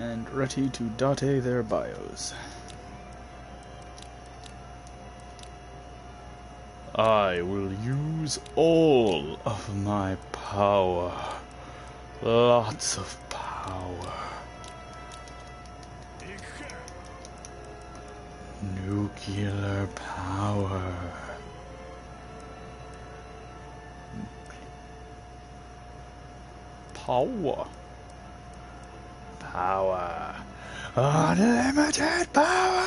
and ready to date their bios. I will use all of my power. Lots of power. Nuclear power. Power. Power. Unlimited power!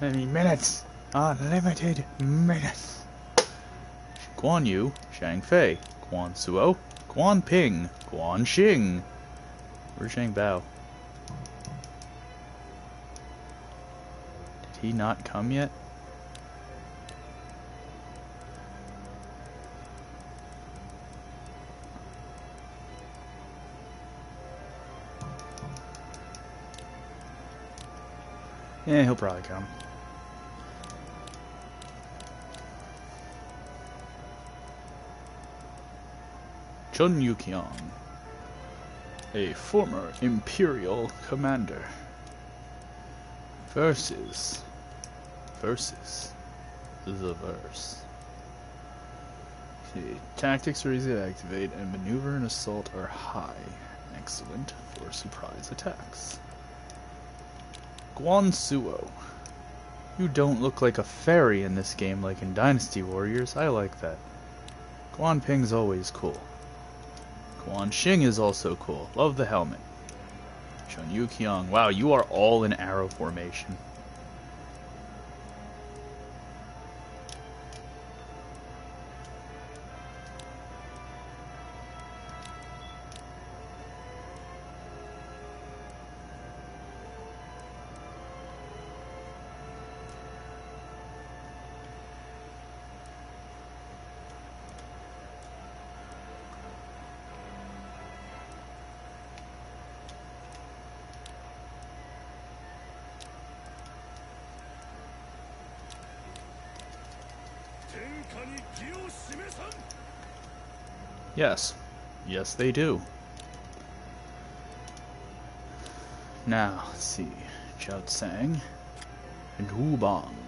Any minutes. Unlimited minutes. Guan Yu, Zhang Fei, Guan Suo, Guan Ping, Guan Xing. Where's Zhang Bao? Did he not come yet? Yeah, he'll probably come. Chun Yukiang, a former Imperial commander, versus versus the verse. See, tactics are easy to activate, and maneuver and assault are high. Excellent for surprise attacks. Guan Suo. You don't look like a fairy in this game like in Dynasty Warriors. I like that. Guan Ping's always cool. Guan Xing is also cool. Love the helmet. Chun Yu Qiang. Wow, you are all in arrow formation. Yes. Yes, they do. Now, let's see. Zhou Cang and Wu Bang.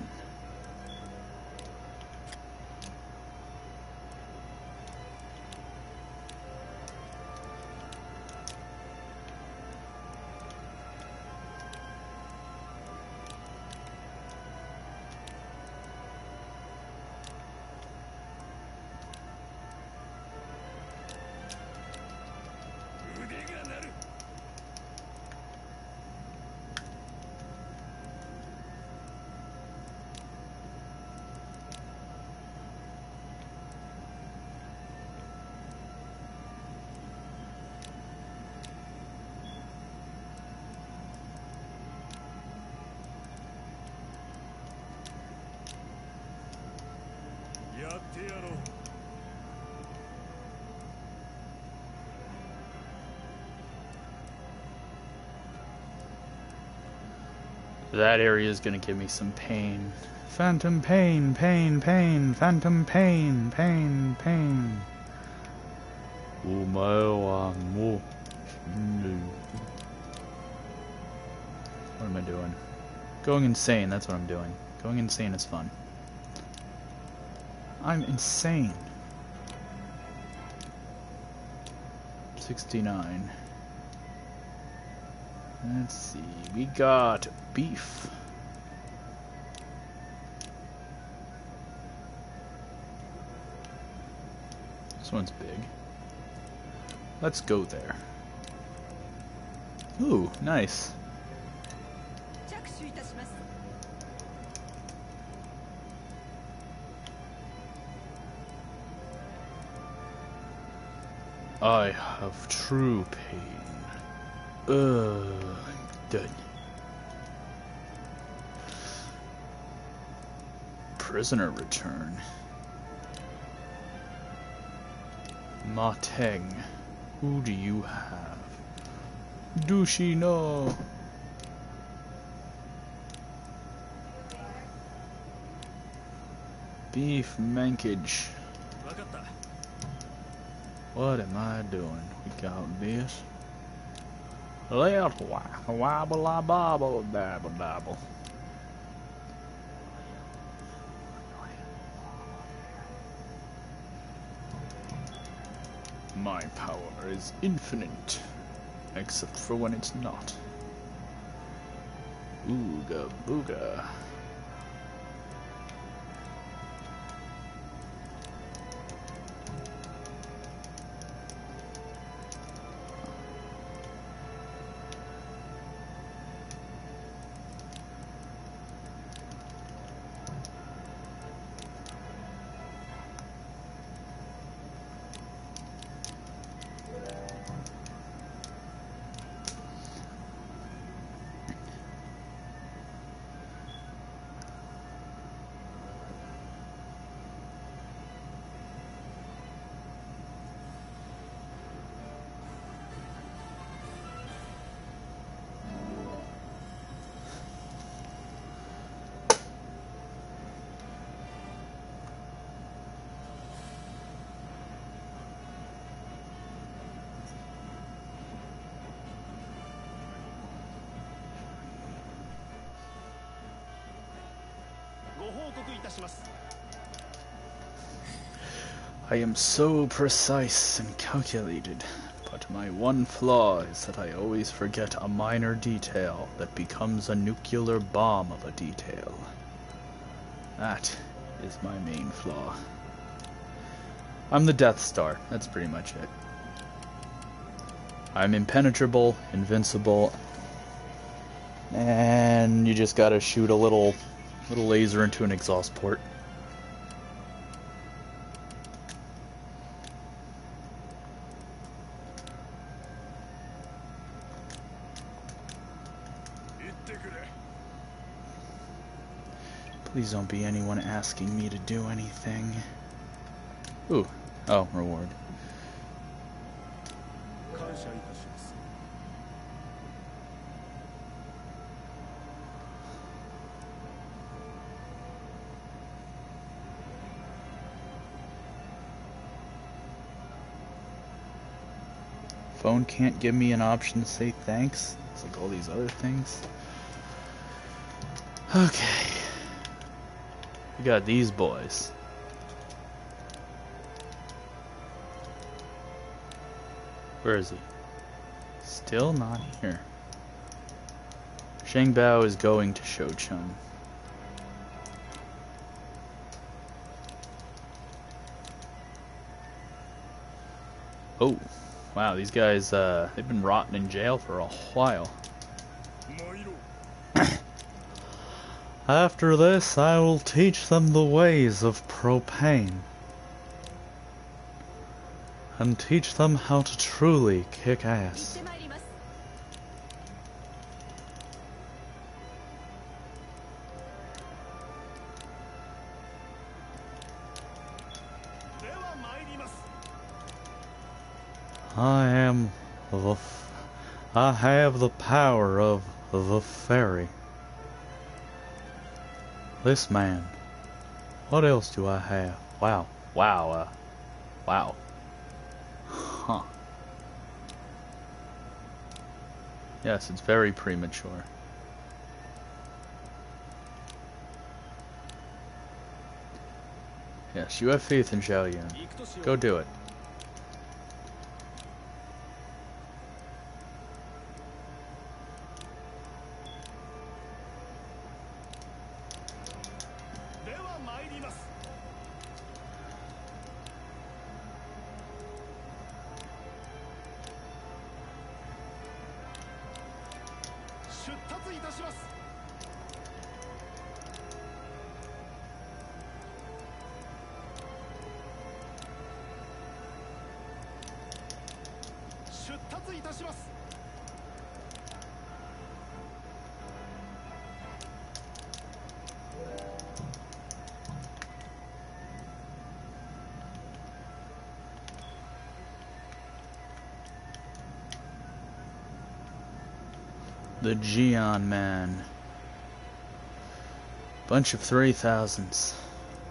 That area is gonna give me some pain. Phantom pain, pain, pain, phantom pain, pain, pain. What am I doing? Going insane, that's what I'm doing. Going insane is fun. I'm insane. 69. Let's see, we got beef. This one's big. Let's go there. Ooh, nice. I have true pain. Ugh, I'm dead. Prisoner return. Ma Teng, who do you have? Do she know? Beef mankage. What am I doing? We got this. Let wobble bobble dabble dabble. My power is infinite, except for when it's not. Ooga booga. I am so precise and calculated, but my one flaw is that I always forget a minor detail that becomes a nuclear bomb of a detail. That is my main flaw. I'm the Death Star, that's pretty much it. I'm impenetrable, invincible, and you just gotta shoot a little little laser into an exhaust port. Please don't be anyone asking me to do anything. Ooh. Oh, reward. Phone can't give me an option to say thanks. It's like all these other things. Okay. We got these boys. Where is he? Still not here. Zhang Bao is going to Shocheng. Oh, wow, these guys, uh, they've been rotting in jail for a while. After this, I will teach them the ways of propane. And teach them how to truly kick ass. I am the... I have the power of the fairy. This man. What else do I have? Wow. Wow. Uh, wow. Huh. Yes, it's very premature. Yes, you have faith in Zhao Yun. Go do it. the Geon Man. Bunch of 3000s.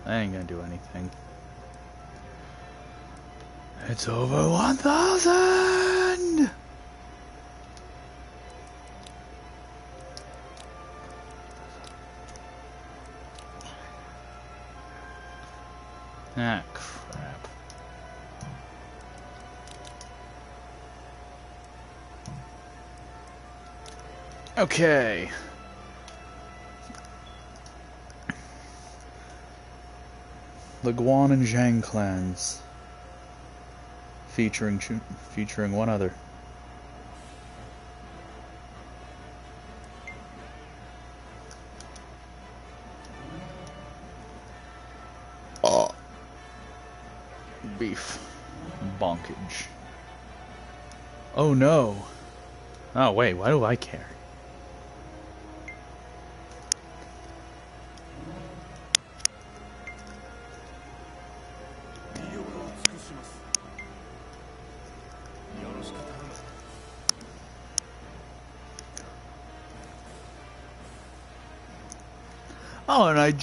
I ain't gonna do anything. It's over 1000! Ah, crap. Okay. The Guan and Zhang clans. Featuring featuring one other. Oh. Beef. Bonkage. Oh no. Oh wait, why do I care?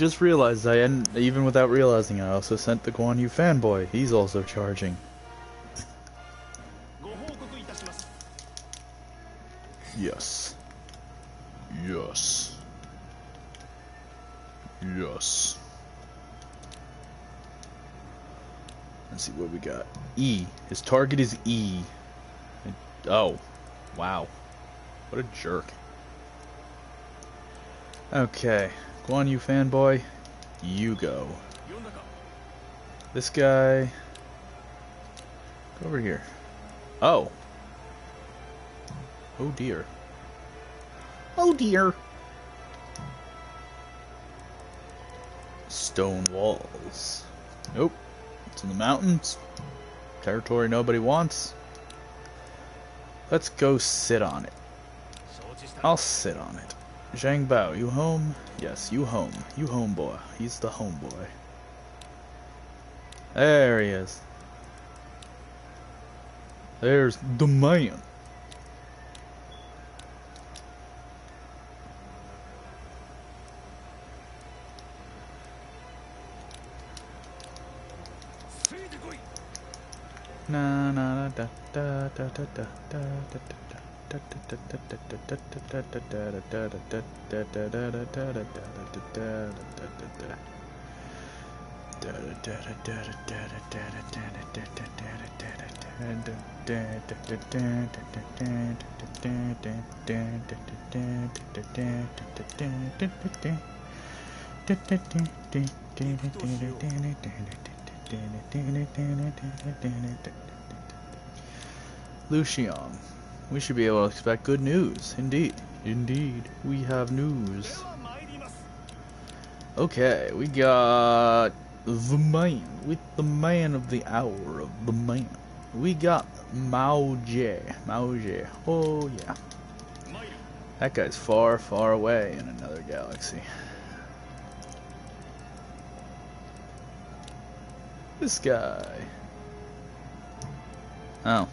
Just realized I, and even without realizing, I also sent the Guan Yu fanboy. He's also charging. Yes. Yes. Yes. Let's see what we got. E. His target is E. Oh. Wow. What a jerk. Okay. Guan Yu fanboy, you go. This guy, go over here. Oh. Oh dear. Oh dear. Stone walls. Nope. It's in the mountains. Territory nobody wants. Let's go sit on it. I'll sit on it. Zhang Bao, you home? Yes, you home. You home boy. He's the homeboy. There he is. There's the man. Na na da da da da da da da da Lucian. We should be able to expect good news. Indeed. Indeed. We have news. Okay, we got the man with the man of the hour of the man. We got Mao Jie. Mao Jie. Oh yeah. That guy's far, far away in another galaxy. This guy. Oh.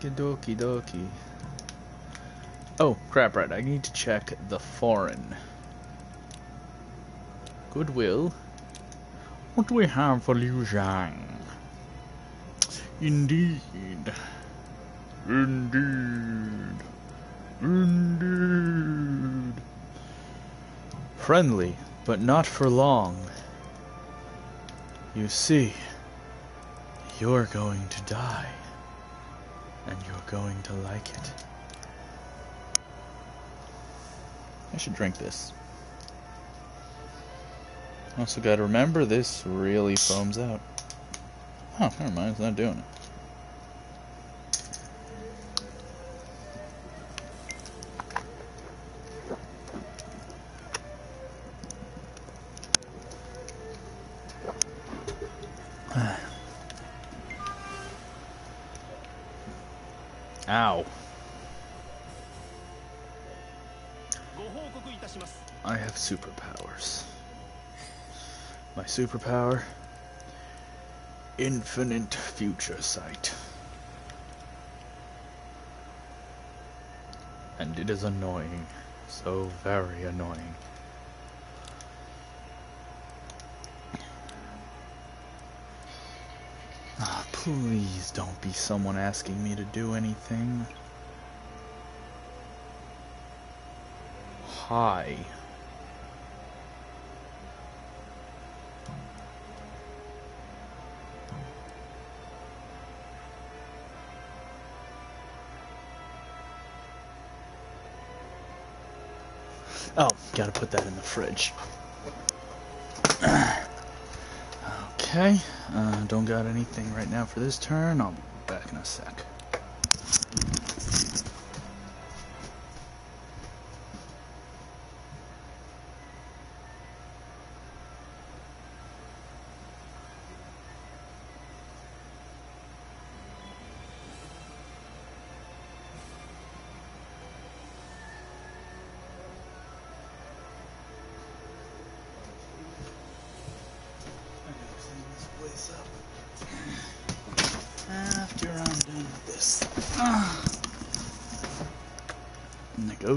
Doki doki. Oh, crap, right. I need to check the foreign. Goodwill. What do we have for Liu Zhang? Indeed. Indeed. Indeed. Friendly, but not for long. You see, you're going to die going to like it. I should drink this. Also gotta remember, this really foams out. Oh, never mind, it's not doing it. Superpower? Infinite future sight. And it is annoying. So very annoying. Ah, please don't be someone asking me to do anything. Hi. Gotta put that in the fridge. okay, uh, don't got anything right now for this turn. I'll be back in a sec.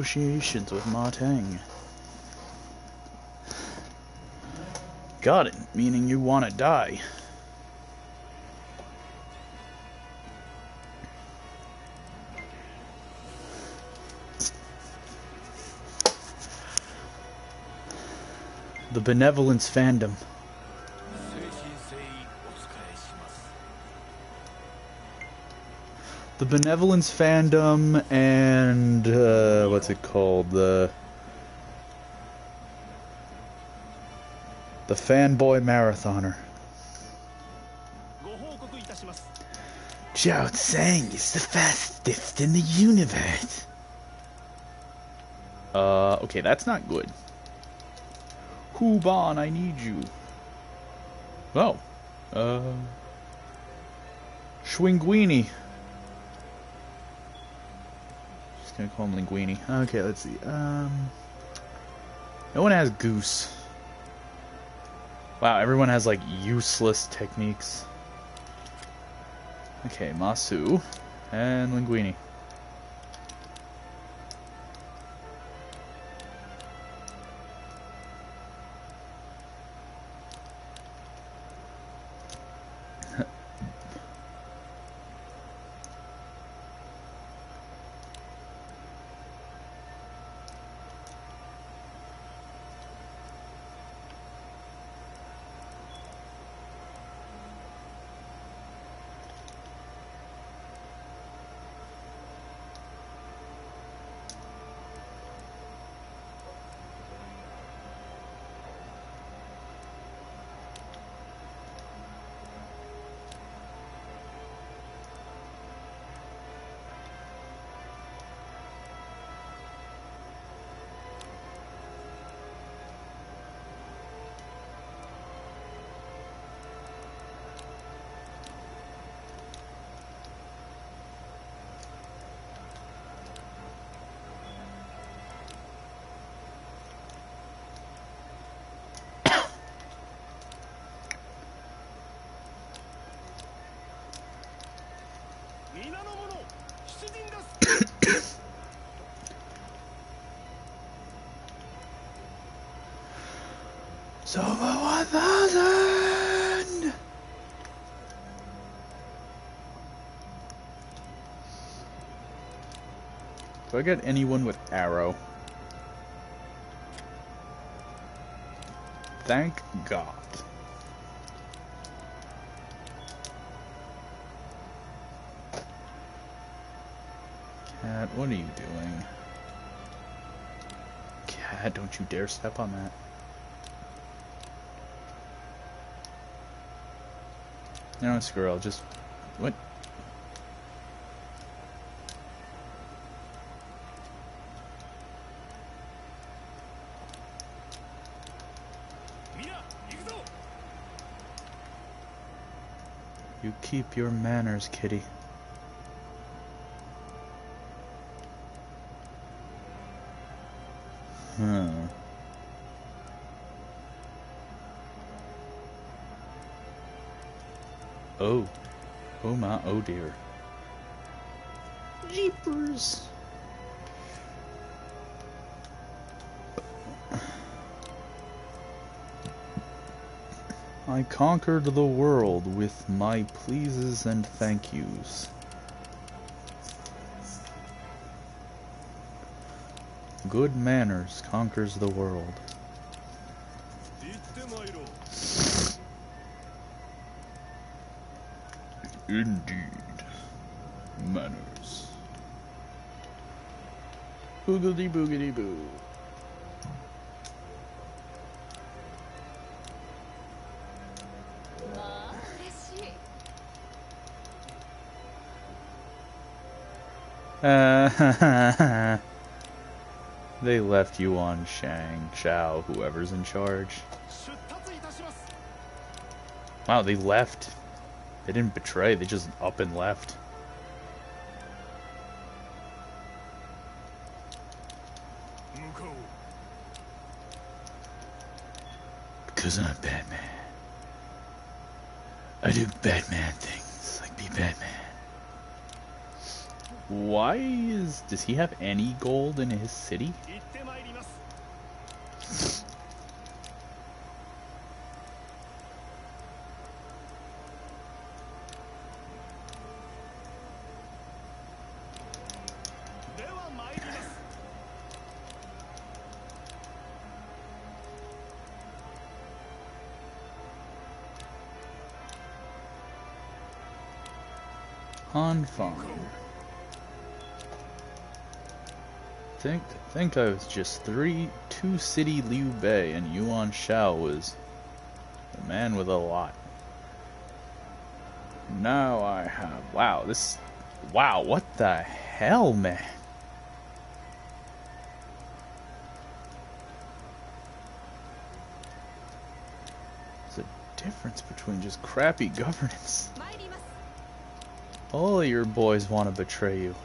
Negotiations with Ma Teng. Got it, meaning you want to die. The Benevolence Fandom. The Benevolence Fandom and, uh, what's it called? The. The Fanboy Marathoner. Zhou Cang is the fastest in the universe. Uh, okay, that's not good. Hu Ban, I need you. Oh. Uh. Schwinguini. Just gonna call him Linguini. Okay, let's see. Um. No one has Goose. Wow, everyone has like useless techniques. Okay, Masu and Linguini. Over 1000! Do I get anyone with arrow? Thank God. Cat, what are you doing? Cat, don't you dare step on that. No, squirrel, just... What? You keep your manners, kitty. Oh my, oh dear. Jeepers. I conquered the world with my pleases and thank yous. Good manners conquers the world. Indeed. Manners. Boogity boogity boo. Uh, they left you on Shang, Chao. whoever's in charge. Wow, they left. They didn't betray, they just up and left. Because I'm Batman. I do Batman things, like be Batman. Why is... does he have any gold in his city? think think I was just three two city Liu Bei and Yuan Shao was the man with a lot. Now I have wow this wow what the hell man. There's a difference between just crappy governance. All your boys want to betray you.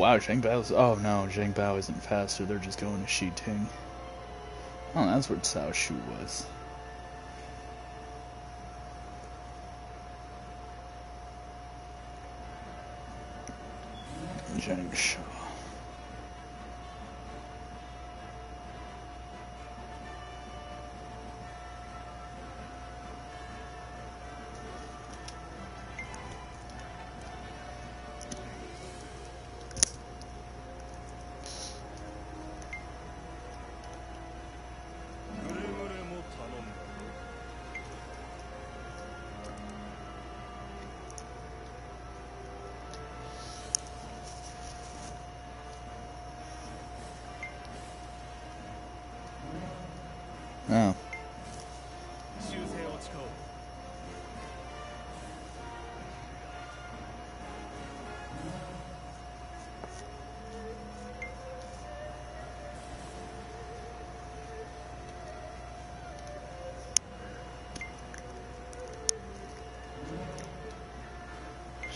Wow, Zhang Bao's. Oh no, Zhang Bao isn't faster. They're just going to Shi Ting. Oh, that's where Cao Shu was. Zhang Shu.「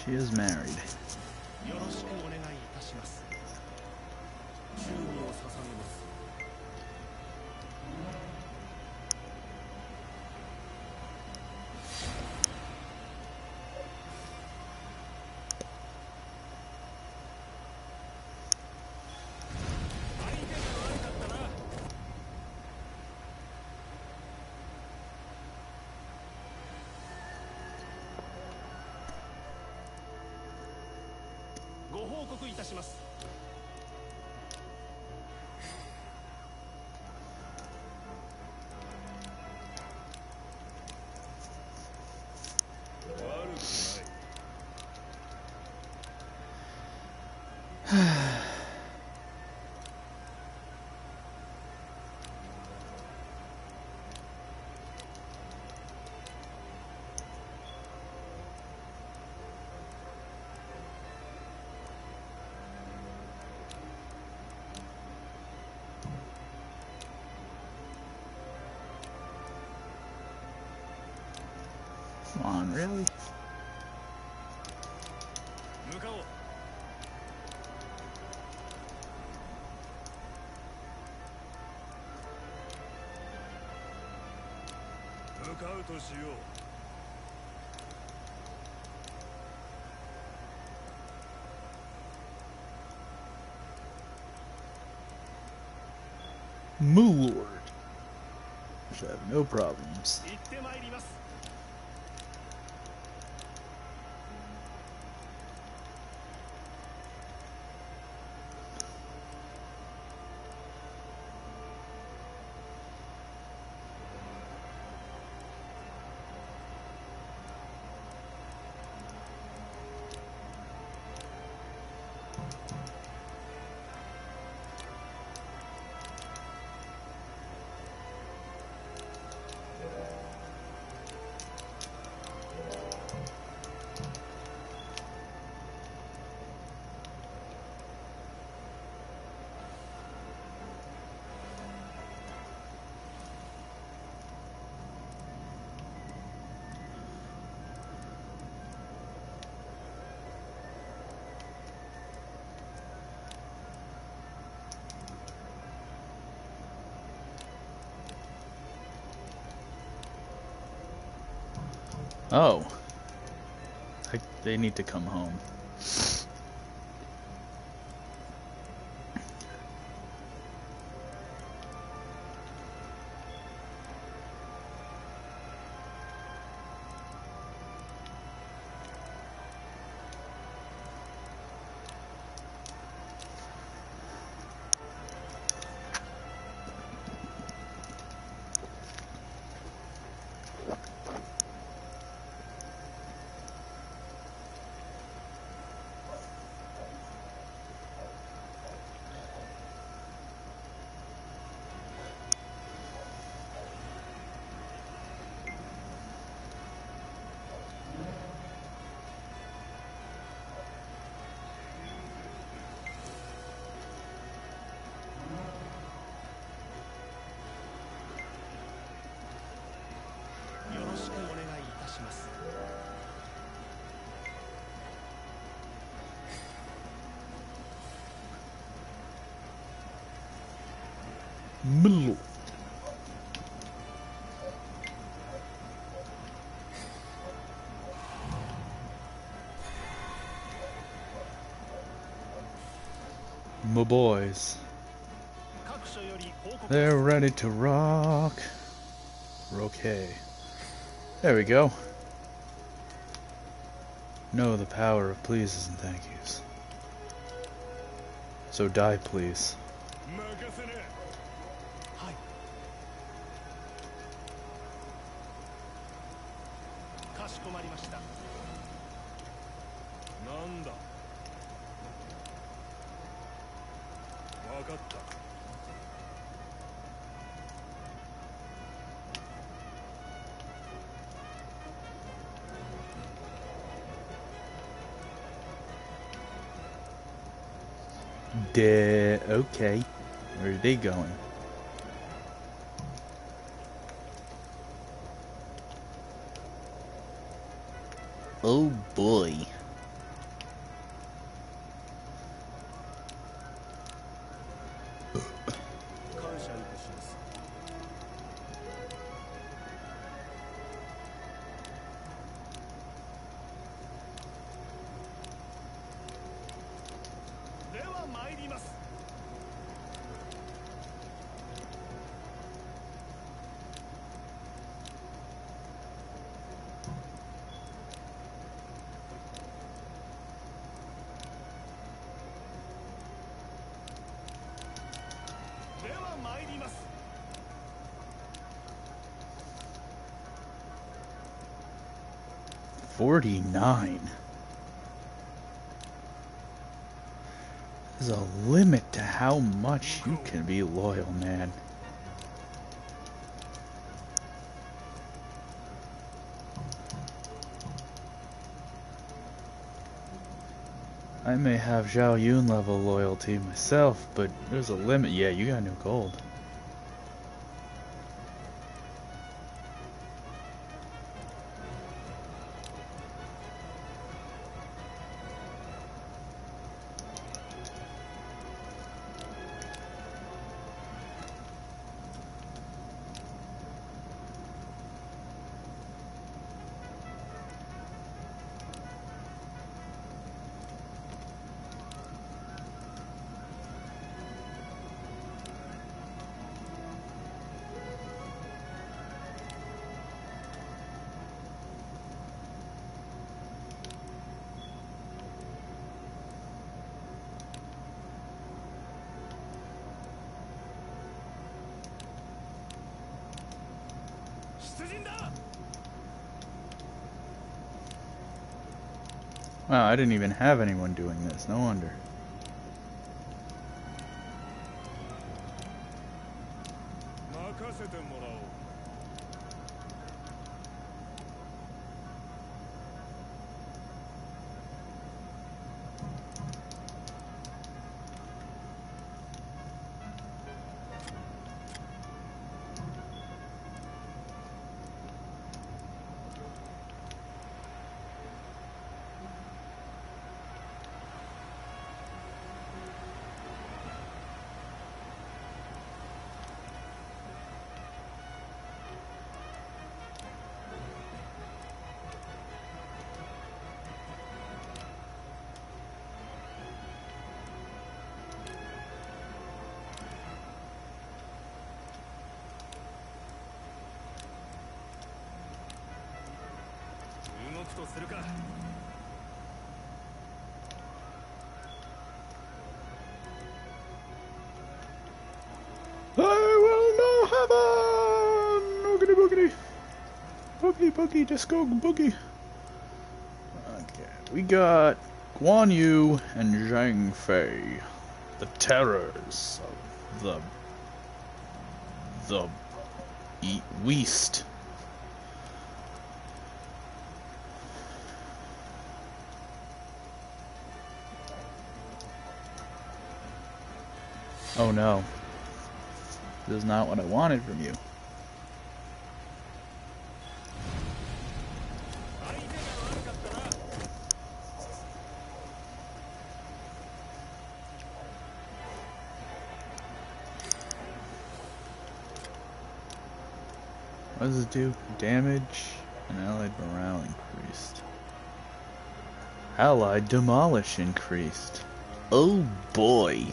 She is married. 告いたします。悪くない Come on, really? Moo Lord. Should have no problems. Oh. I, they need to come home. my boys. They're ready to rock. Okay. There we go. Know the power of pleases and thank yous. So die, please. Okay. Where are they going? Oh boy. 49. There's a limit to how much you can be loyal, man. I may have Zhao Yun level loyalty myself, but there's a limit. Yeah, you got new gold. I didn't even have anyone doing this. No wonder. Boogie boogie disco boogie. Okay, we got Guan Yu and Zhang Fei, the terrors of the the West. Oh no. This is not what I wanted from you. Do? Damage and allied morale increased. Allied demolish increased. Oh boy.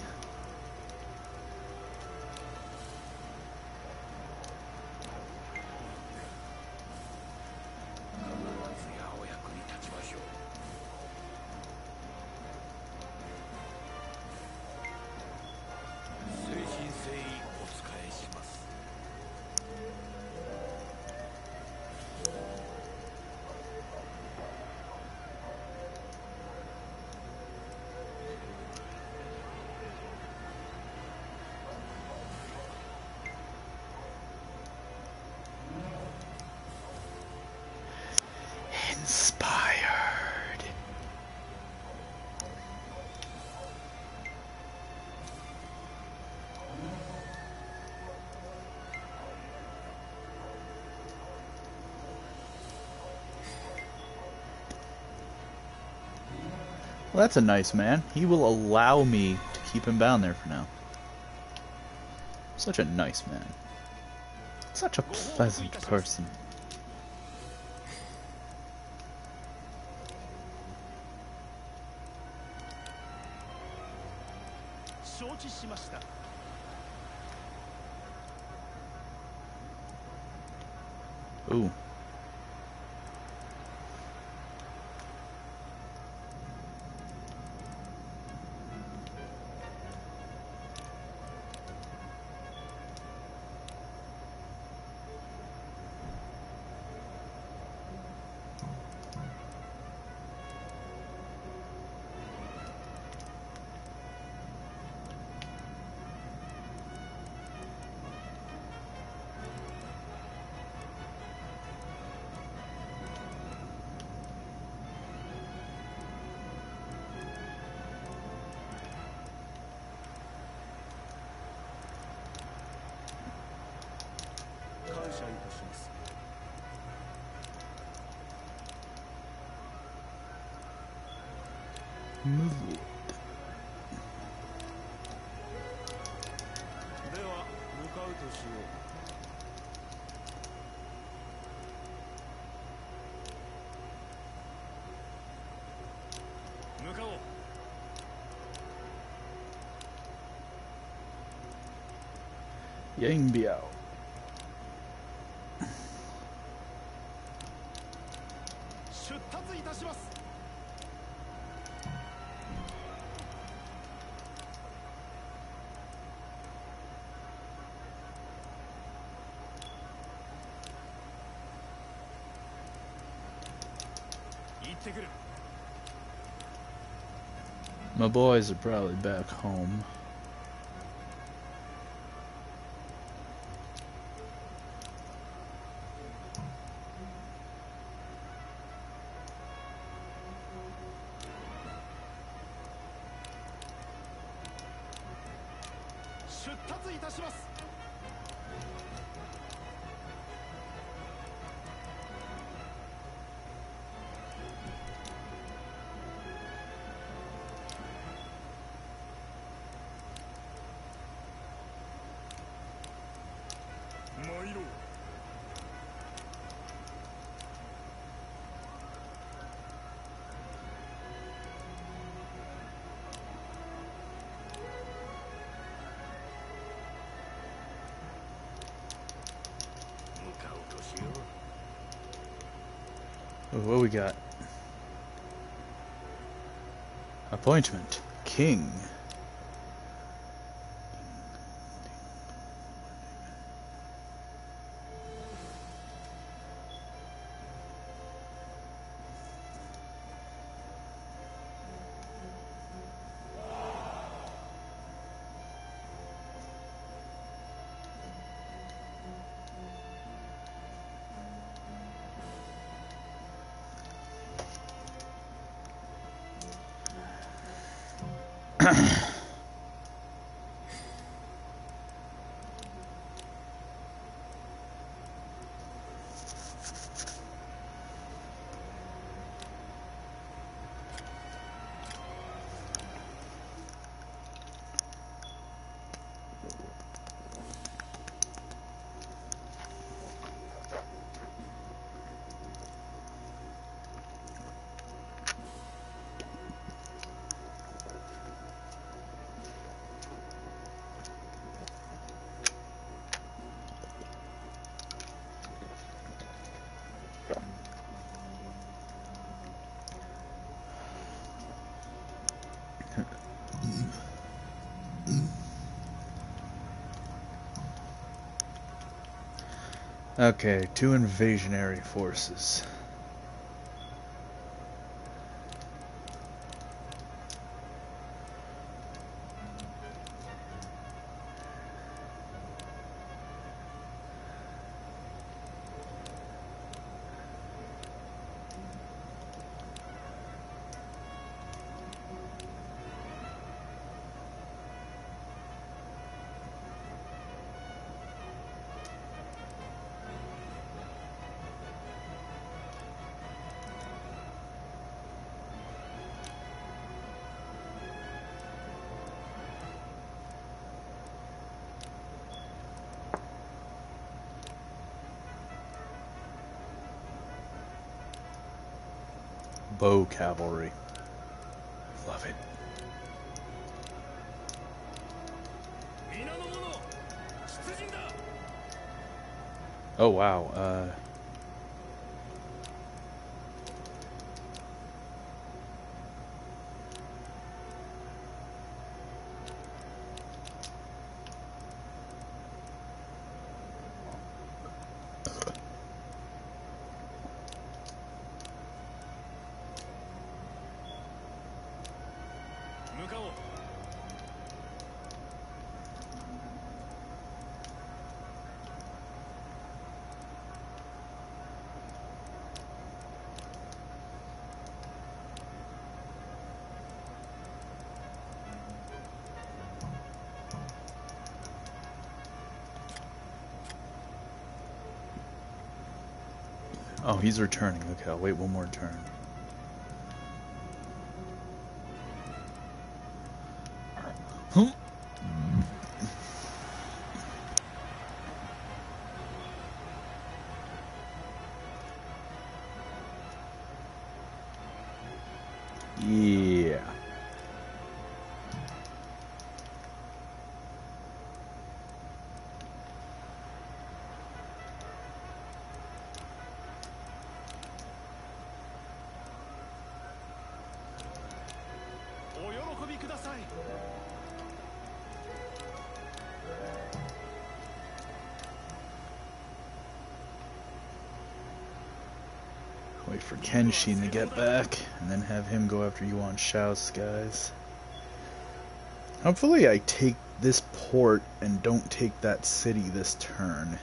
Well, that's a nice man. He will allow me to keep him bound there for now. Such a nice man. Such a pleasant person. My boys are probably back home. We got? Appointment. King. Okay, two invasionary forces. cavalry. Love it. Oh wow, uh, oh, he's returning. Okay, I'll wait one more turn. Machine to get back, and then have him go after Yuan Shao's guys. Hopefully I take this port and don't take that city this turn.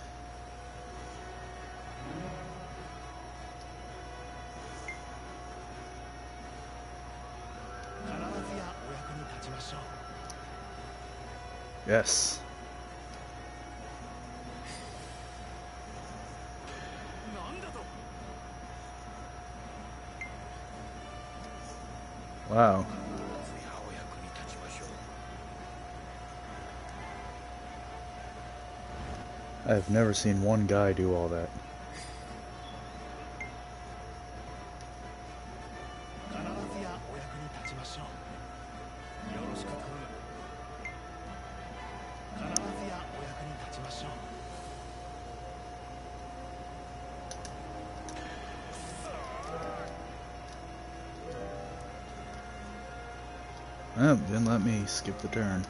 Yes. Wow. I've never seen one guy do all that. Skip the turn.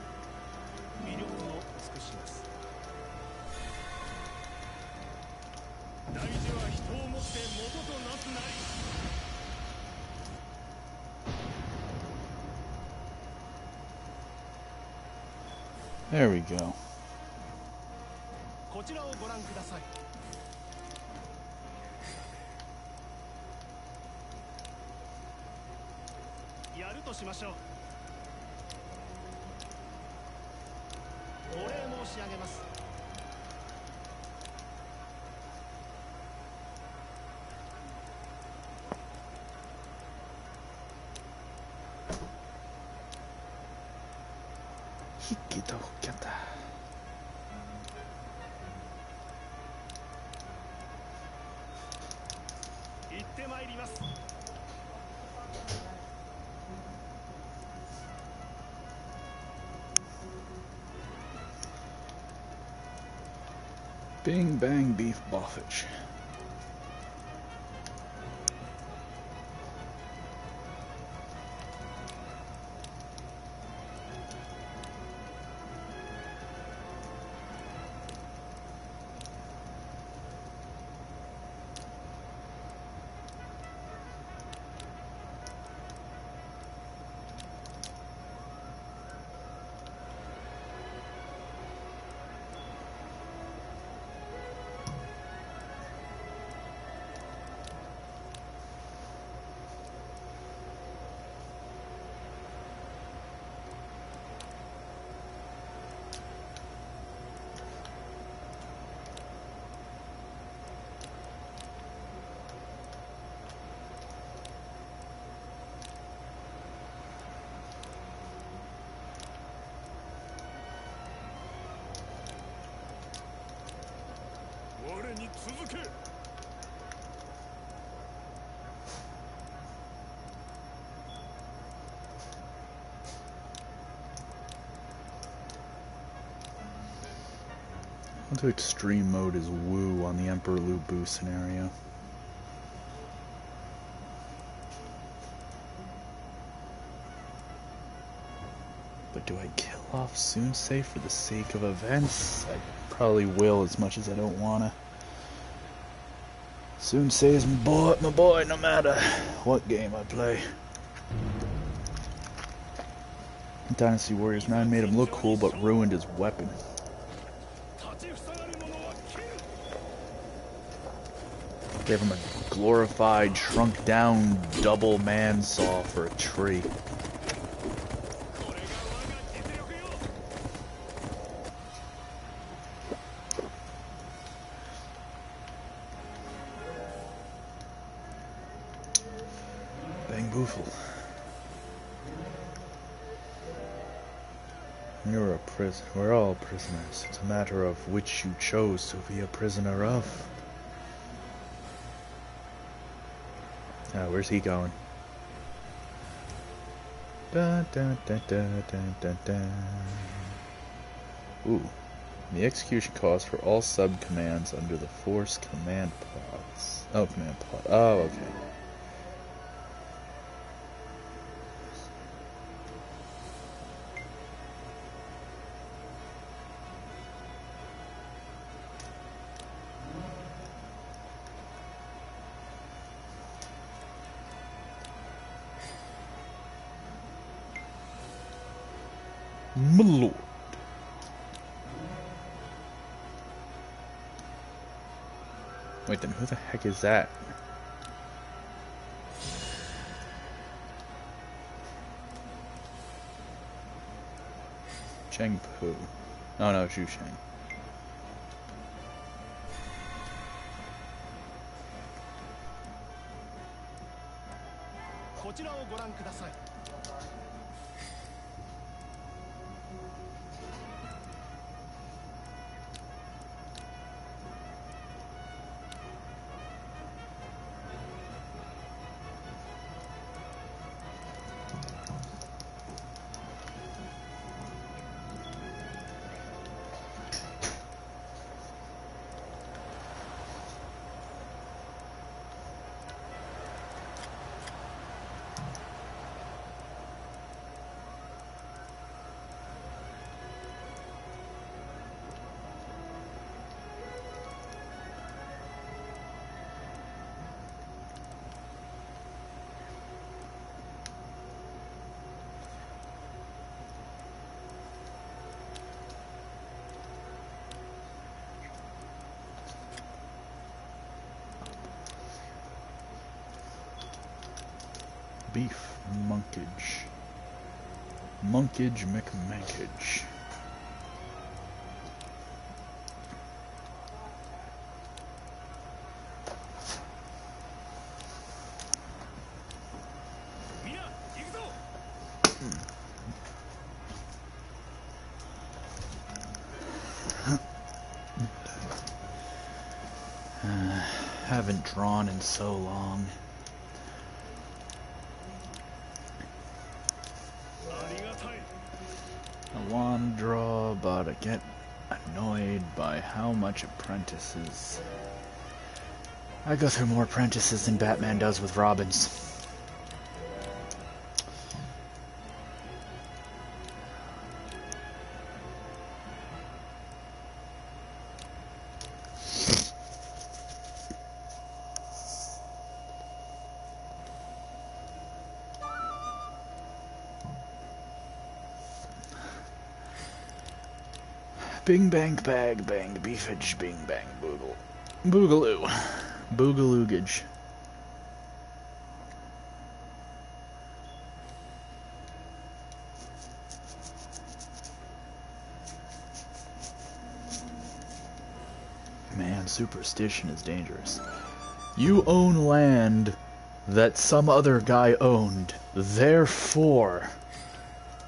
Bing bang beef boffage. Onto extreme mode is Wu on the Emperor Lu Bu scenario. But do I kill off Sun Ce for the sake of events? I probably will as much as I don't wanna. Sun Ce is my boy, my boy, no matter what game I play. Dynasty Warriors 9 made him look cool but ruined his weapon. They him a glorified, shrunk down, double man saw for a tree. Bang boofle. You're a prisoner. We're all prisoners. It's a matter of which you chose to be a prisoner of. Where's he going? Dun, dun, dun, dun, dun, dun, dun. Ooh. The execution cost for all sub-commands under the Force command pods. Oh, command pod. Oh, okay. Heck is that? Cheng Pu. Oh no, Xu Sheng. Monkage McMankage. Hmm. Uh, haven't drawn in so long. Get annoyed by how much apprentices. I go through more apprentices than Batman does with Robins. Bing bang bag bang beefage bing bang boogle. Boogaloo. Boogaloogage. Man, superstition is dangerous. You own land that some other guy owned. Therefore,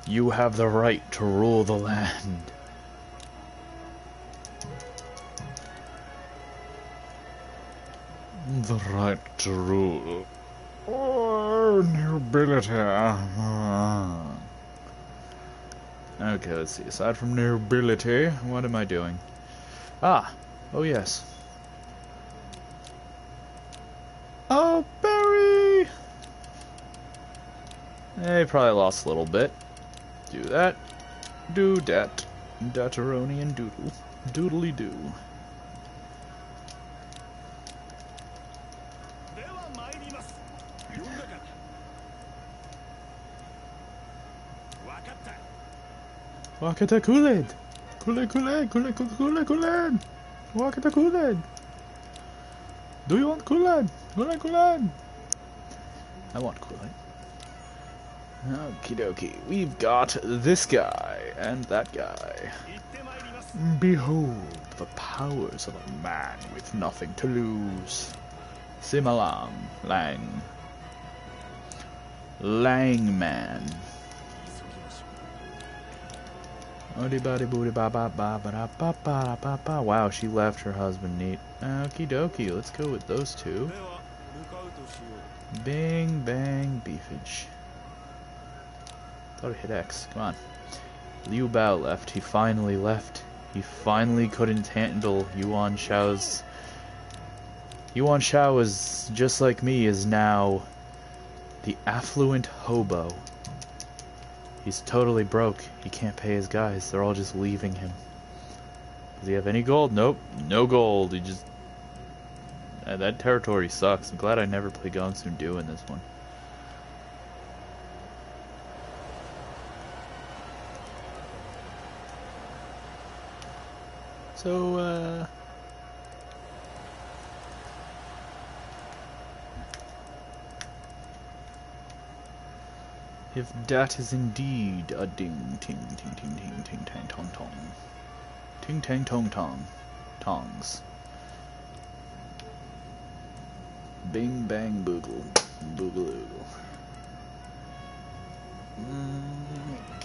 you have the right to rule the land. To rule. Oh, nobility. Okay, let's see. Aside from nobility, what am I doing? Ah, oh yes. Oh, Barry! They probably lost a little bit. Do that. Do dat. Dataroni and doodle. Doodly doo. では参ります呼んだかわかった Wakata Kool-Aid! Kool-Aid, Kool-Aid, Kool-Aid, Kool-Aid, Kool-Aid! Wakata Kool-Aid! Do you want Kool-Aid? Kool-Aid, Kool-Aid! I want Kool-Aid. Okie dokie. We've got this guy and that guy. 行ってまいります Behold the powers of a man with nothing to lose. Simalam. Lang. Langman. Wow, she left her husband neat. Okie dokie, let's go with those two. Bing bang beefage. Thought I hit X. Come on. Liu Bao left. He finally left. He finally couldn't handle Yuan Shao's Yuan Shao is just like me. Is now the affluent hobo. He's totally broke. He can't pay his guys. They're all just leaving him. Does he have any gold? Nope. No gold. He just uh, that territory sucks. I'm glad I never played Gongsun Du in this one. So, uh... If that is indeed a ding ting ting ting ting ting tang tong tong. Ting tang tong tong. Tongs. Bing bang boogle. Boogaloo. Mm,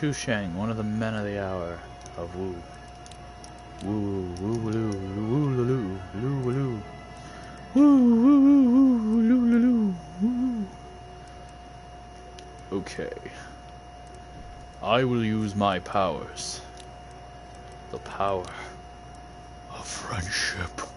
Xu Sheng, one of the men of the hour of Wu. Wu, Wu, Wu, Wu, Wu, Wu, Wu, Wu, Wu, Wu, Wu, Wu, Wu, Wu. loo loo woo. Okay. I will use my powers. The power of friendship.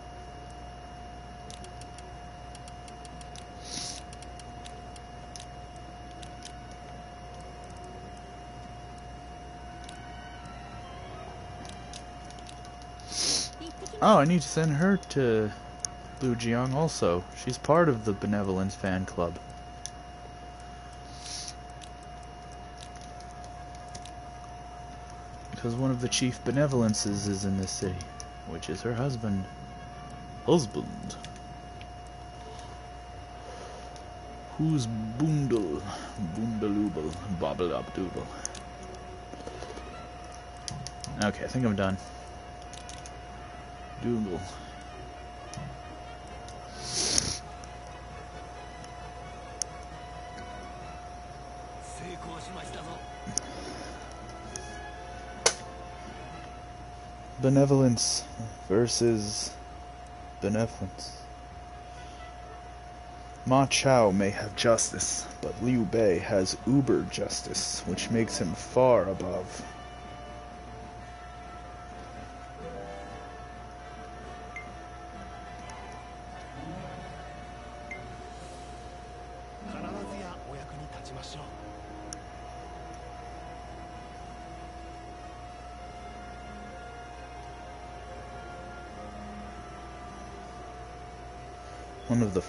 Oh, I need to send her to Lujiang also. She's part of the Benevolence fan club. Because one of the chief benevolences is in this city, which is her husband. Husband. Who's Boondle? Boondalooble. Bobble up doodle. Okay, I think I'm done. Benevolence versus benevolence. Ma Chao may have justice, but Liu Bei has uber justice, which makes him far above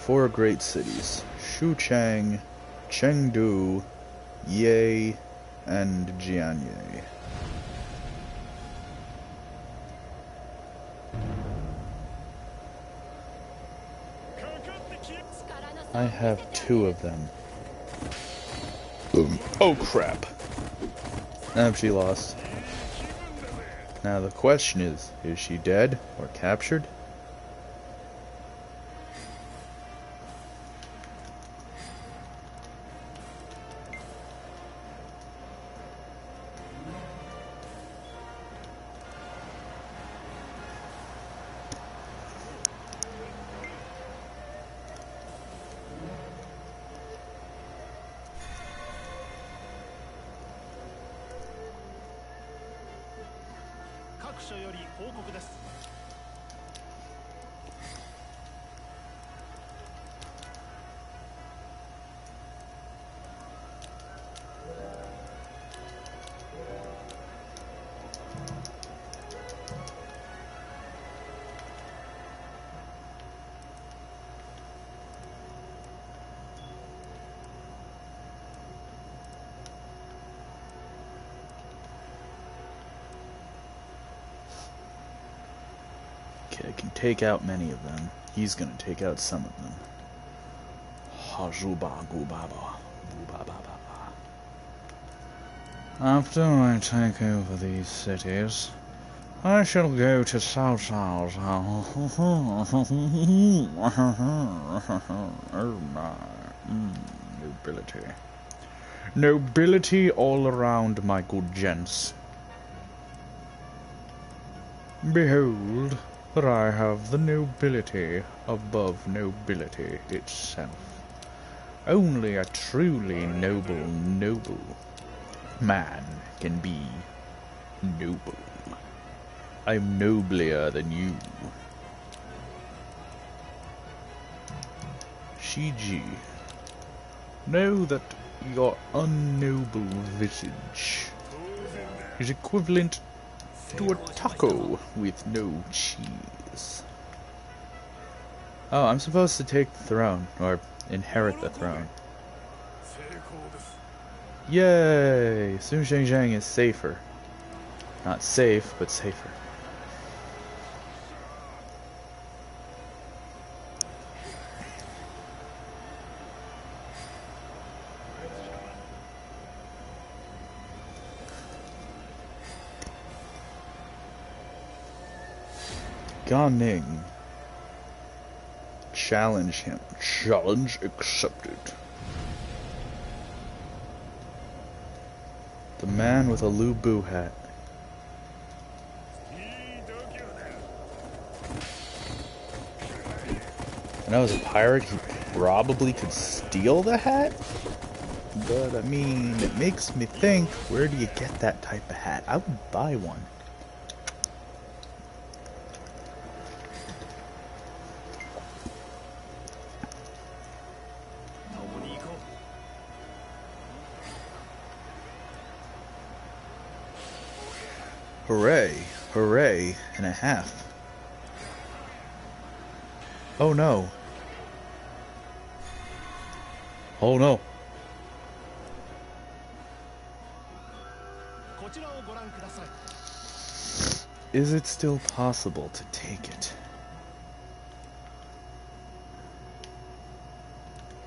four great cities Shuchang, Chengdu, Ye, and Jianye. I have two of them. Oh crap. Now she lost. Now the question is, is she dead or captured?. Take out many of them. He's gonna take out some of them. After I take over these cities, I shall go to Cao's house. Oh my. Nobility. Nobility all around, my good gents. Behold, that I have the nobility above nobility itself. Only a truly noble, noble man can be noble. I'm noblier than you. Shiji, know that your unnoble visage is equivalent to a taco with no cheese. Oh, I'm supposed to take the throne, or inherit the throne. Yay! Sun Shangxiang is safer. Not safe, but safer. Gan Ning. Challenge him. Challenge accepted. The man with a Lu Bu hat. I I was a pirate, he probably could steal the hat? But I mean, it makes me think, where do you get that type of hat? I would buy one. half. Oh no. Oh no. Is it still possible to take it?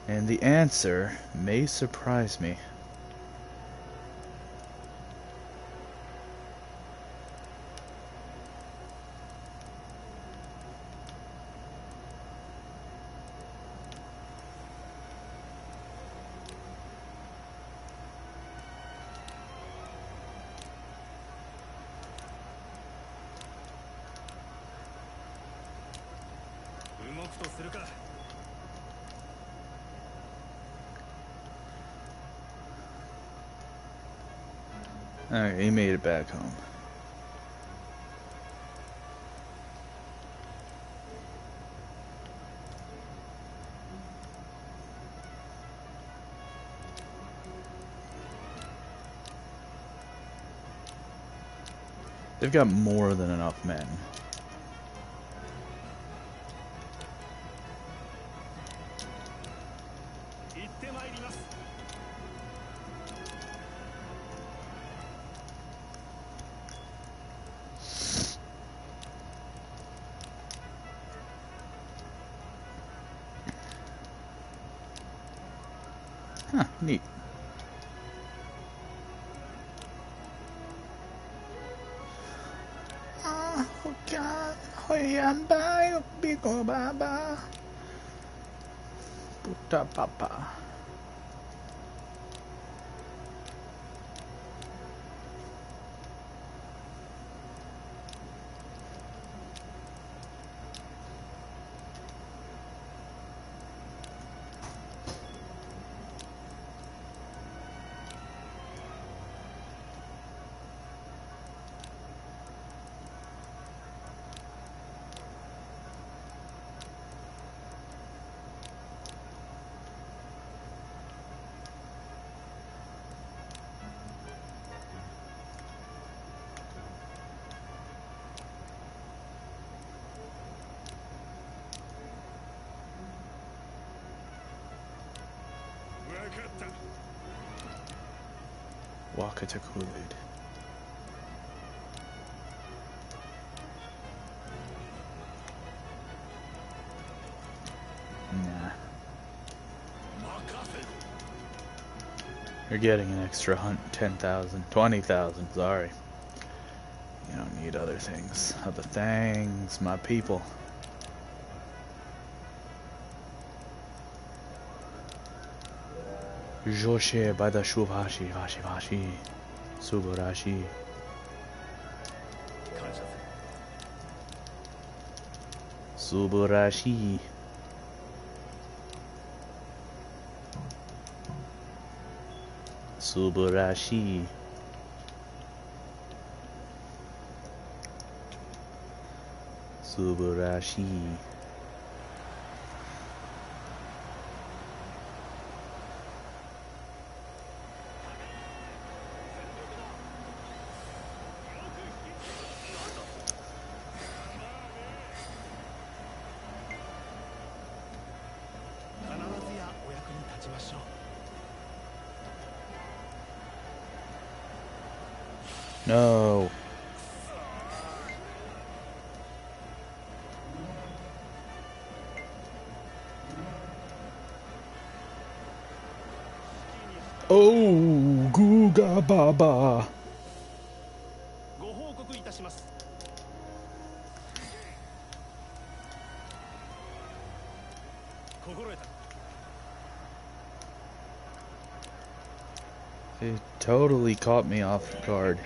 And the answer may surprise me. Back home. They've got more than enough men. Papa. Walker to Kool-Aid. Nah. You're getting an extra hunt, 10,000, 20,000, sorry. You don't need other things. Other things, my people. جوشه بعد شوف هاشي هاشي هاشي سوبر هاشي سوبر هاشي سوبر هاشي سوبر هاشي caught me off guard.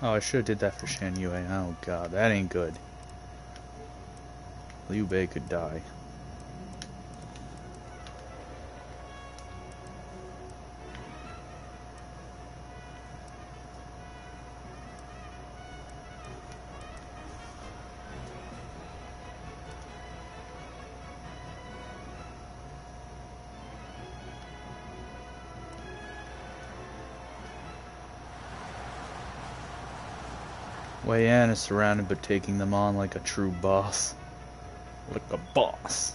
Oh, I should have did that for Shan Yue. Oh god, that ain't good. Liu Bei could die. Surrounded but taking them on like a true boss. Like a boss.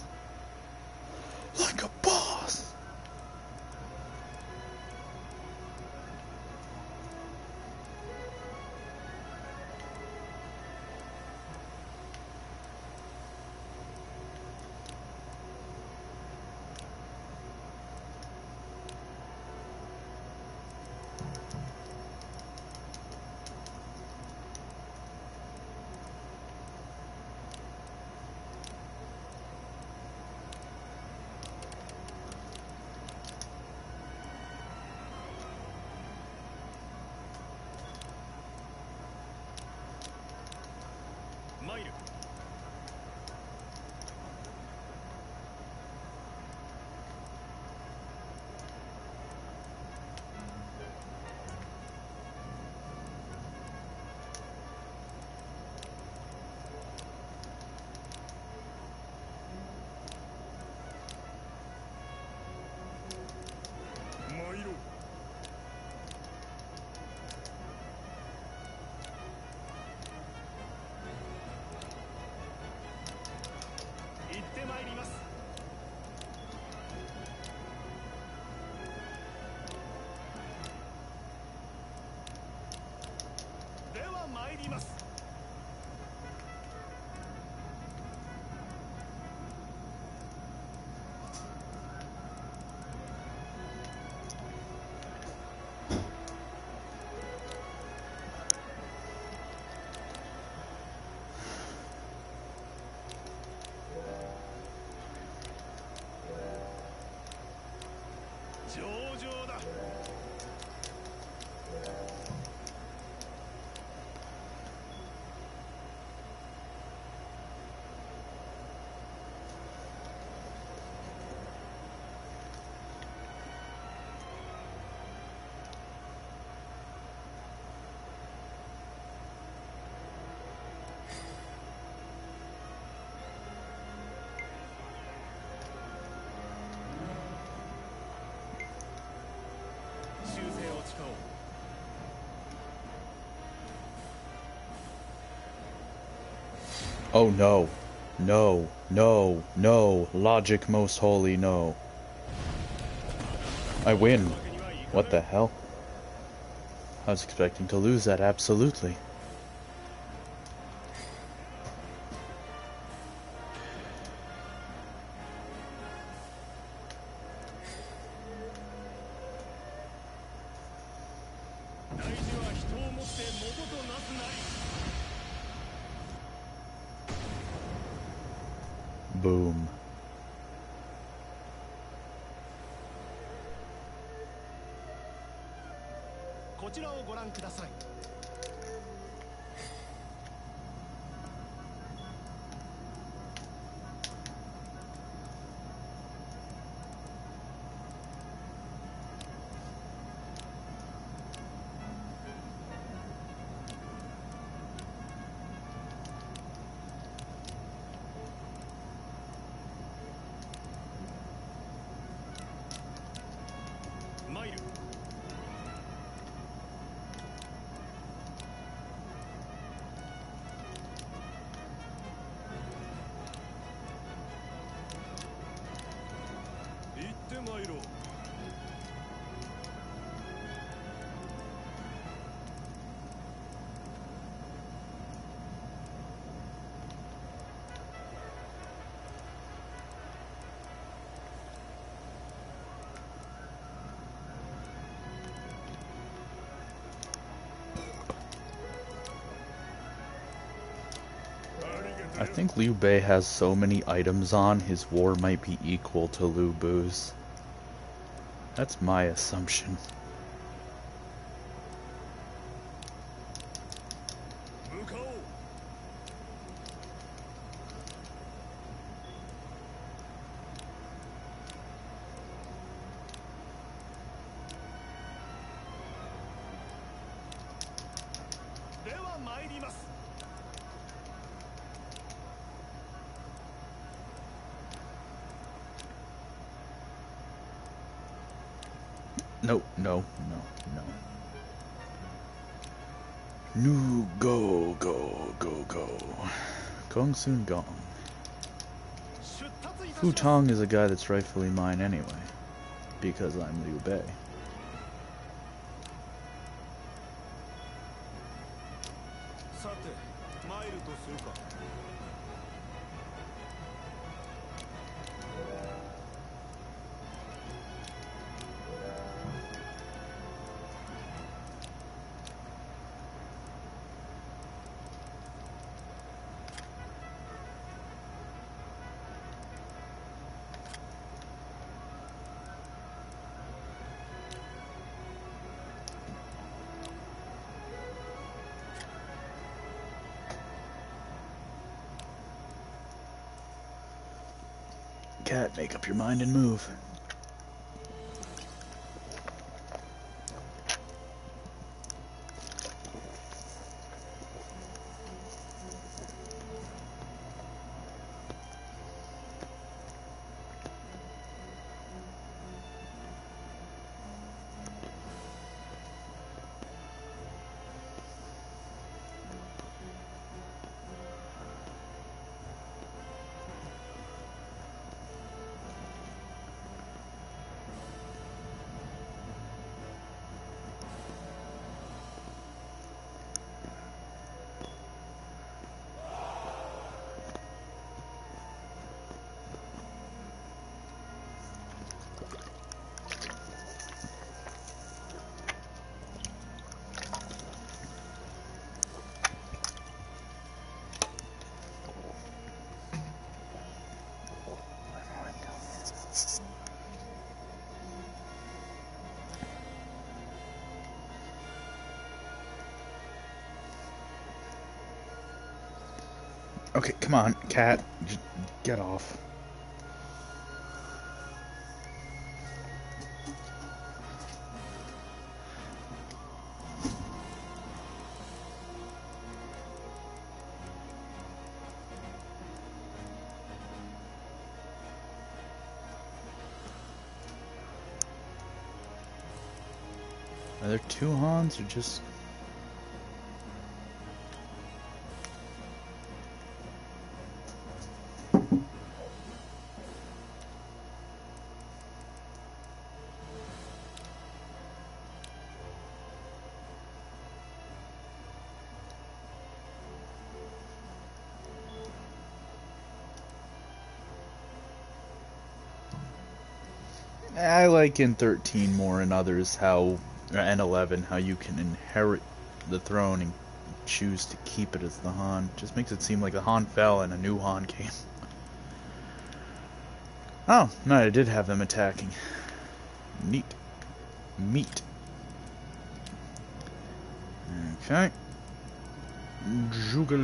Oh no. No, no, no. Logic most holy, no. I win. What the hell? I was expecting to lose that, absolutely. Think Liu Bei has so many items on, his war might be equal to Lu Bu's. That's my assumption. Gongsun Gong. Fu Tong is a guy that's rightfully mine anyway. Because I'm Liu Bei. Cat, make up your mind and move. Okay, come on, cat. Just get off. Are there two Hans or just like in 13 more and others how, uh, and 11, how you can inherit the throne and choose to keep it as the Han. Just makes it seem like the Han fell and a new Han came. Oh, no, I did have them attacking. Neat. Meat. Okay. Zhuge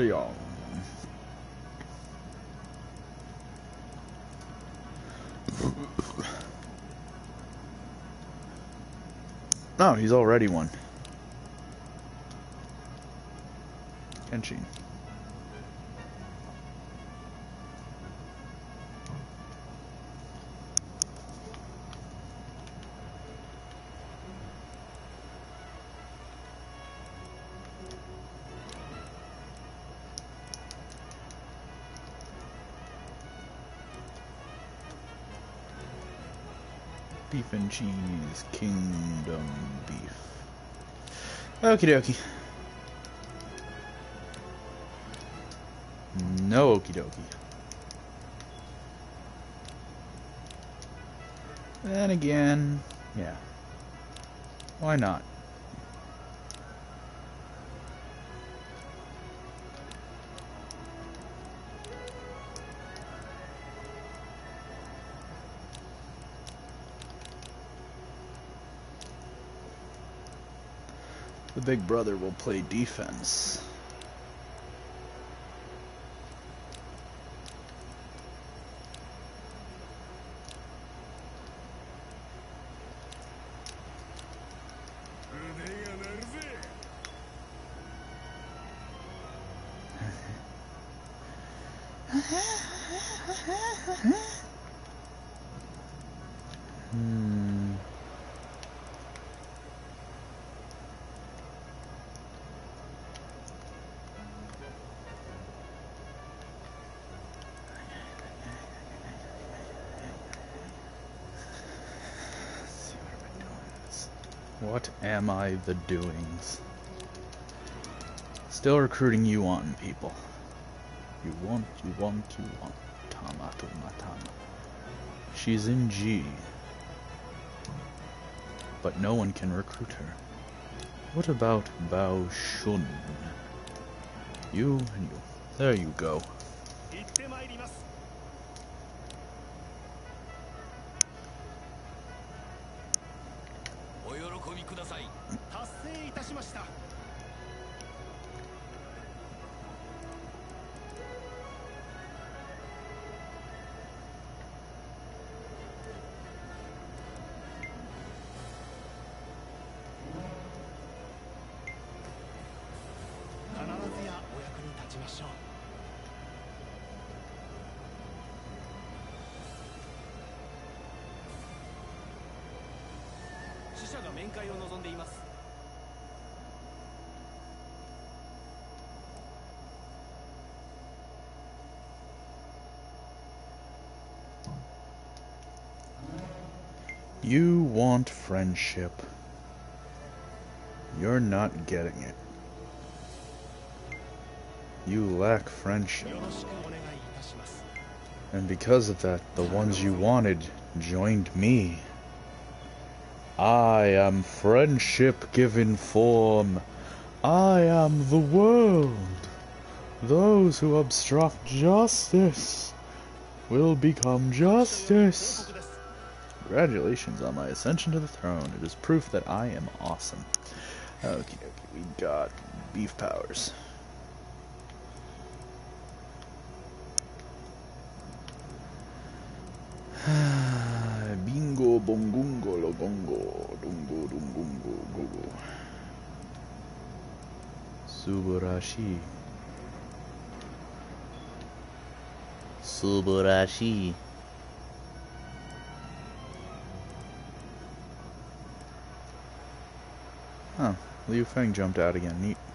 No, he's already won. Kenshin. Cheese, kingdom beef. Okie dokie. No okie dokie. Then again, yeah. Why not? Big brother will play defense. I the doings? Still recruiting you on people. You want, you want, you want. Tamato Matama. She's in G. But no one can recruit her. What about Bao Shun? You and you. There you go. want friendship. You're not getting it. You lack friendship. And because of that, the ones you wanted joined me. I am friendship given form. I am the world. Those who obstruct justice will become justice. Congratulations on my ascension to the throne. It is proof that I am awesome. Okay, okay, we got beef powers. Bingo bongungo logongo dungo dungungo gogo. Suburashi. Suburashi. Liu Feng jumped out again. Neat.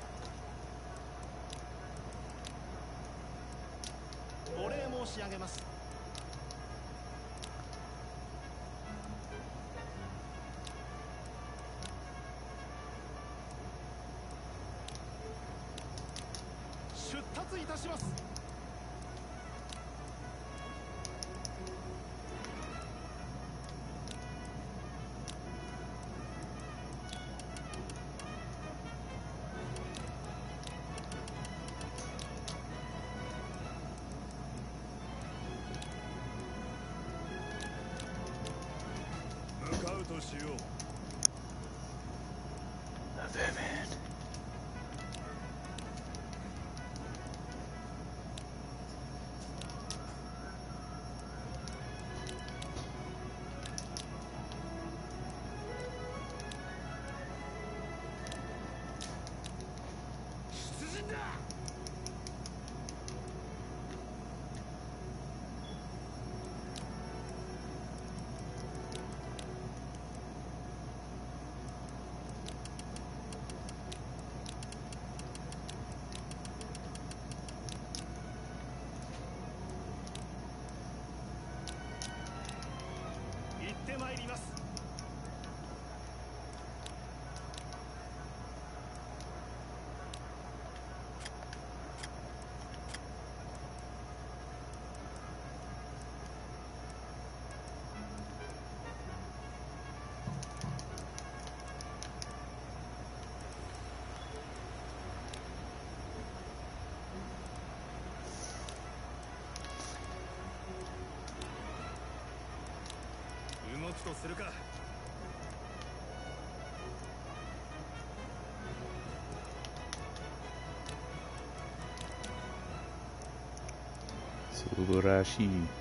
Rashi.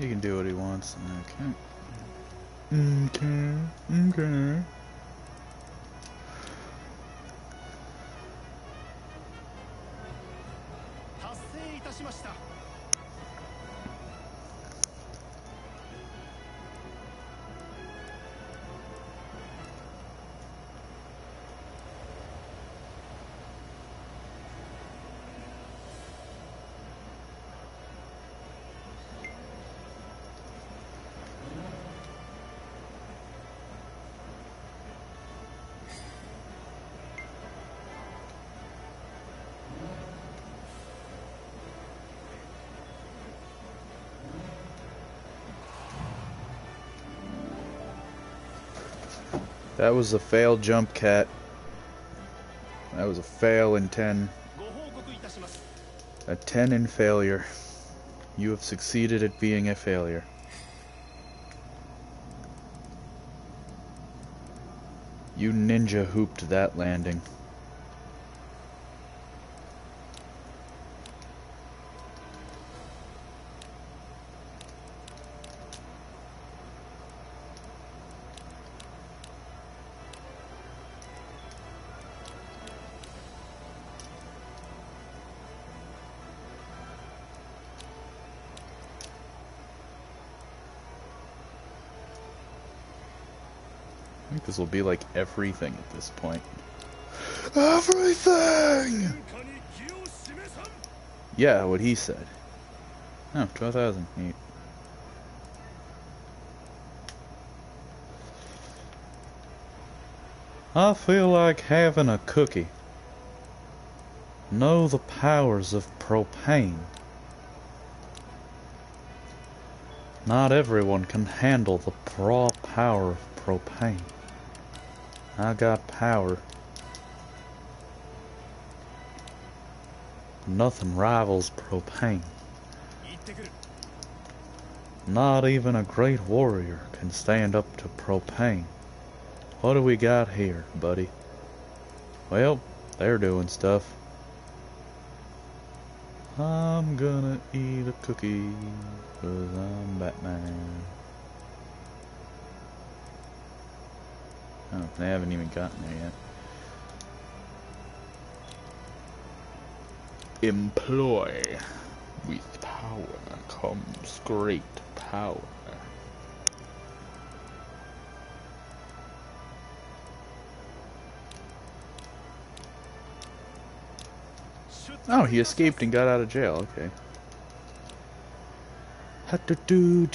He can do what he wants. Okay. Okay. Okay. That was a fail jump cat. That was a fail in 10. A 10 in failure. You have succeeded at being a failure. You ninja hooped that landing. will be like everything at this point. Everything! Yeah, what he said. No, oh, 12,000. Neat. I feel like having a cookie. Know the powers of propane. Not everyone can handle the raw power of propane. I got power. Nothing rivals propane. Not even a great warrior can stand up to propane. What do we got here, buddy? Well, they're doing stuff. I'm gonna eat a cookie, cause I'm Batman. Oh, they haven't even gotten there yet. Employ. With power comes great power. Oh, he escaped and got out of jail. Okay. I don't know.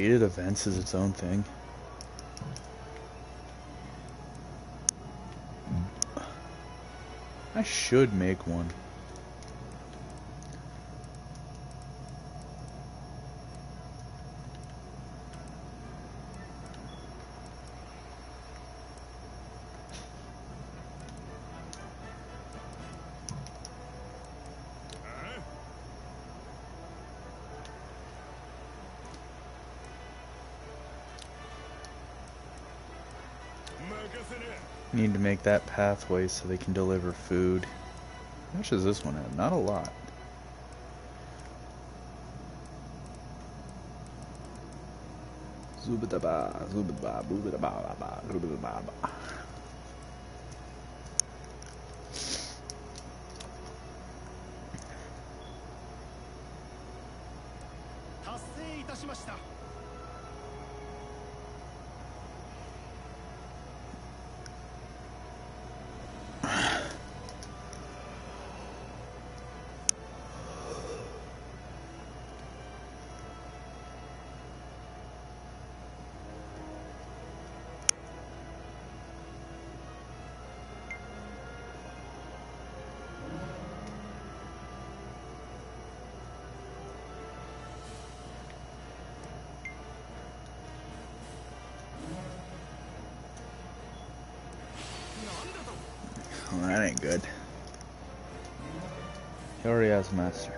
Created events is its own thing? I should make one. Make that pathway so they can deliver food. How much does this one have? Not a lot. He already has a master.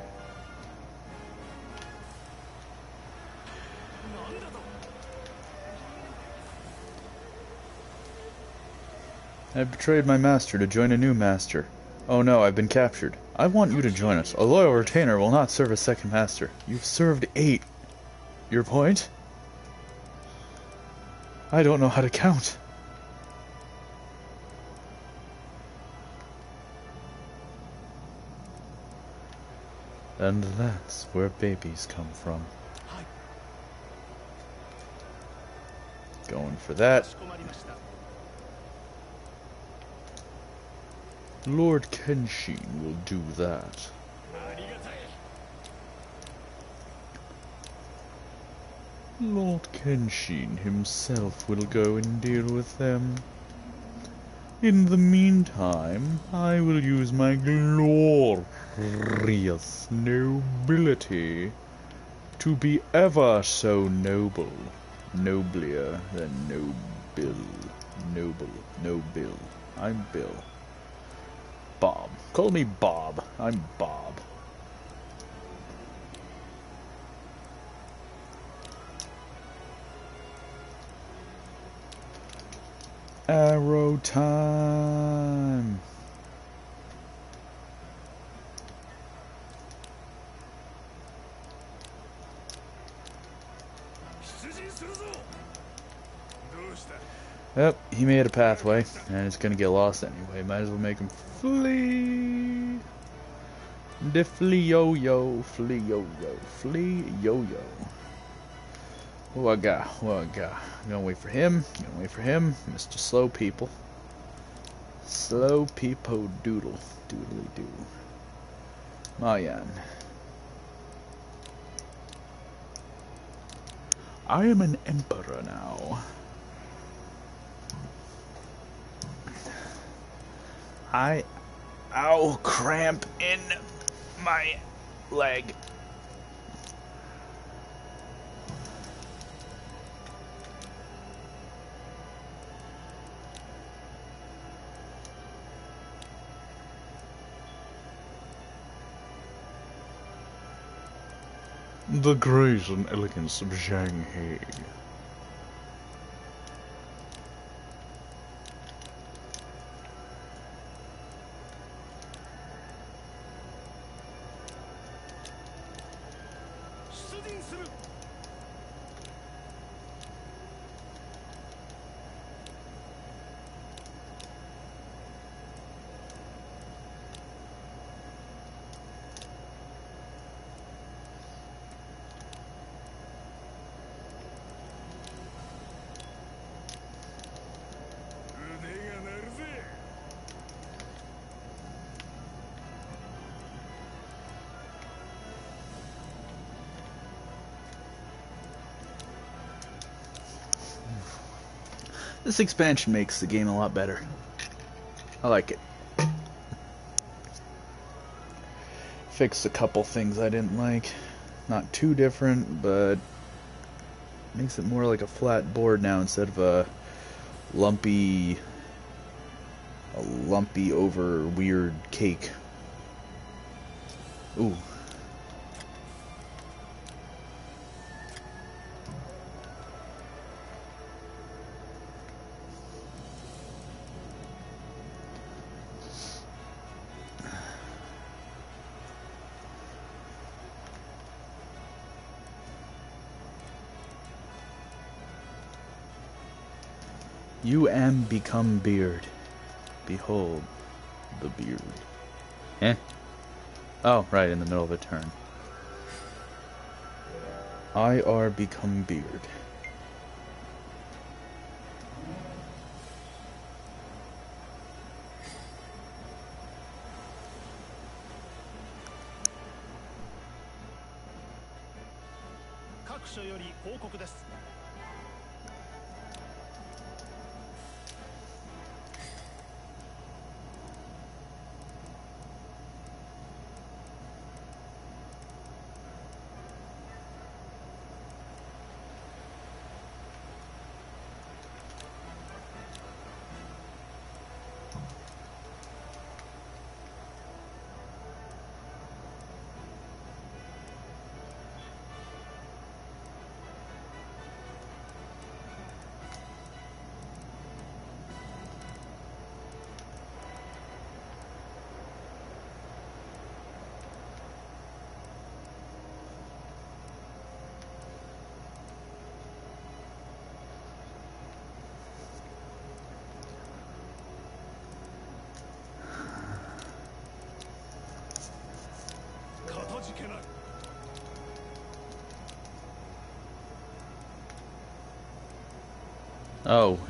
I betrayed my master to join a new master. Oh no, I've been captured. I want you to join us. A loyal retainer will not serve a second master. You've served eight. Your point? I don't know how to count. And that's where babies come from. Going for that. Lord Kenshin will do that. Lord Kenshin himself will go and deal with them. In the meantime, I will use my glory glorious nobility to be ever so noble. Noblier than noble. Noble. No Bill. I'm Bill. Bob. Call me Bob. I'm Bob. Arrow time. He made a pathway, and it's gonna get lost anyway. Might as well make him flee. The flee yo yo, flee yo yo, flee yo yo. What I got? What I got? I'm gonna wait for him. Gonna wait for him. Mr. Slow People. Slow People Doodle. Doodly doo. Mayan. I am an emperor now. I. Ow, cramp in my leg. The grace and elegance of Zhang He. This expansion makes the game a lot better. I like it. Fixed a couple things I didn't like. Not too different, but makes it more like a flat board now instead of a lumpy a lumpy over weird cake. Ooh. Become beard. Behold the beard. Eh? Oh, right, in the middle of a turn. I are become beard.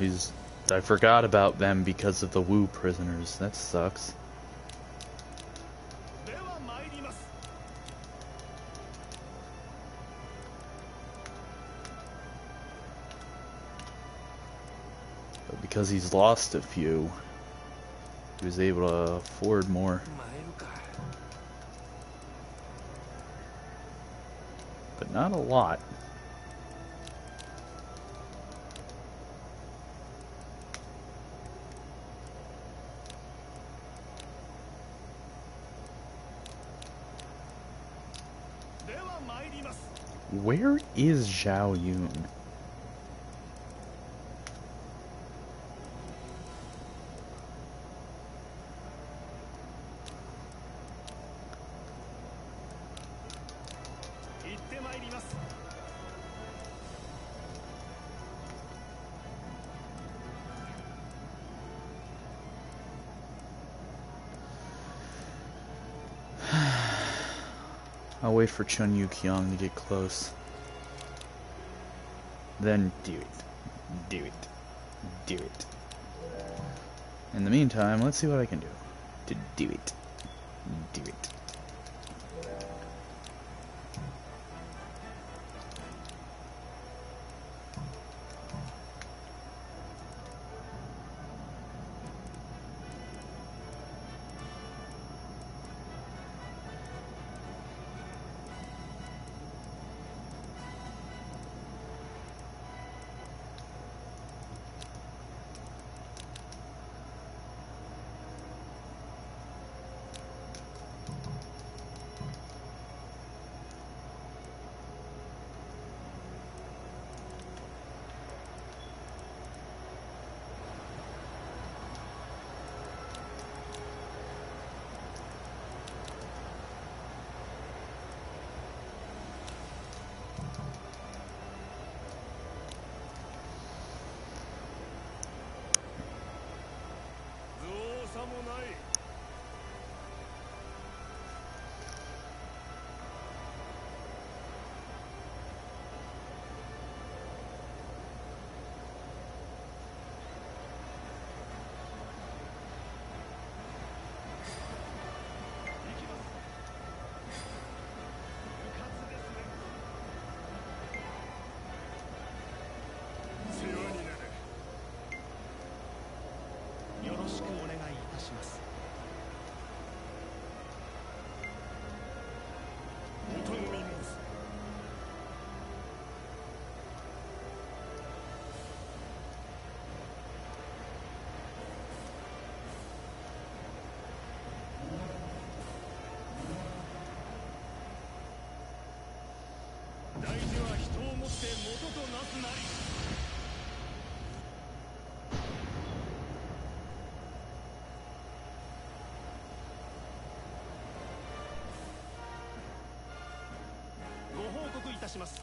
He's... I forgot about them because of the Wu prisoners. That sucks. But because he's lost a few, he was able to afford more. But not a lot. Where is Zhao Yun? For Chunyu Qiong to get close. then do it. Do it. Do it. In the meantime, let's see what I can do to do it. Do it. 告いたします。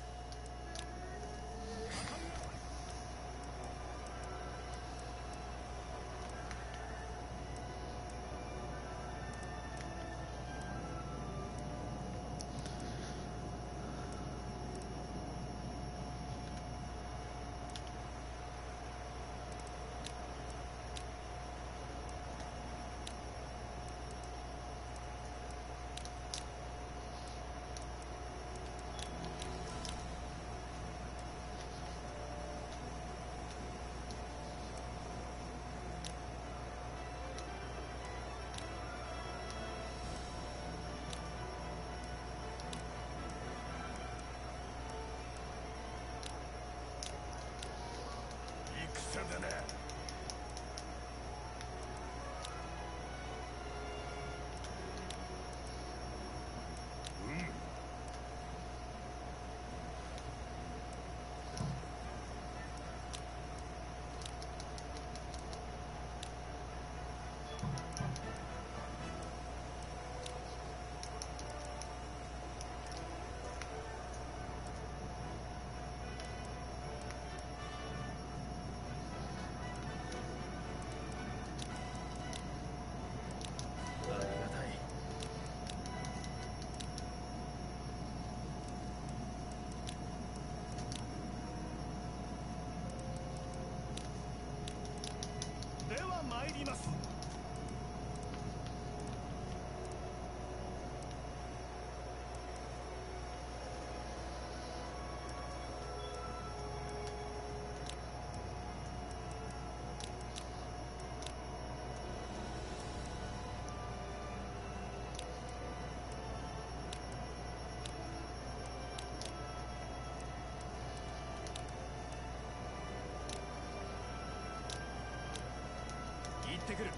ってくる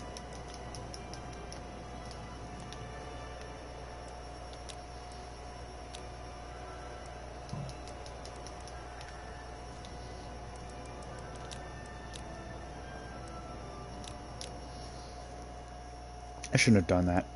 I shouldn't have done that.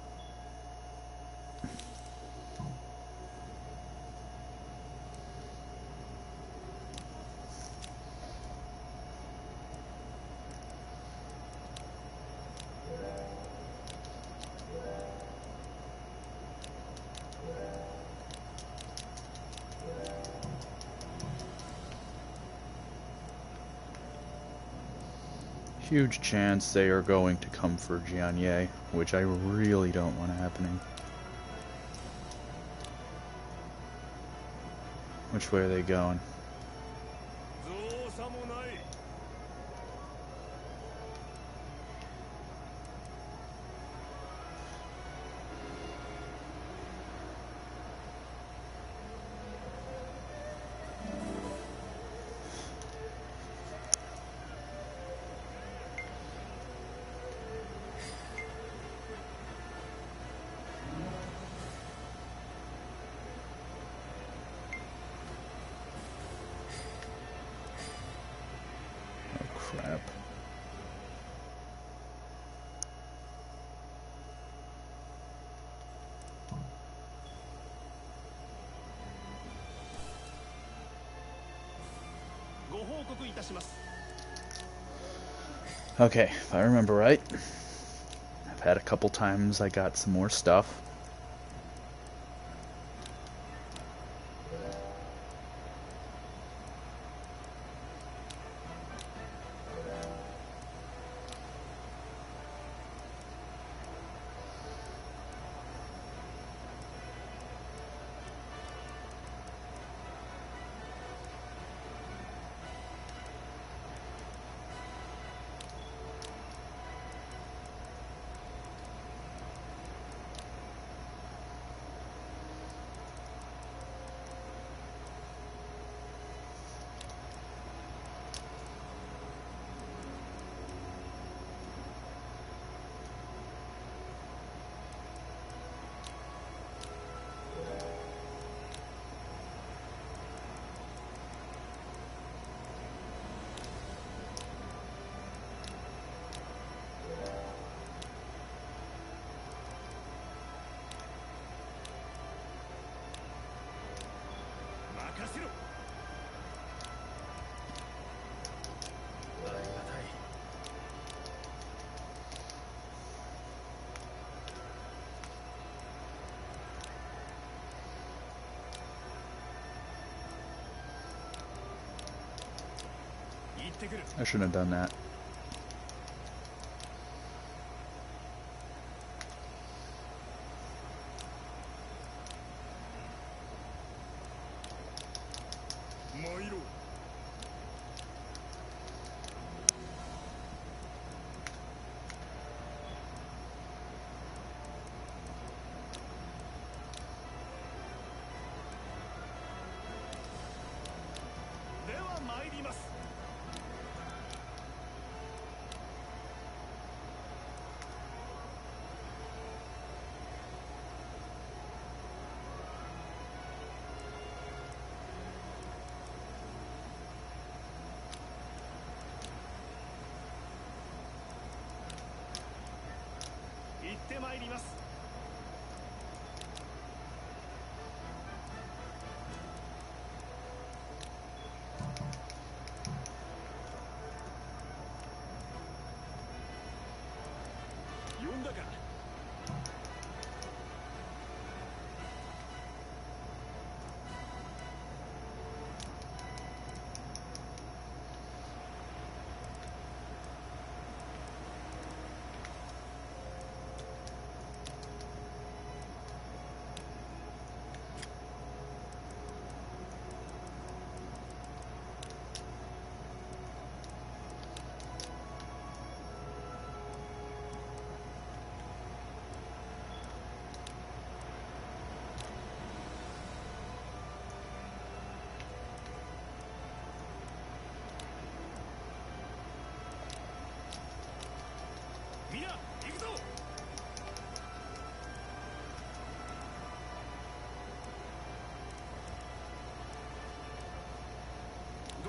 Huge chance they are going to come for Jianye, which I really don't want happening. Which way are they going? Okay, if I remember right, I've had a couple times I got some more stuff. I shouldn't have done that. まいります。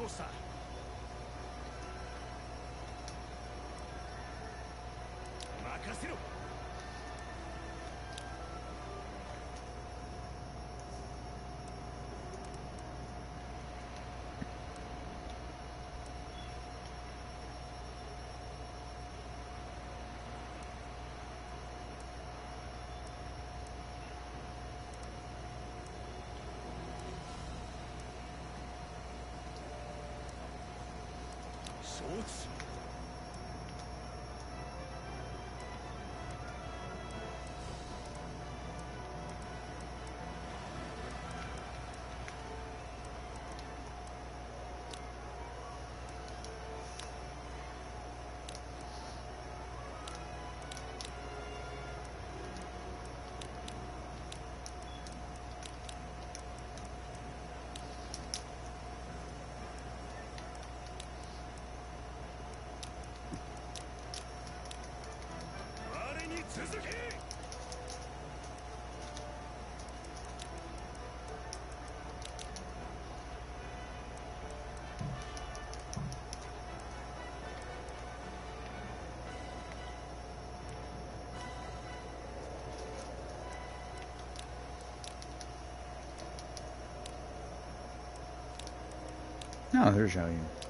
cosa. 承 Oh, there's Xiaoyu.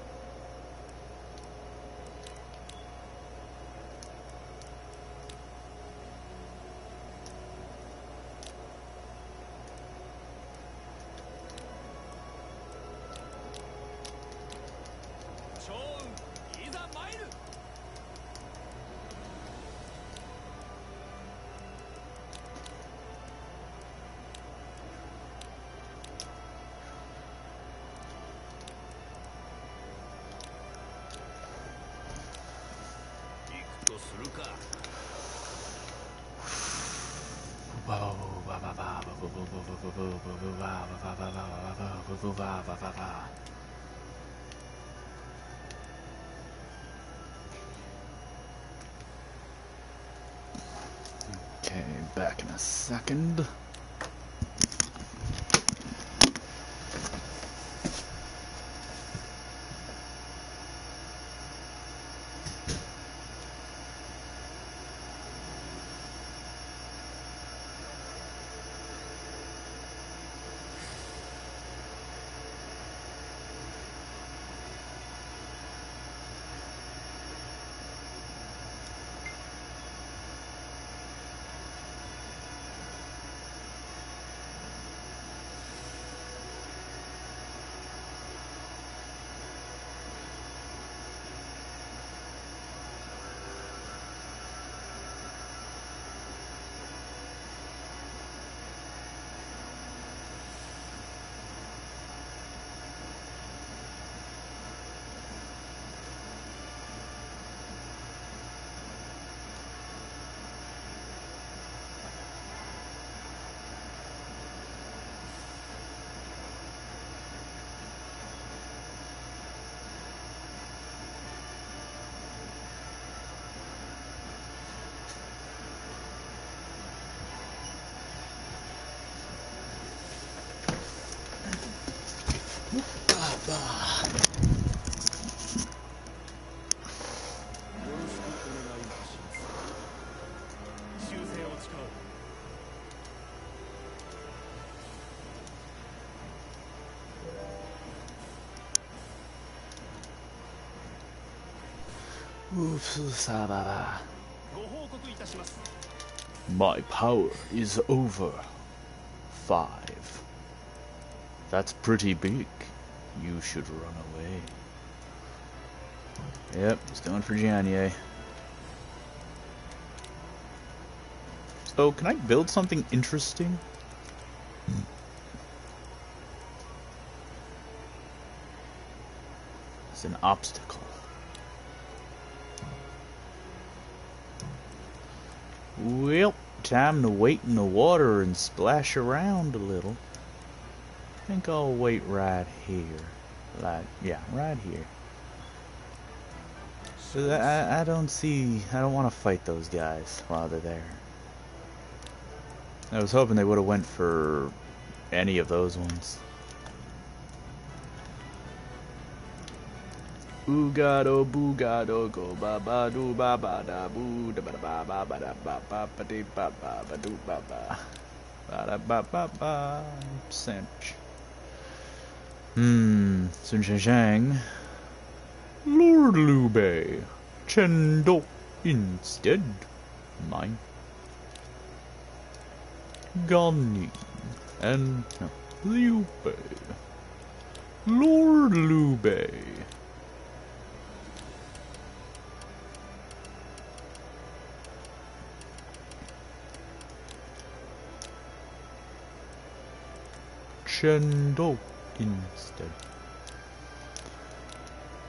Xiao Yun. Okay, back in a second. My power is over. Five. That's pretty big. You should run away. Yep, he's going for Jianye. So, can I build something interesting? It's an obstacle. Well, time to wait in the water and splash around a little. I think I'll wait right here. Like, yeah, right here. 'Cause I, I don't see, I don't want to fight those guys while they're there. I was hoping they would have went for any of those ones. Oogado boogado go ba ba do ba ba da boo da ba ba ba ba da ba ba ba dee ba ba ba do ba ba ba da ba ba ba cinch. Hmm, Sun Shang. Lord Liu Bei. Chendo instead. Mine. Gan and Liu Bei. Lord Liu Bei. Chendo instead.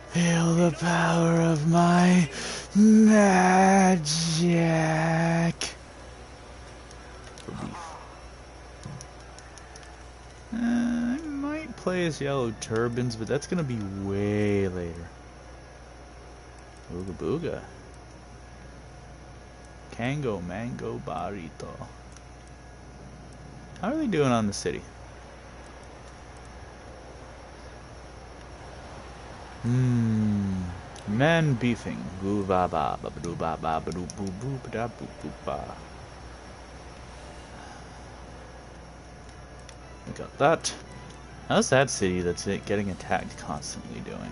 Feel the power of my magic. Uh, I might play as Yellow Turbans, but that's gonna be way later. Booga booga. Kango mango barito. How are they doing on the city? Hmm. Man beefing. Goo ba ba ba ba ba ba ba boo boo ba da boo boo ba. We got that. How's that city that's getting attacked constantly doing?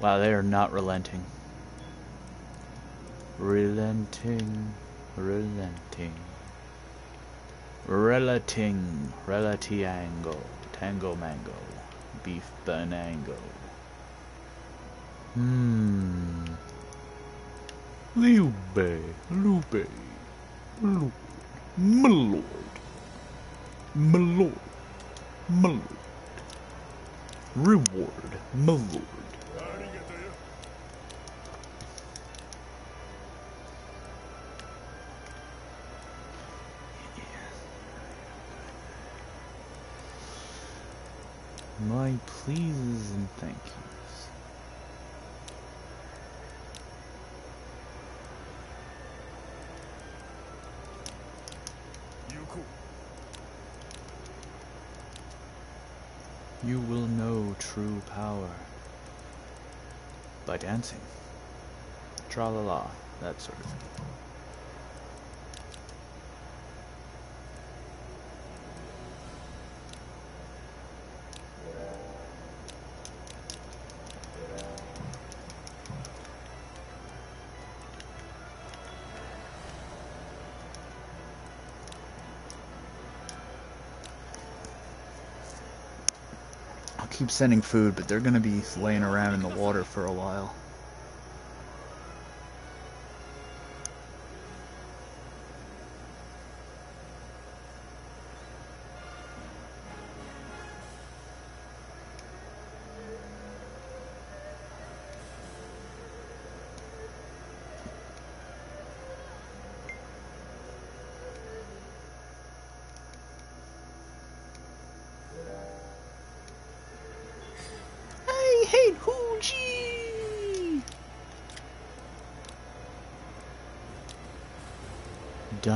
Wow, they are not relenting. Relenting, relenting. Relating, relatiango, tango mango, beef banango. Hmm. Lube, Lube, Lube, Milord, Milord, Milord. Reward, Milord. Dancing. Tra la la, that sort of thing. Keep sending food, but they're gonna be laying around in the water for a while.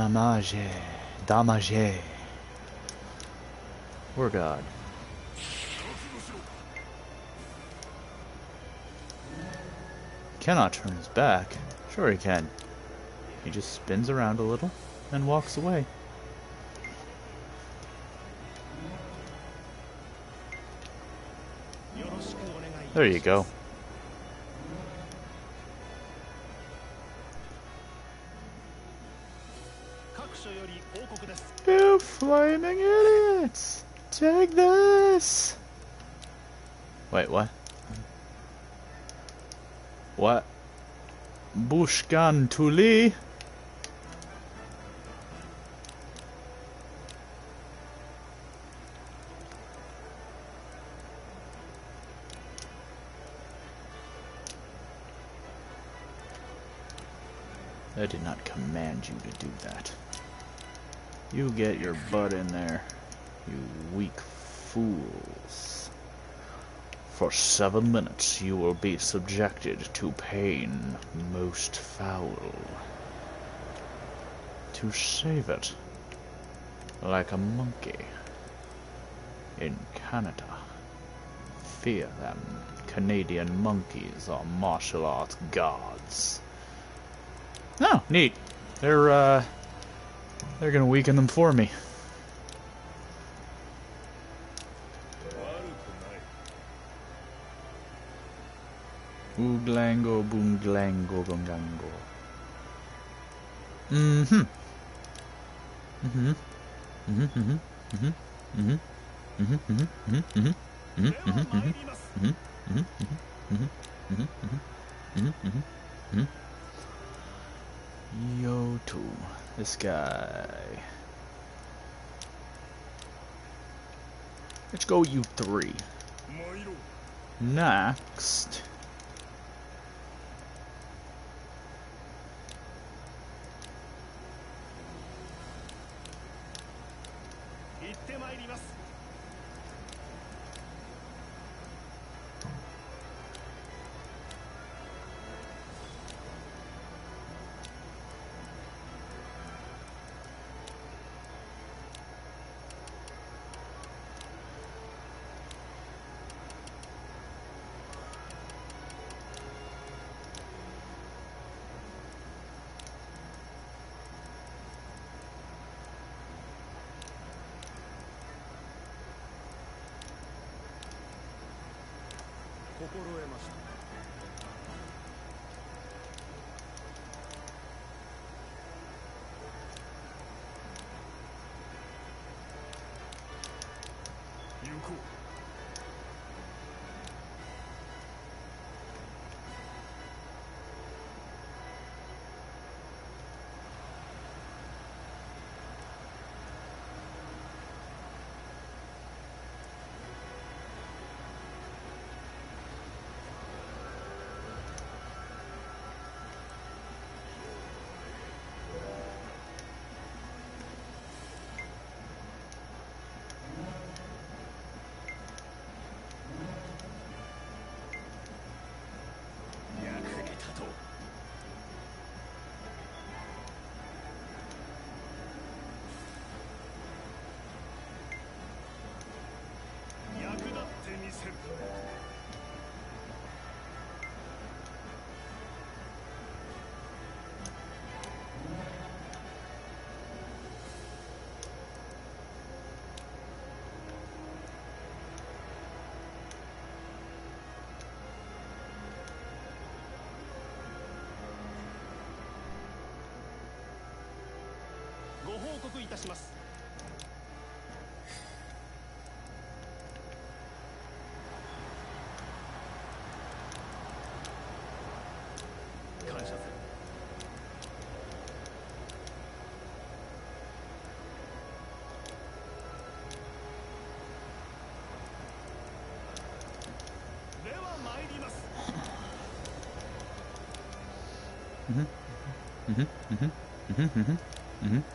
Damage, damage. Poor God. Cannot turn his back. Sure he can. He just spins around a little and walks away. There you go. Flaming idiots! Take this! Wait, what? What? Bushkan Tuli? I did not command you to do that. You get your butt in there, you weak fools. For seven minutes you will be subjected to pain most foul. To save it, like a monkey. In Canada. Fear them. Canadian monkeys are martial arts gods. Oh, neat. They're, uh, they're gonna weaken them for me. Ooglango, boonglango, gongango. Mm-hmm. Mm-hmm. Mm-hmm. Mm-hmm. Mm-hmm. Mm-hmm. Mm-hmm. Mm-hmm. Mm-hmm. Mm-hmm. Mm-hmm. Mm-hmm. Mm-hmm. Mm-hmm. Mm-hmm. Yo, to this guy. Let's go you three. Next. 報告いたします感謝するでは参ります Mhm. Mhm. Mhm. Mhm. Mhm.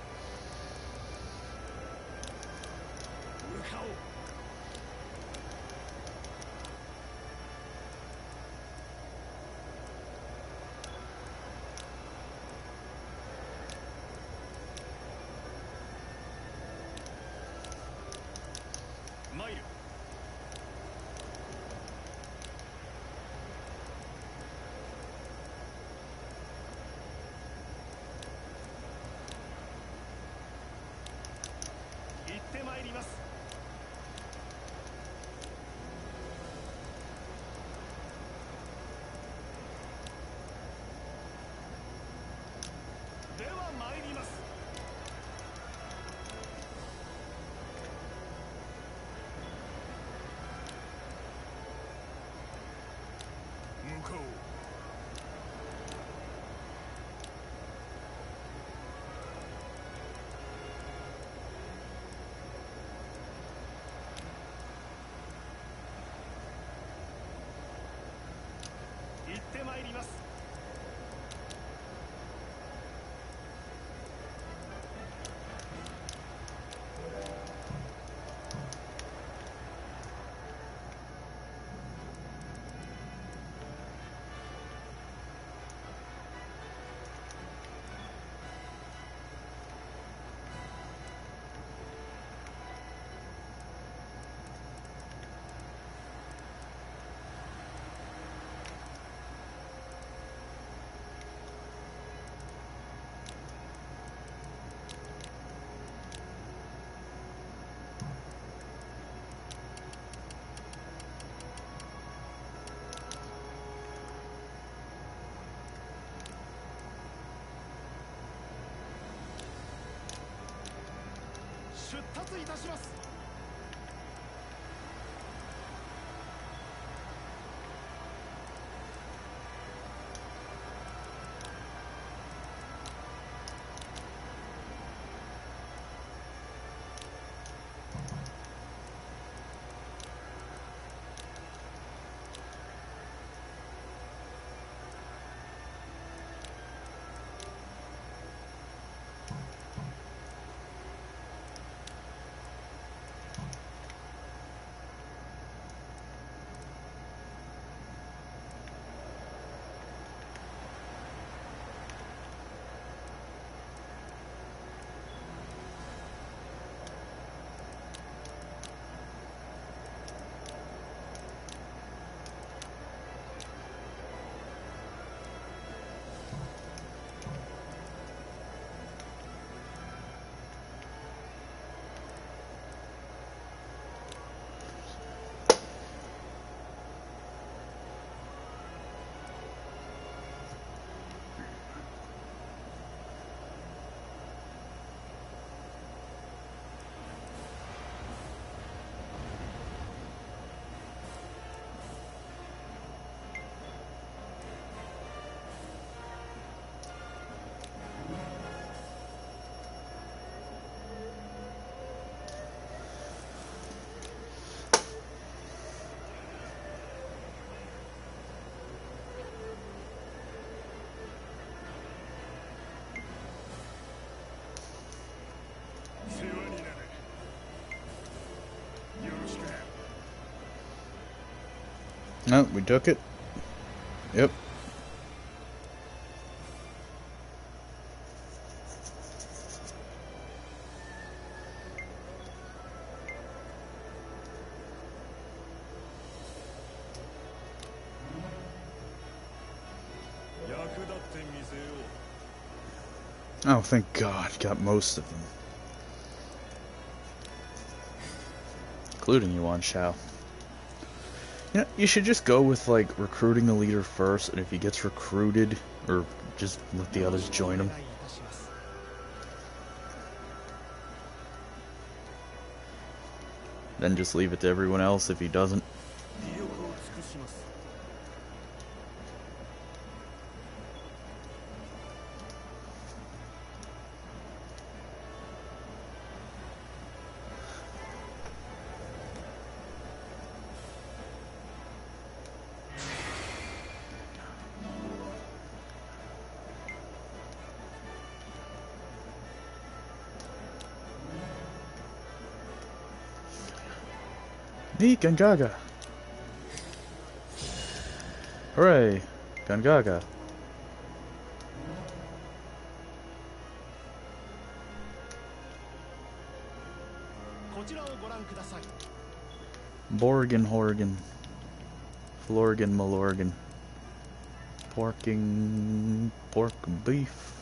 ってまいります。出発いたします。No, we took it. Yep. Oh, thank God. Got most of them. Including Yuan Shao. You know, you should just go with, like, recruiting the leader first, and if he gets recruited, or just let the others join him. Then just leave it to everyone else if he doesn't. Gungaga! Hooray! Gungaga. Borgin Horgan. Florgan Malorgan. Porking pork beef.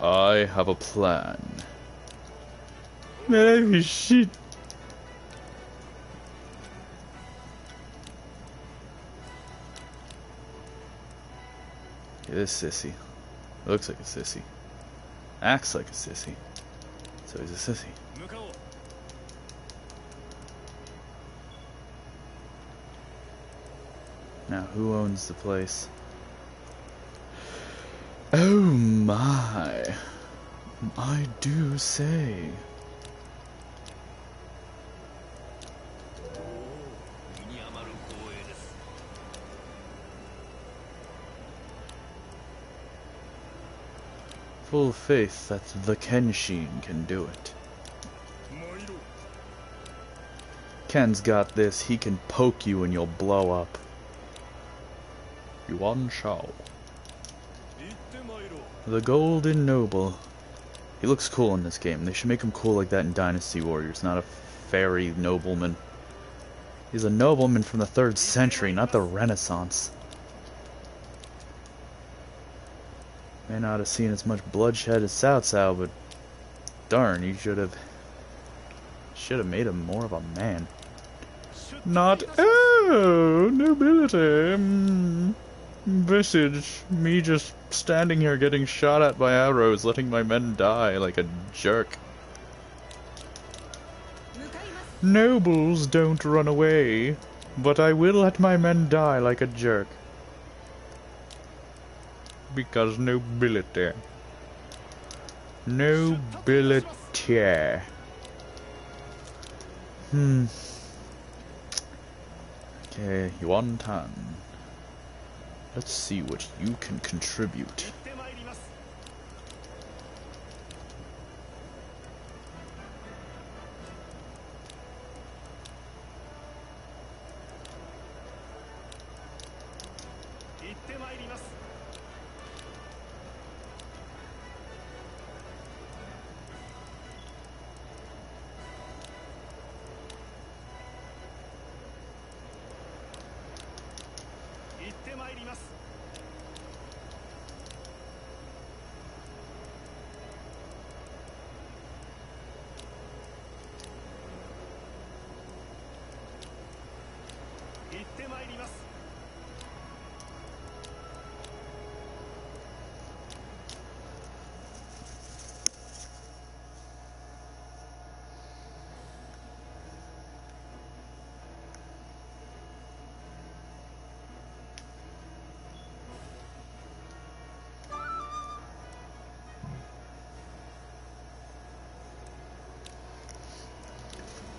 I have a plan. Man, shit. this sissy. Looks like a sissy. Acts like a sissy. So he's a sissy. Now, who owns the place? Oh my. I do say. Full faith that the Kenshin can do it. Ken's got this, he can poke you and you'll blow up. Yuan Shao. The Golden Noble. He looks cool in this game. They should make him cool like that in Dynasty Warriors, not a fairy nobleman. He's a nobleman from the 3rd century, not the Renaissance. May not have seen as much bloodshed as Cao Cao, but darn, you should have should have made him more of a man. Not oh nobility. Mm visage me just standing here getting shot at by arrows, letting my men die like a jerk. Nobles don't run away, but I will let my men die like a jerk. Because nobility. Nobility. Hmm. Okay, Yuan Tan. Let's see what you can contribute.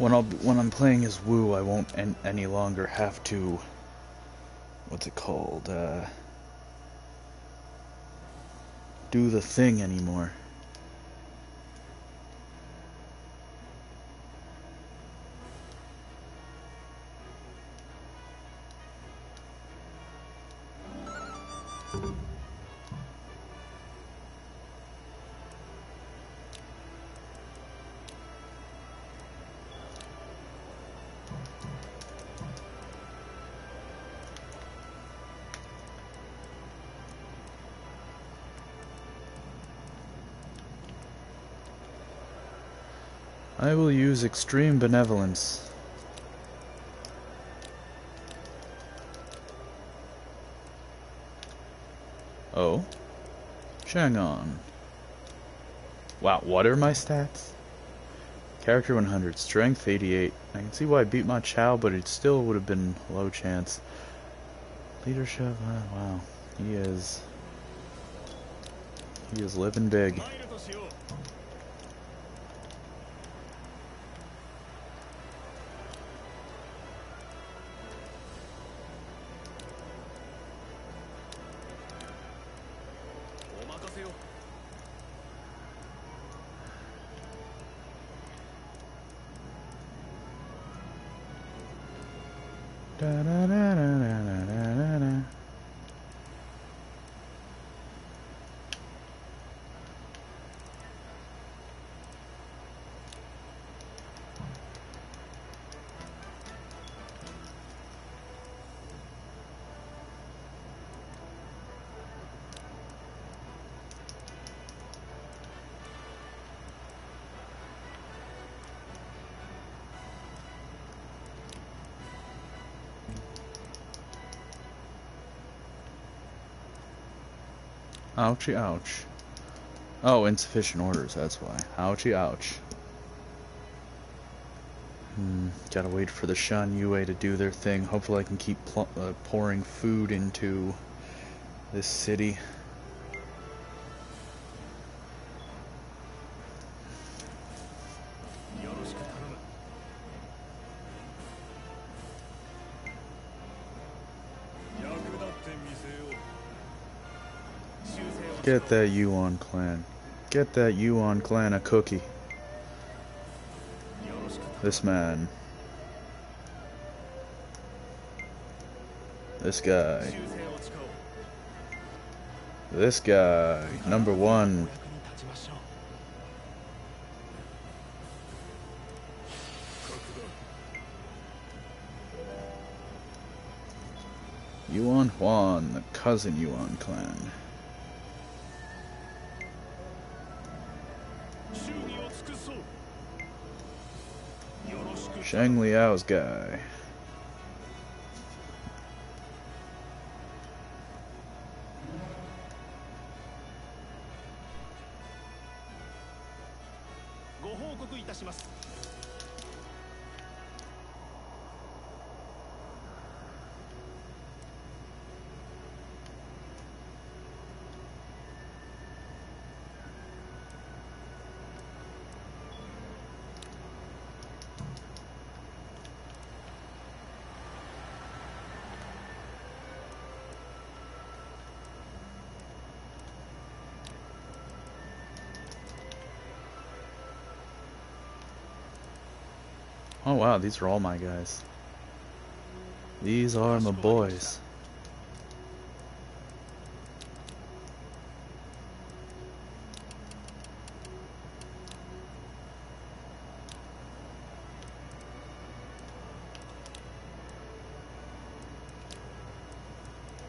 When I'll when I'm playing as Wu, I won't en any longer have to. What's it called? Uh, do the thing anymore. I will use extreme benevolence. Oh. Shangon. Wow, what are my stats? Character 100, Strength 88. I can see why I beat my Chow, but it still would have been low chance. Leadership, uh, wow. He is... He is living big. Ouchie ouch. Oh, insufficient orders, that's why. Ouchie ouch. Hmm, gotta wait for the Shan Yue to do their thing. Hopefully I can keep uh, pouring food into this city.「Get that Yuan clan. Get that Yuan clan a cookie. This man. This guy. This guy. Number one. Yuan Huan, the cousin Yuan clan. Shang Liao's guy. Wow, these are all my guys. These are my boys.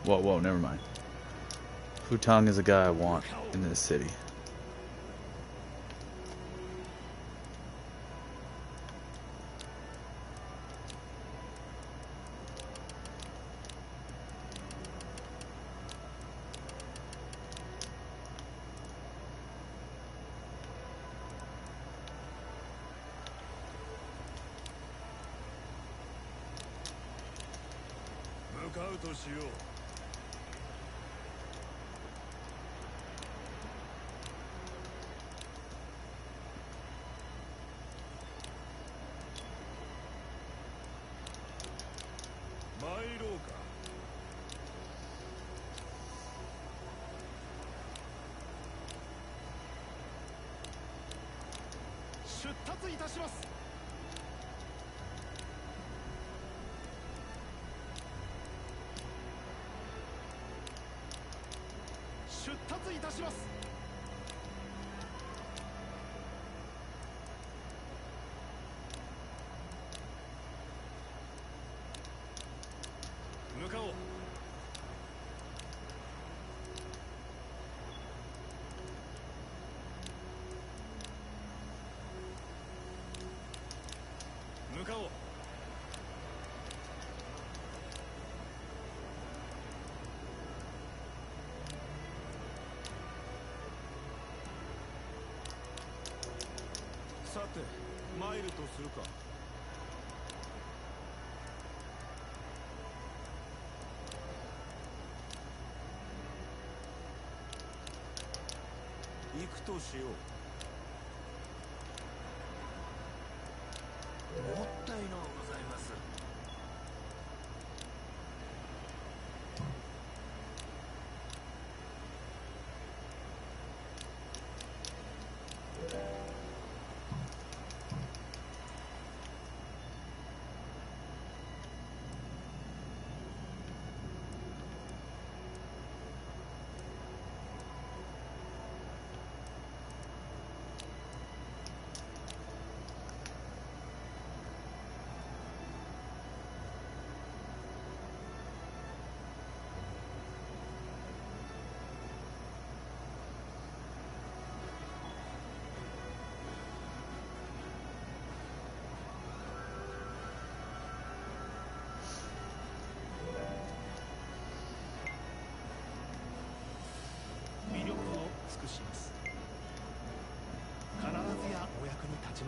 Whoa, whoa, never mind. Futang is a guy I want in this city. "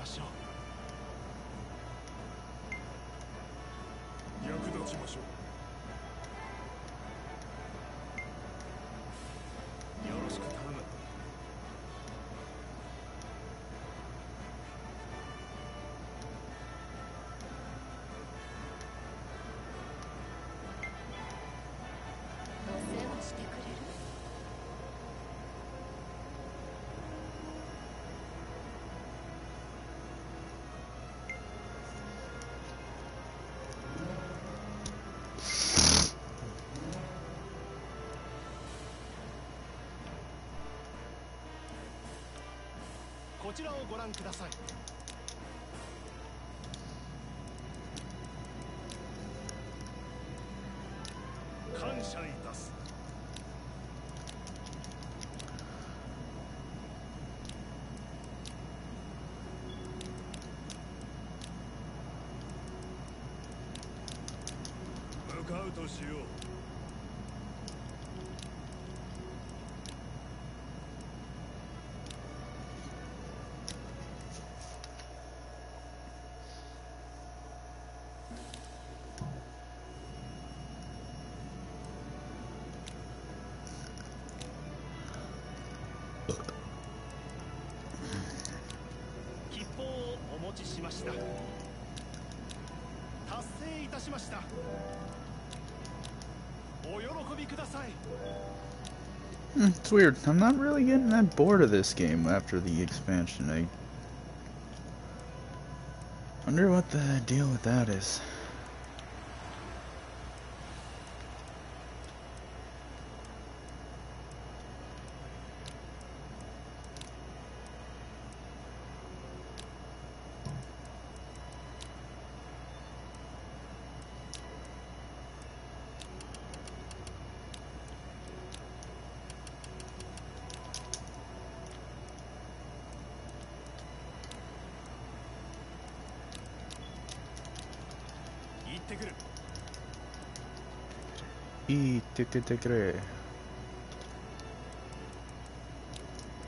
pasó? こちらをご覧ください。感謝いたす。向かうとしよう。をお持ちしました達成いたしましたお喜びください Hmm, it's weird. I'm not really getting that bored of this game after the expansion. I wonder what the deal with that is.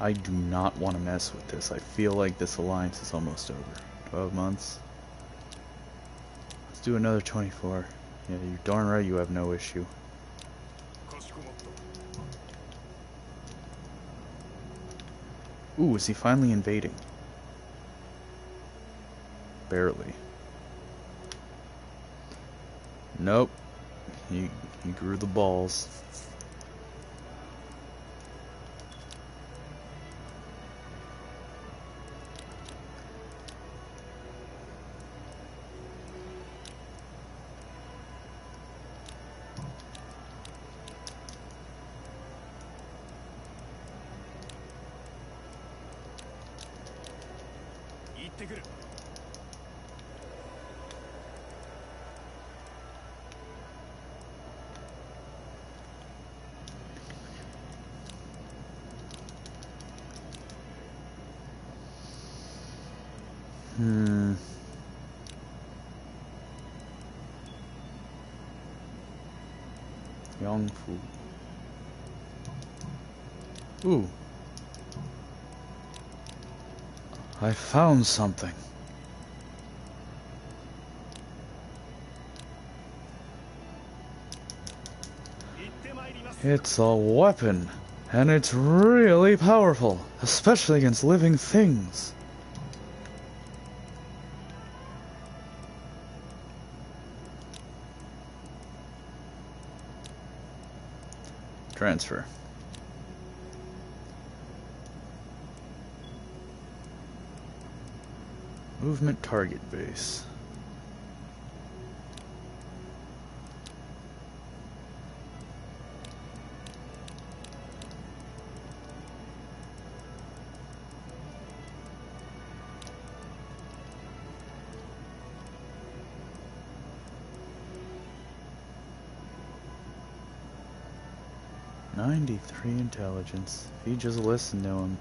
I do not want to mess with this. I feel like this alliance is almost over. 12 months. Let's do another 24. Yeah, you're darn right you have no issue. Ooh, is he finally invading? Barely. Nope. He you grew the balls. Found something. It's a weapon, and it's really powerful, especially against living things. Transfer. Movement target base. Ninety-three intelligence. If you just listen to him.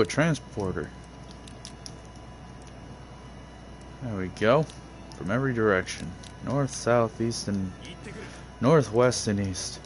A transporter. There we go. From every direction. North, south, east, and... Northwest and east.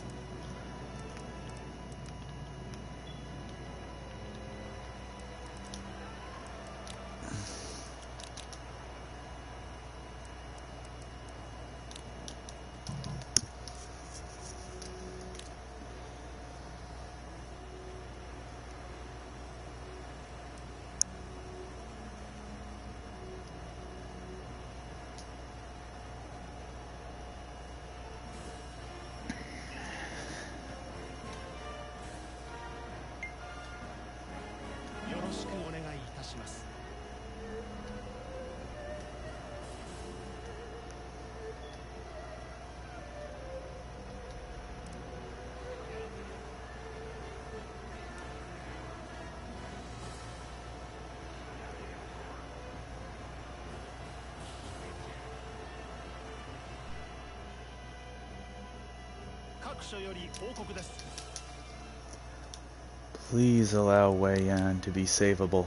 Please allow Wei Yan to be savable.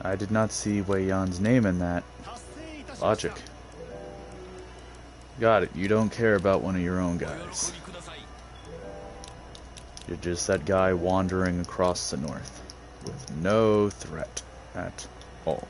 I did not see Wei Yan's name in that. Logic. Got it, you don't care about one of your own guys. You're just that guy wandering across the north with no threat at all.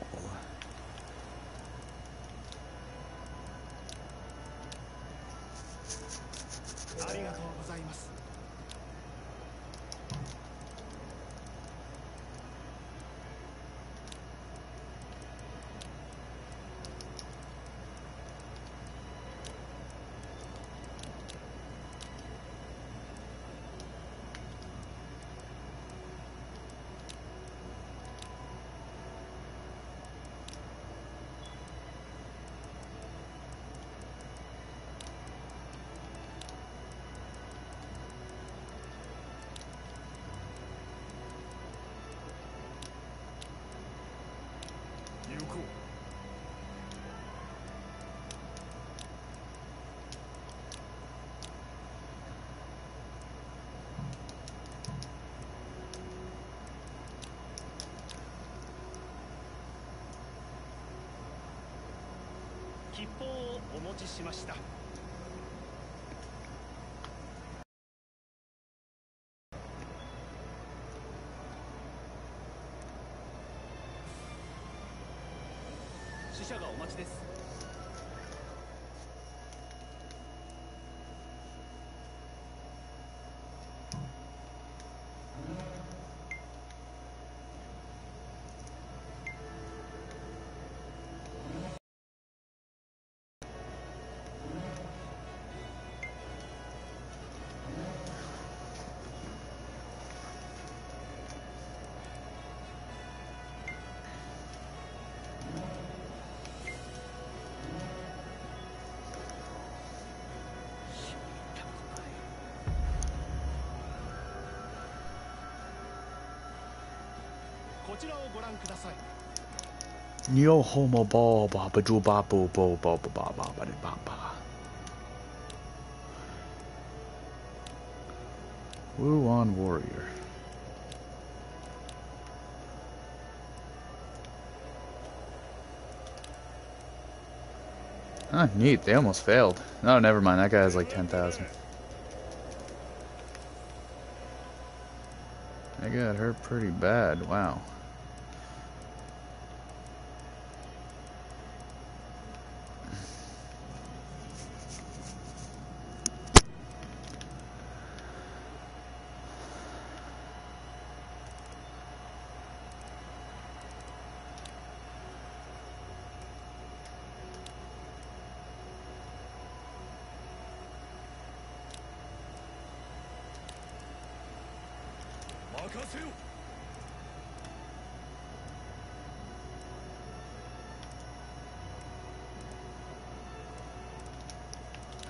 Neo homo ba ba ba ju ba bo bo ba ba ba ba ba ba ba. Wu on warrior. Ah, neat. They almost failed. No, never mind. That guy has like 10,000. They got hurt pretty bad. Wow.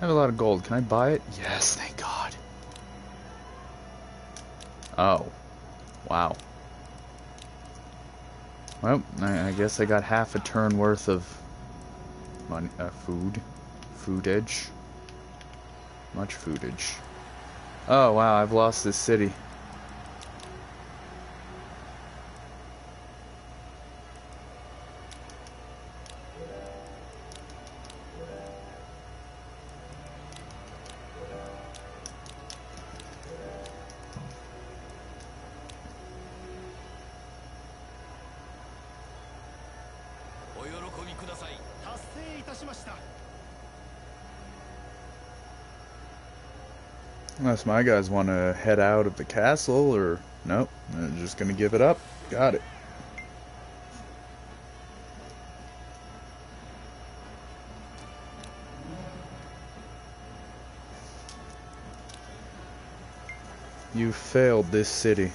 I have a lot of gold. Can I buy it? Yes, thank God. Oh. Wow. Well, I, guess I got half a turn worth of money, uh, food. Foodage. Much foodage. Oh, wow, I've lost this city. Unless my guys want to head out of the castle, or nope, they're just gonna give it up. Got it. You failed this city.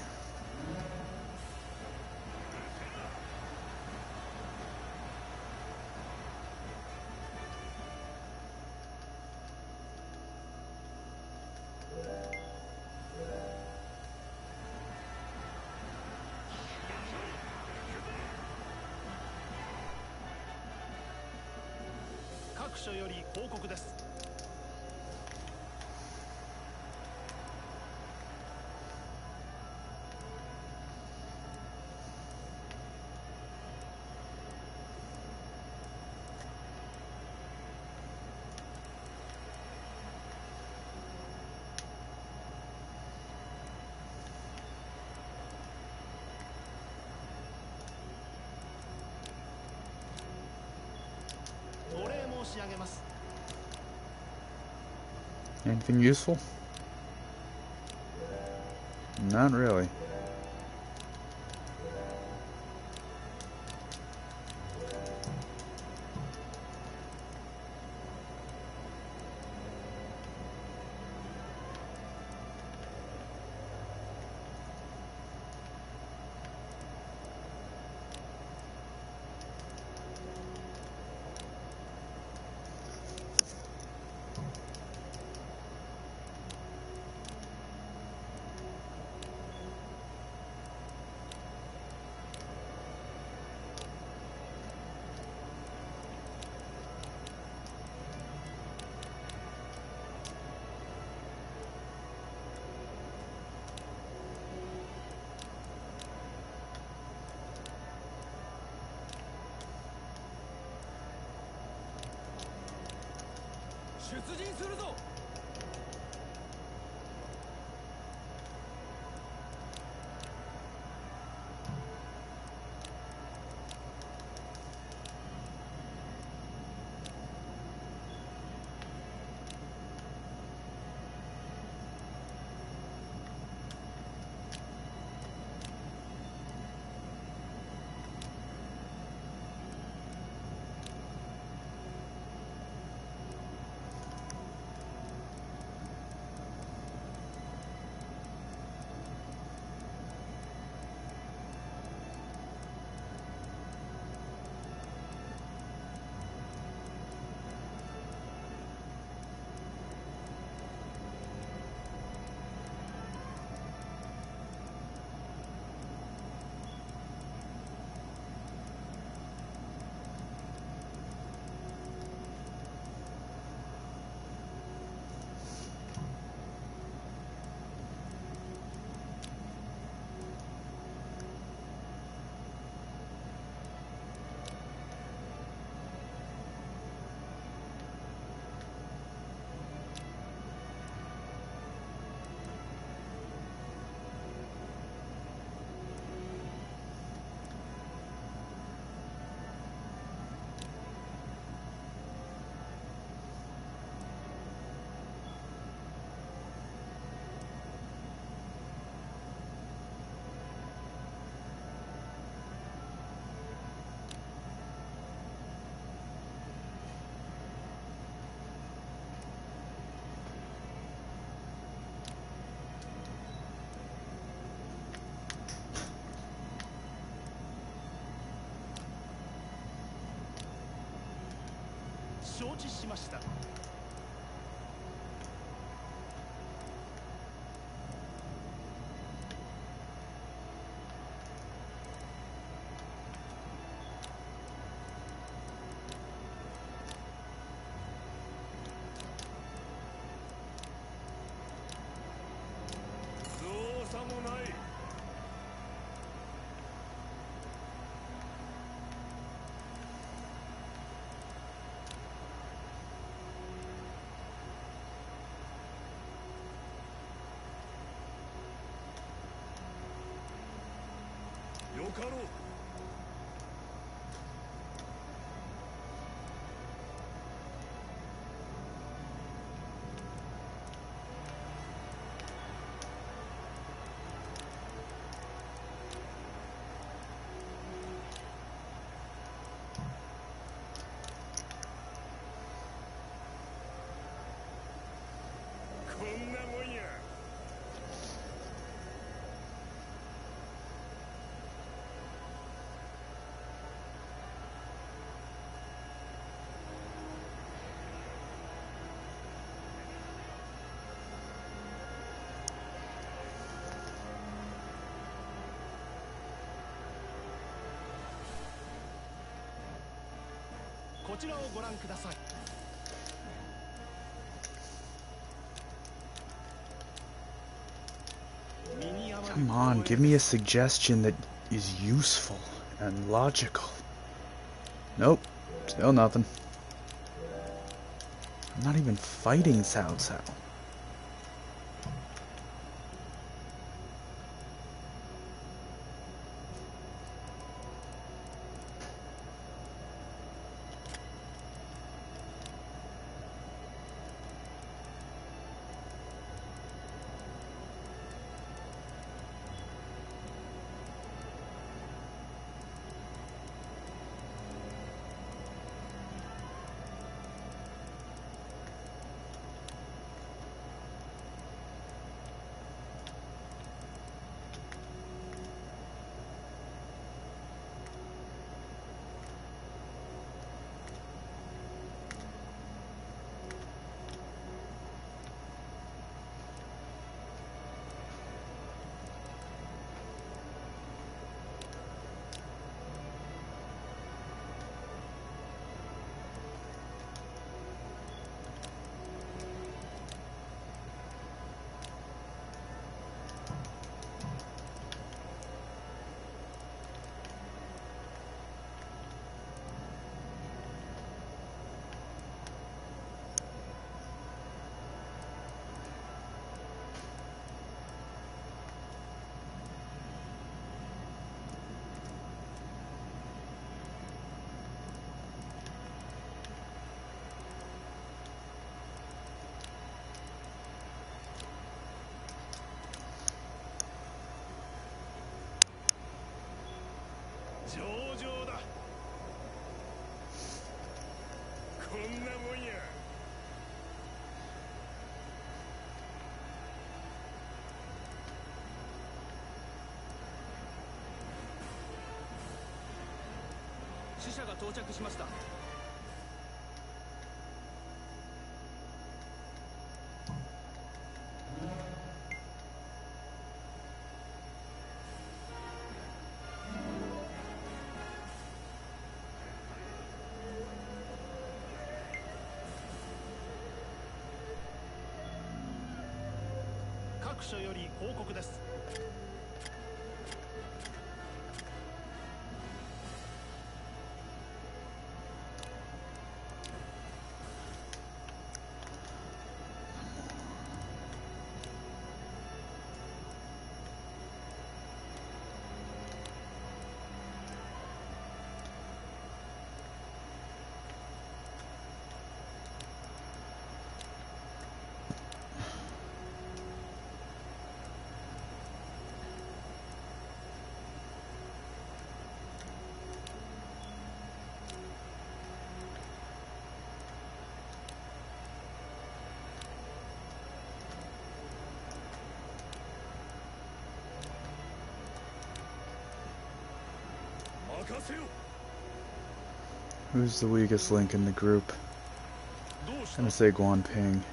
Anything useful? Not really. 承知しましたそうさもないよかろうこんなもんや。こちらをご覧ください Come on, give me a suggestion that is useful and logical. Nope, still nothing. I'm not even fighting Cao Cao. 着しました。各所より報告です。Who's the weakest link in the group? I'm gonna say Guan Ping.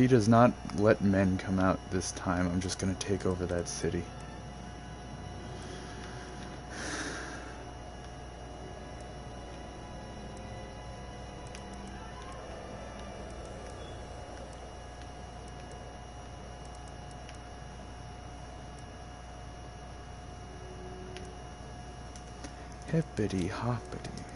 He does not let men come out this time, I'm just gonna take over that city. Hippity hoppity.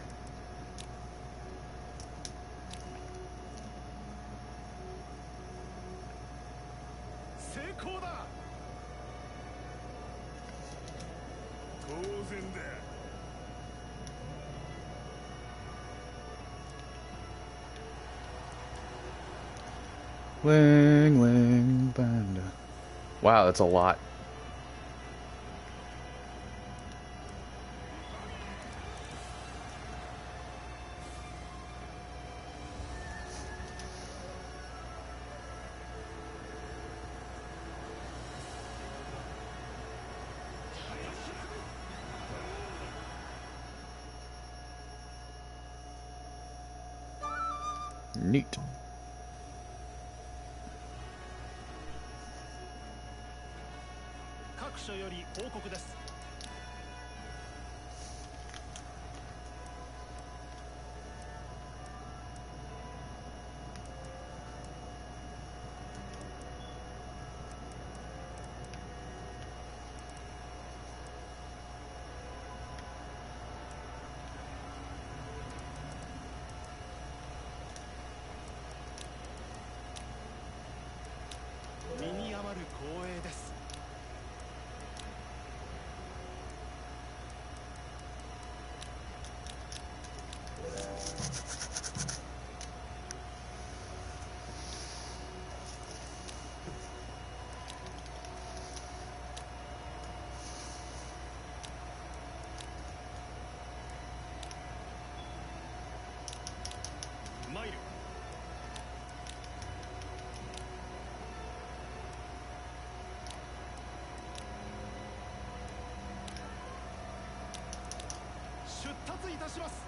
That's a lot. いたします。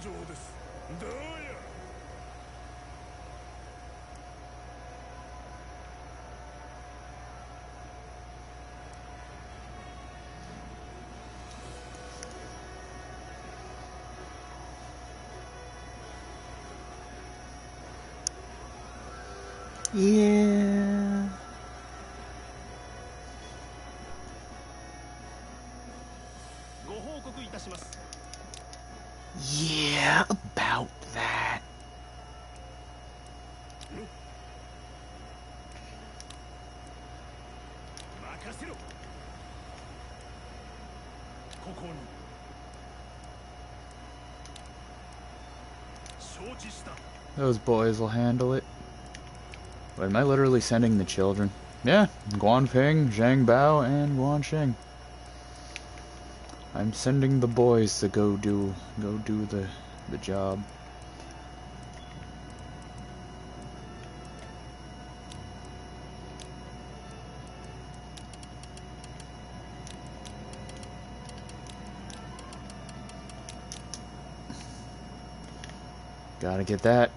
です。どうや。いえ。Those boys will handle it. Wait, am I literally sending the children? Yeah, Guan Guanping, Zhang Bao, and Guan Guanxing. I'm sending the boys to go do go do the the job. Gotta get that.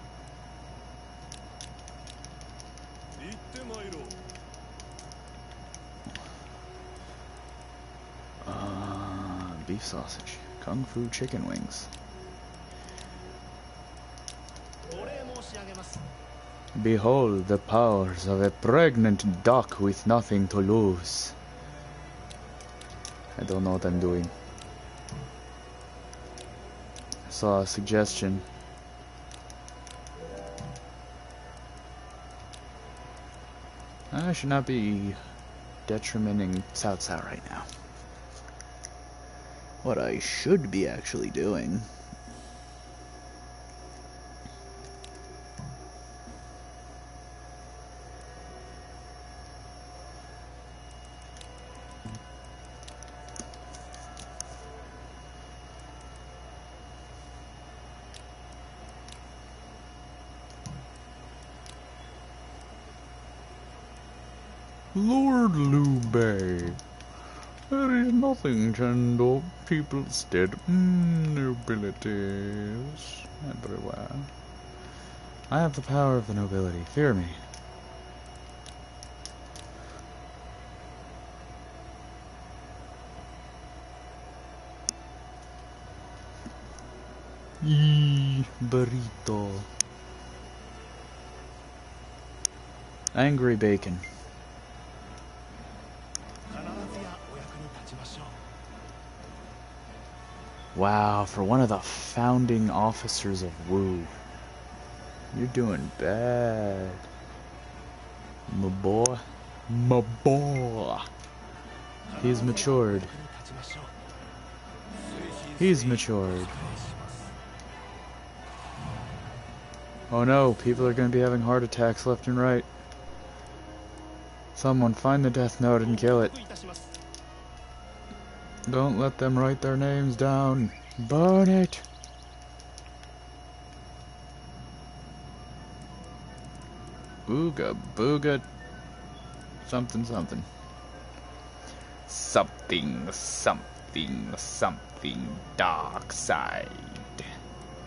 Uh, beef sausage. Kung Fu chicken wings. Behold the powers of a pregnant duck with nothing to lose. I don't know what I'm doing. I saw a suggestion. Should not be detrimenting South South right now. What I should be actually doing Lord Liu Bei. There is nothing Chendo. People's dead. Mm, nobilities. Everywhere. I have the power of the nobility. Fear me. Yee, burrito. Angry bacon. Wow, for one of the founding officers of Wu. You're doing bad. My boy. My boy. He's matured. He's matured. Oh no, people are going to be having heart attacks left and right. Someone find the death note and kill it. Don't let them write their names down. Burn it! Ooga booga something something. Something something something dark side.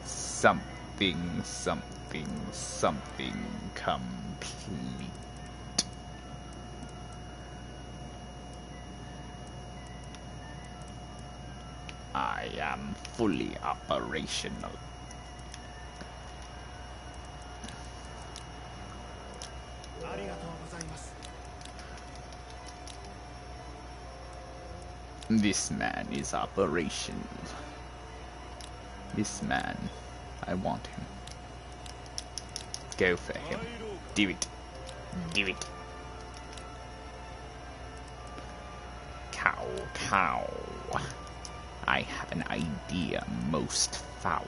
Something something something complete. am fully operational. This man is operational. This man, I want him. Go for him. Do it. Do it. Cow, cow. I have an idea most foul.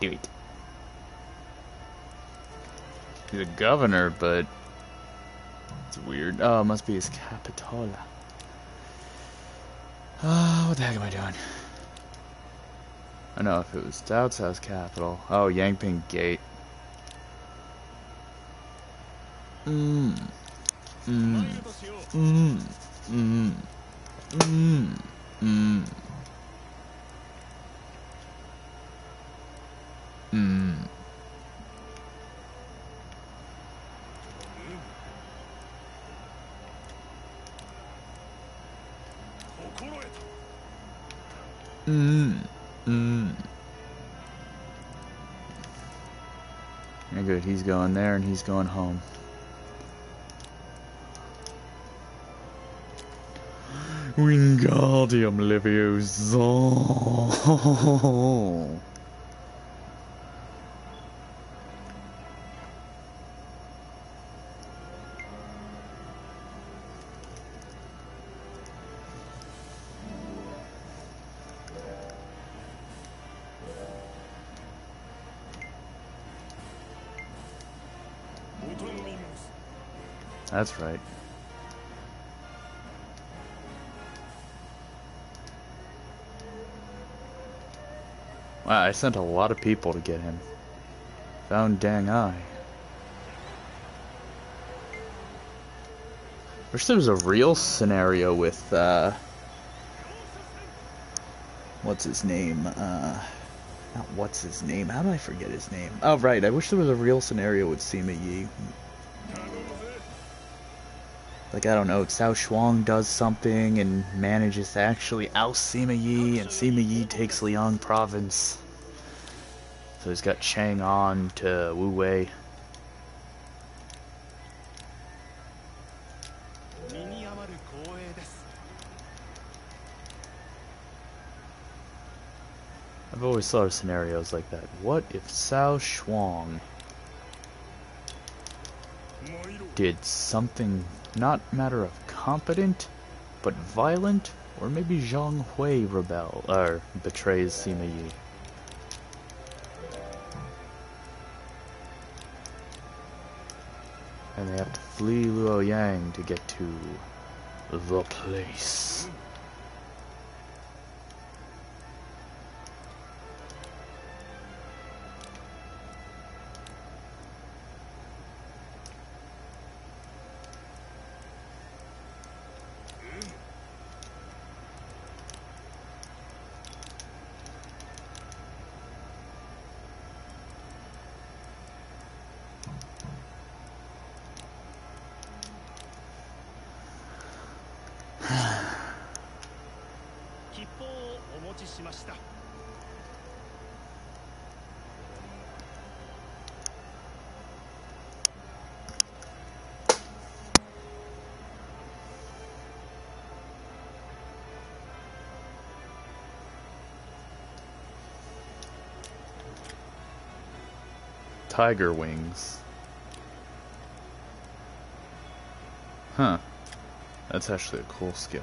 Do it. He's a governor, but it's weird. Oh, it must be his Capitola. Ah, what the heck am I doing? I know if it was Cao House capital. Oh, Yangping Gate. He's going there and he's going home. Wingardium Leviosa. That's right. Wow, I sent a lot of people to get him. Found Deng Ai. Wish there was a real scenario with, uh... What's his name? Uh... Not what's his name? How do I forget his name? Oh, right. I wish there was a real scenario with Sima Yi like I don't know, Cao Shuang does something and manages to actually oust Sima Yi, and Sima Yi takes Liang Province. So he's got Chang'an to Wu Wei. I've always thought of scenarios like that. What if Cao Shuang did something not matter of competent, but violent, or maybe Zhong Hui rebel or betrays Sima Yi. And they have to flee Luoyang to get to the place. " Tiger wings. Huh. That's actually a cool skill.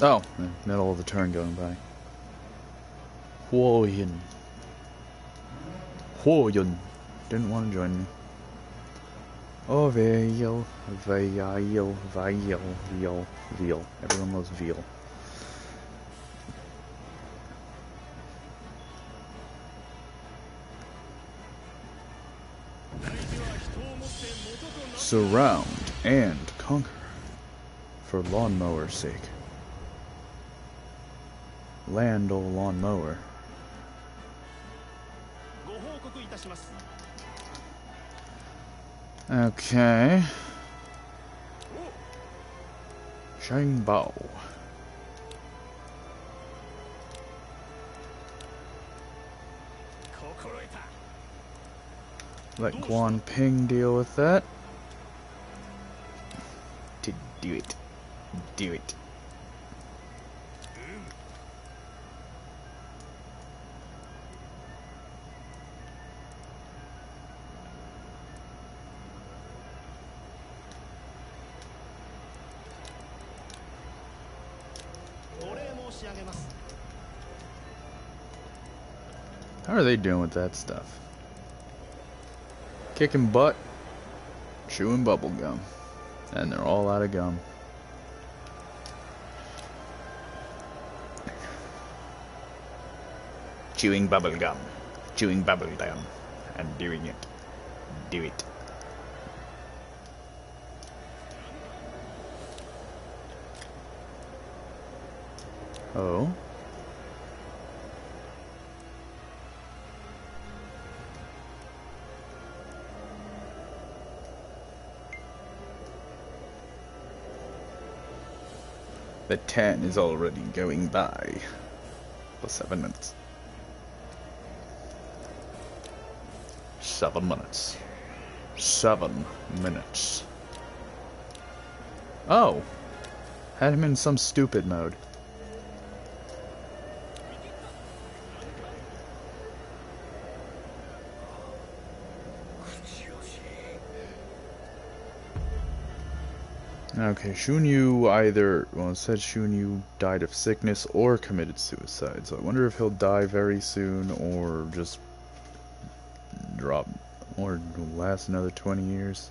Oh, middle of the turn going by. Huoyin. Huoyin. Didn't want to join me. Oh, veal, veal, veal, veal, veal. Everyone loves veal. Surround and conquer for lawnmower's sake. Land, O lawnmower. Okay. Shang Let Guan Ping deal with that. To do it. Do it. Doing with that stuff? Kicking butt, chewing bubble gum, and they're all out of gum. Chewing bubble gum, chewing bubble gum, and doing it. Do it. Oh. The 10 is already going by. For 7 minutes. 7 minutes. 7 minutes. Oh! Had him in some stupid mode. Okay, Shunyu either, well, it said Shunyu died of sickness or committed suicide, so I wonder if he'll die very soon or just drop, or last another 20 years.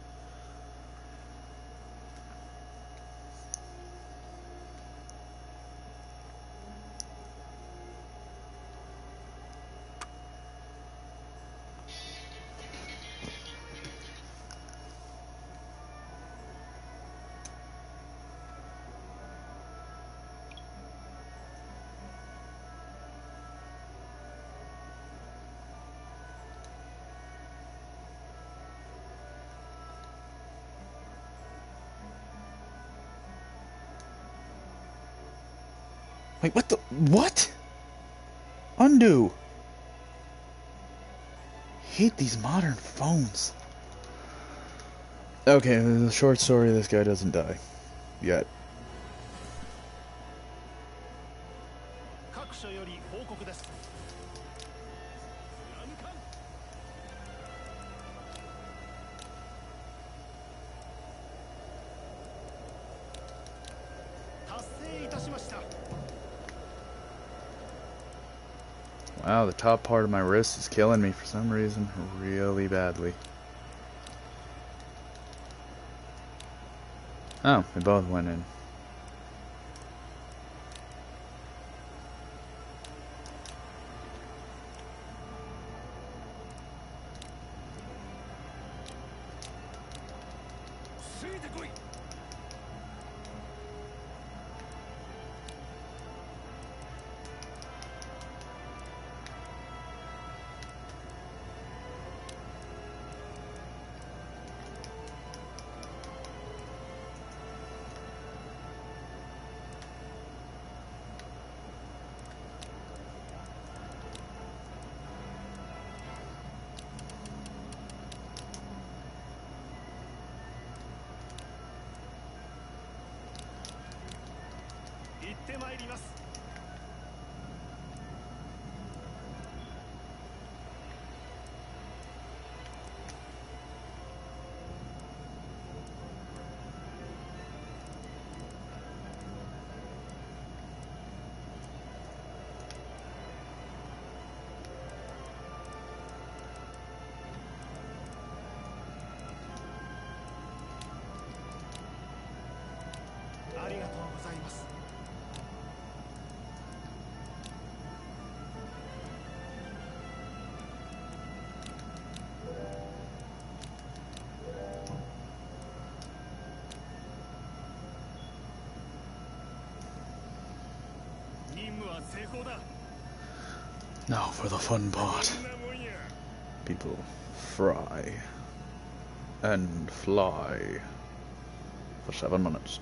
Phones. Okay, the short story this guy doesn't die. Yet. Part of my wrist is killing me for some reason really badly. Oh, we both went in. Fun part. People fry and fly for seven minutes.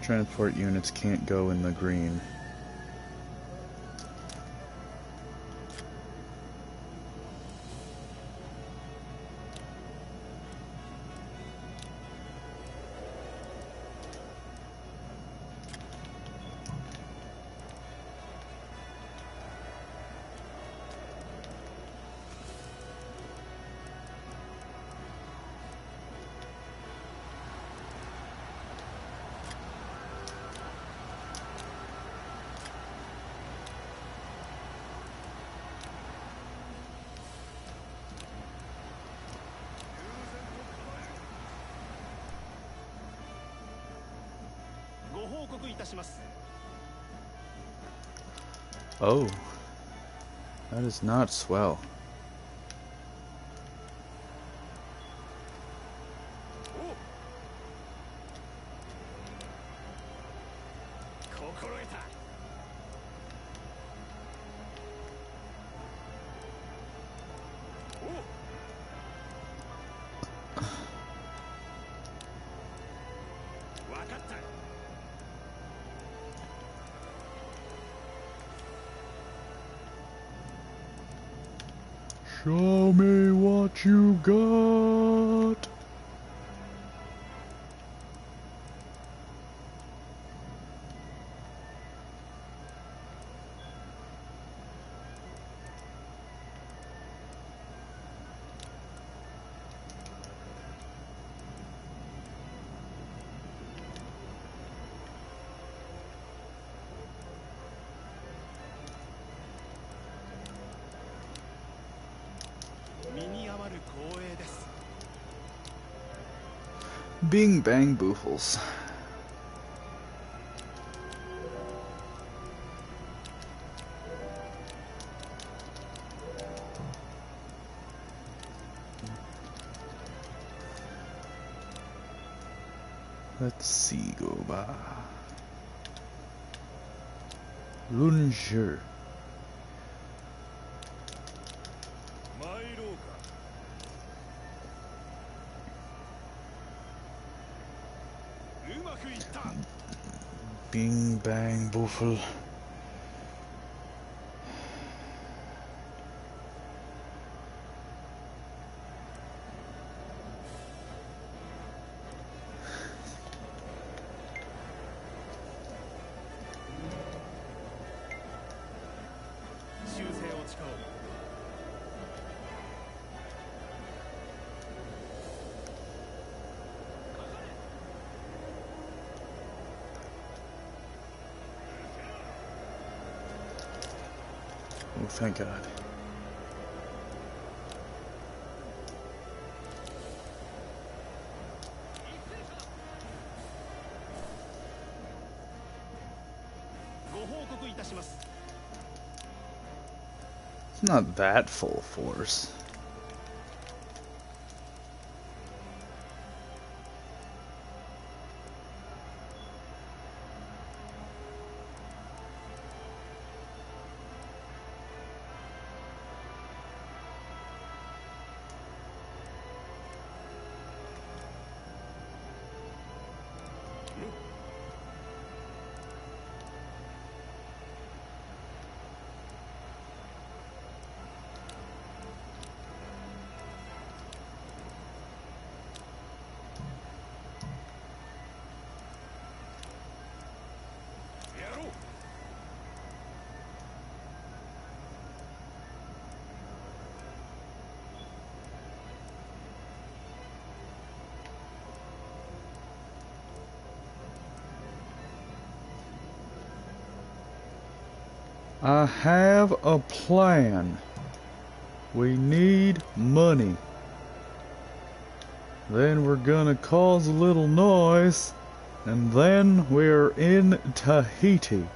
Transport units can't go in the green. Oh. That is not swell. Bing bang boofles. Let's see, go by. Lunger. Bang boofle.「Thank God. It's not that full force. I have a plan. We need money. Then we're gonna cause a little noise, and then we're in Tahiti.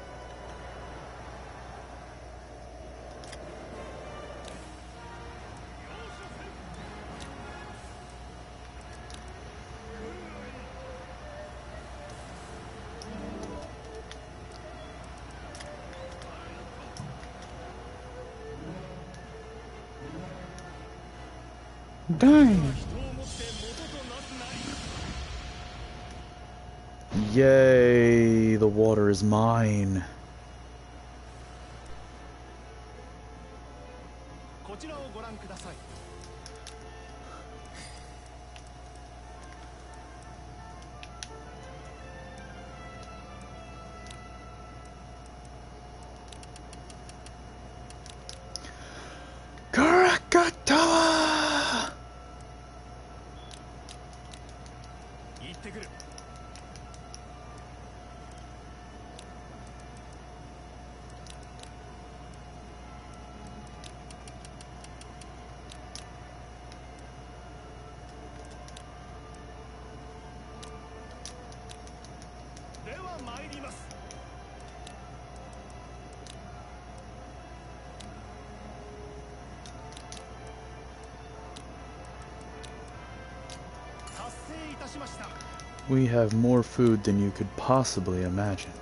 we have more food than you could possibly imagine.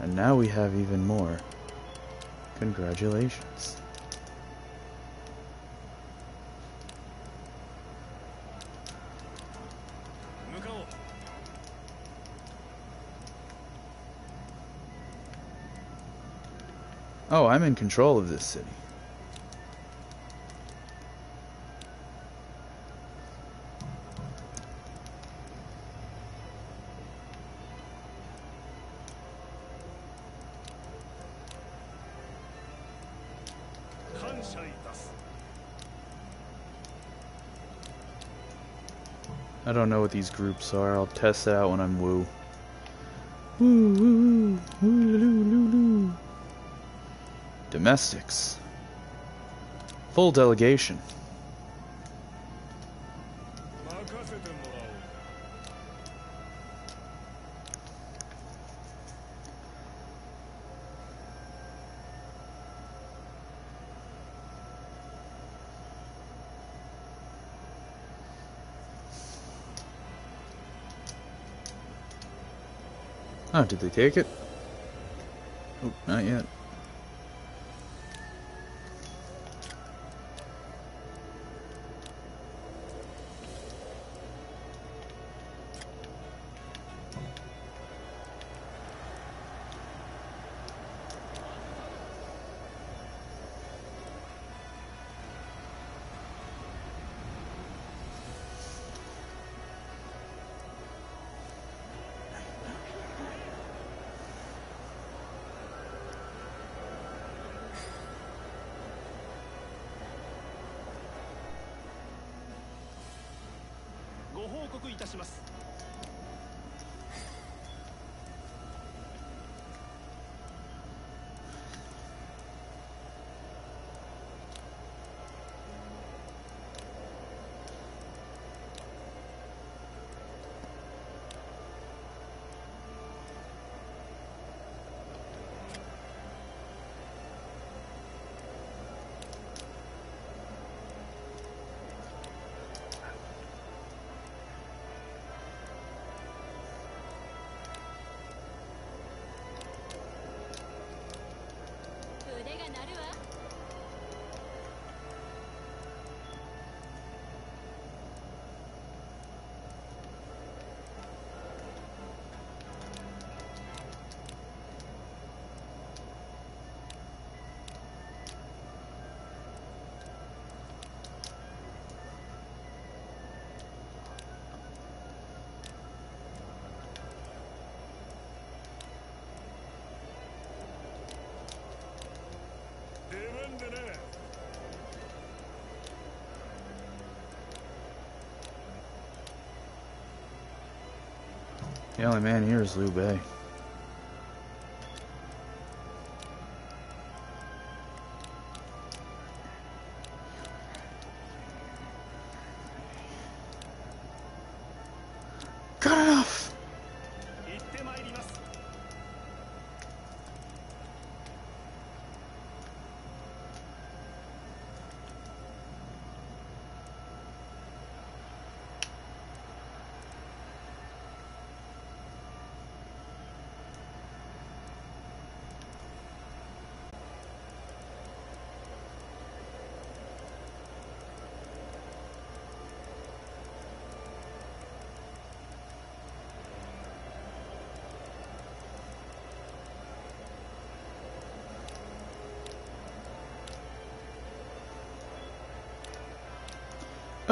And now we have even more. Congratulations. Oh, I'm in control of this city. What these groups are. I'll test it out when I'm woo. Woo, woo, woo, woo, loo, loo, loo. Domestics. Full delegation. Did they take it? Oh, not yet. The only man here is Liu Bei.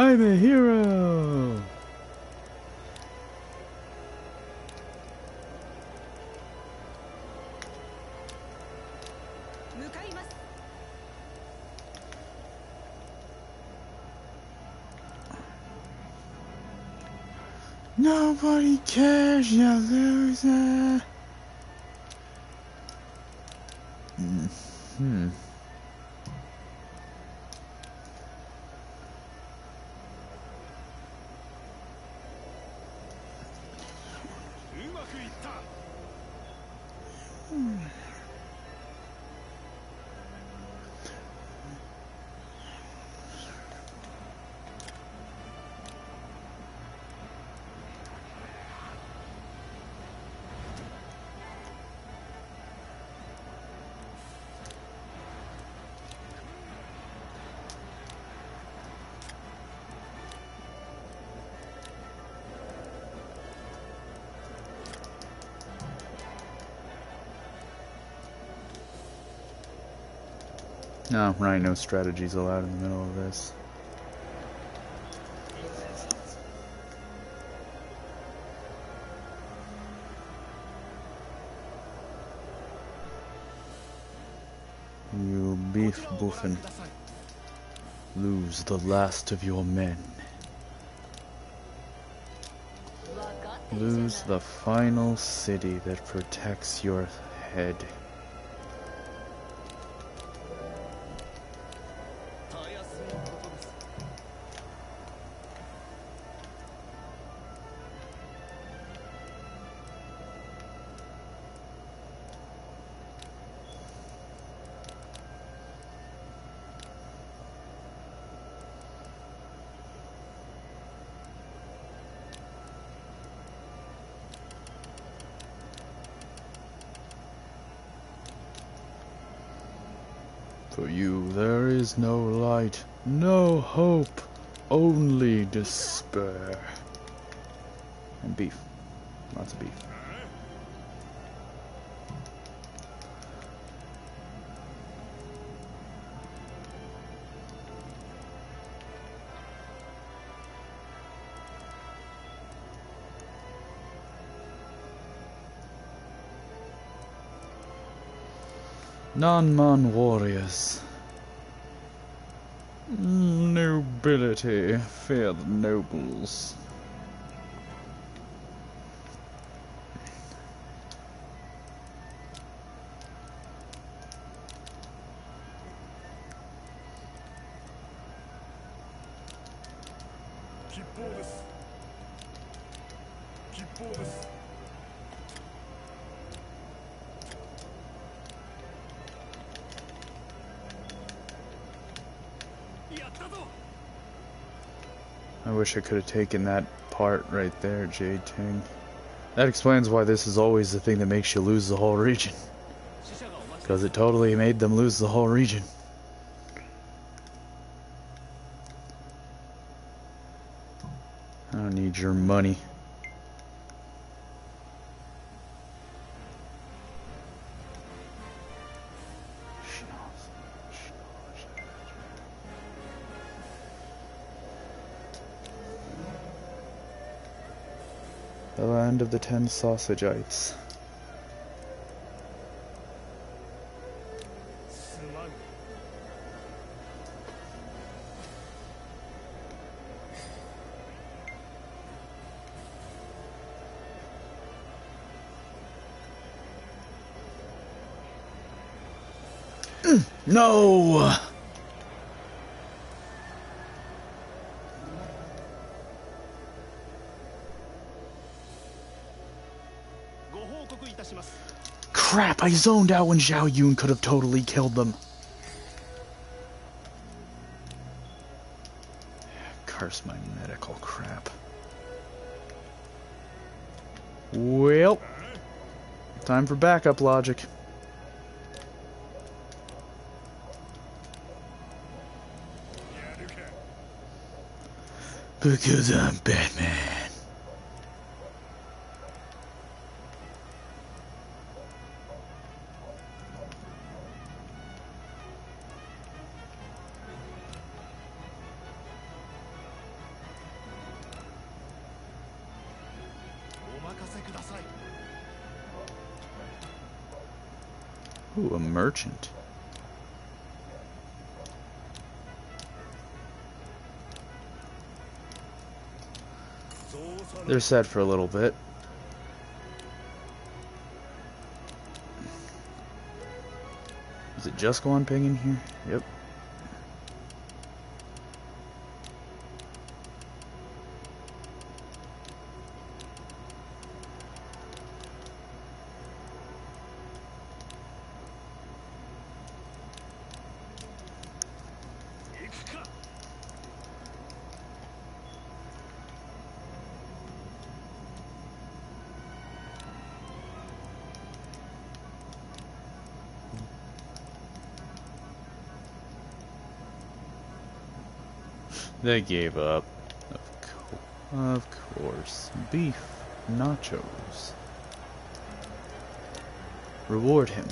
I'm a hero! Nobody cares, you loser! Mm hmm, hmm. No, right. no strategies allowed in the middle of this. You beef boofin. Lose the last of your men. Lose the final city that protects your head. For you there is no light, no hope, only despair. And beef. Lots of beef. 'Non-mon warriors. Nobility, fear the nobles. wish I could have taken that part right there, Jade Ting. That explains why this is always the thing that makes you lose the whole region. Because it totally made them lose the whole region. I don't need your money. the ten sausageites. no! I zoned out when Zhao Yun could have totally killed them. Curse my medical crap. Well, time for backup logic. Because I'm Batman. Merchant. They're set for a little bit. Is it just Guan Ping in here? Yep. They gave up. Of, co- of course. Beef. Nachos. Reward him.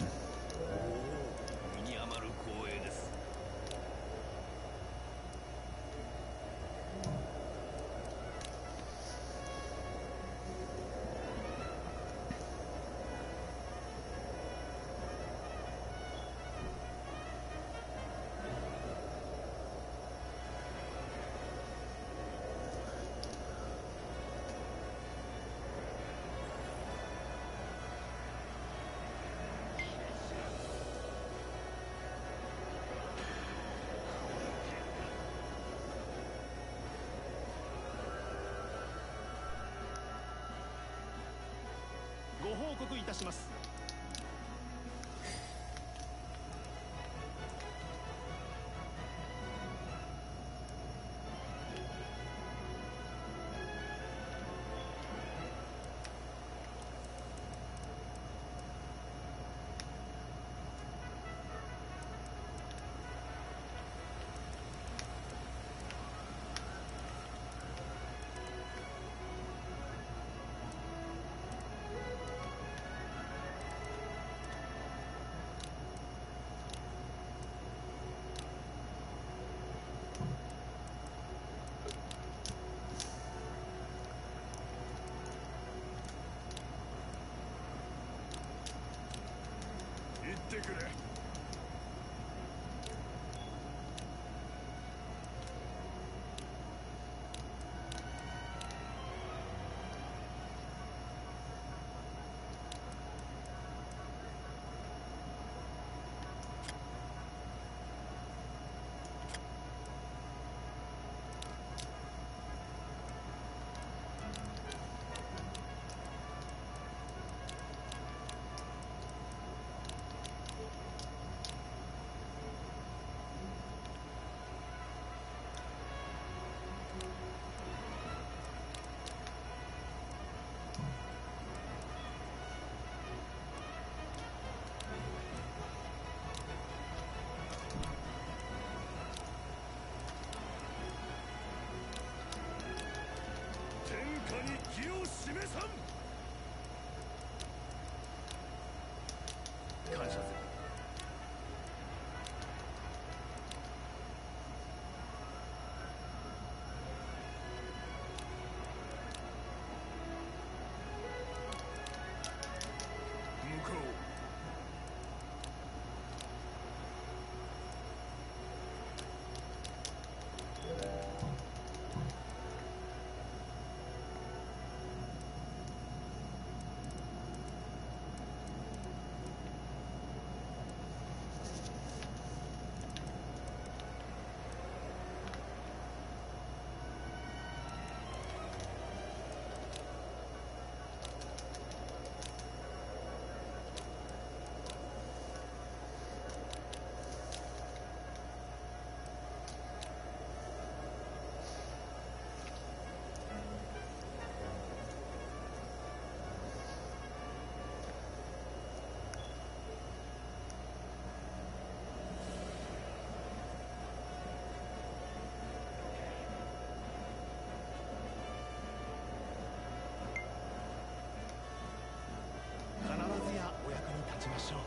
to my soul.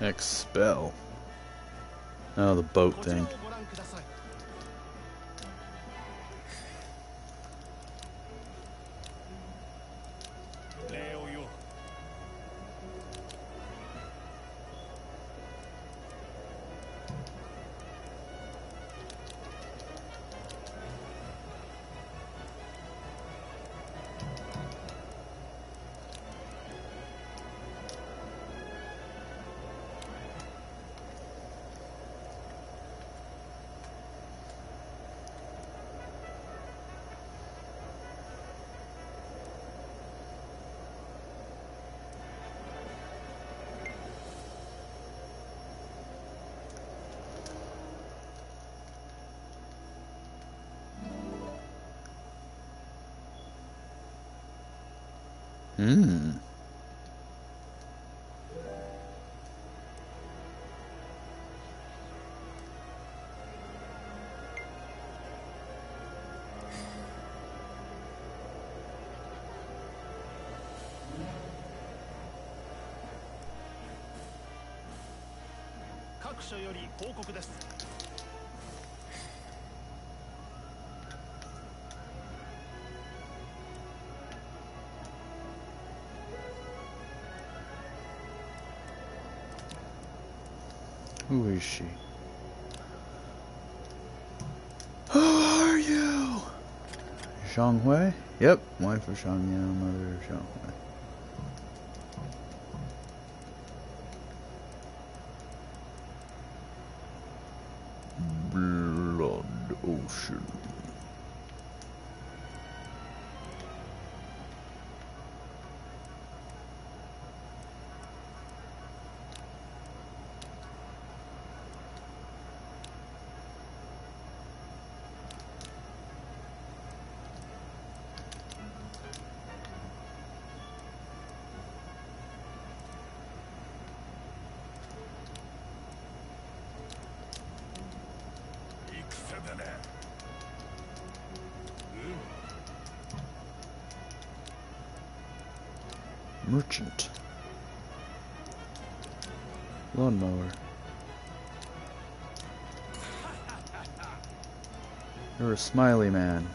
Expel. Oh, the boat thing. 所より報告です」 Who is she? Who are you? Zhang Hui? Yep, wife of Shang Yao, mother of Zhang Hui. Merchant. Lawnmower. You're a smiley man.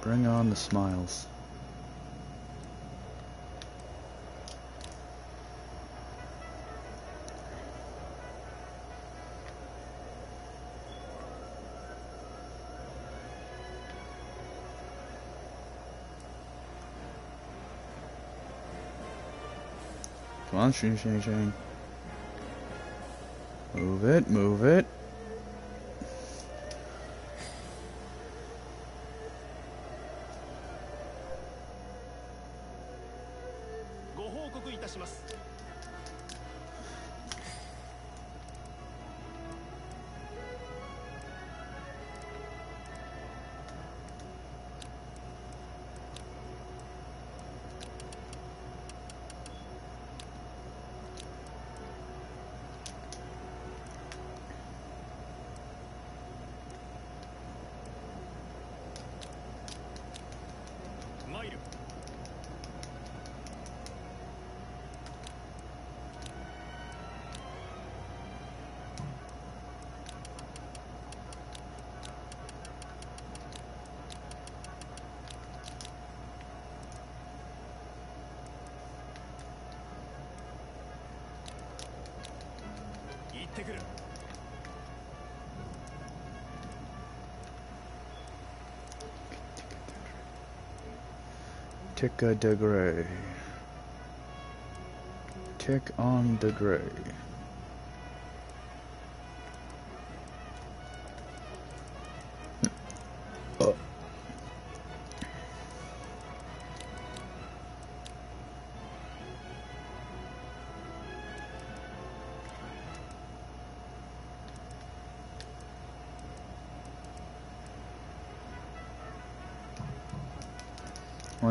Bring on the smiles. On, Shing Shing. Move it, move it. Tick a degree. Tick on degree. Oh.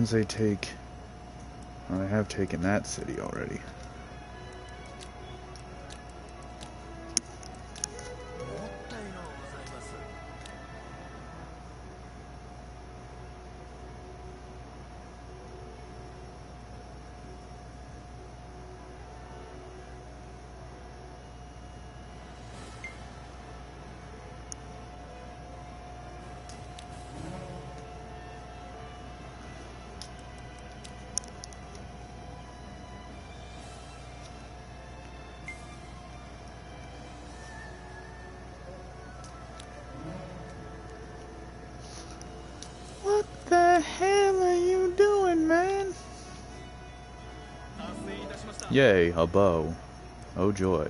Once they take... well, I have taken that city already. Yea, a bow. Oh joy.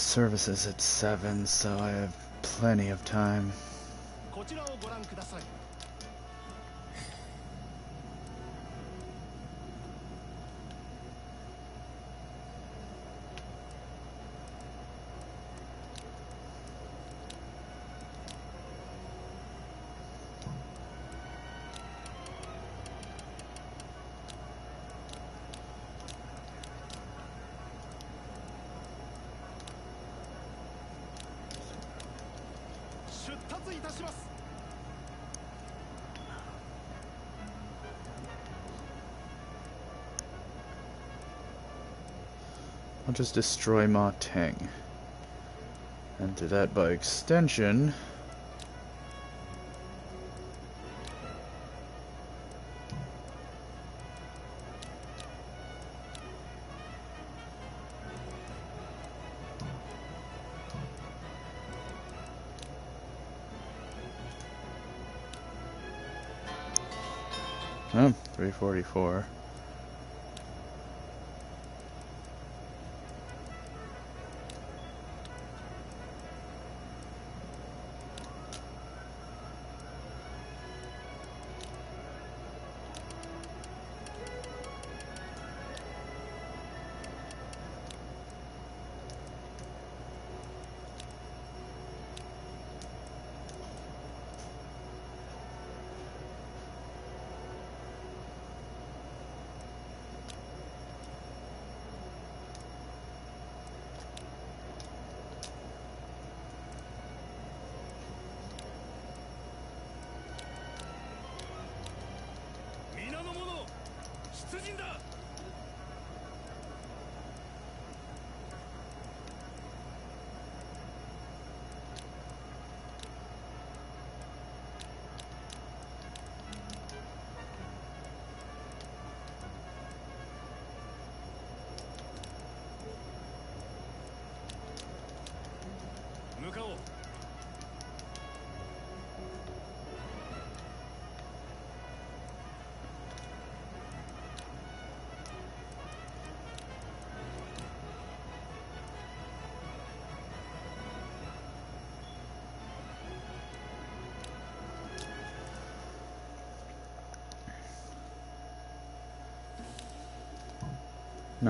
The service is at 7, so I have plenty of time. Just destroy Ma Teng. And to that by extension... Hmm, oh, 344.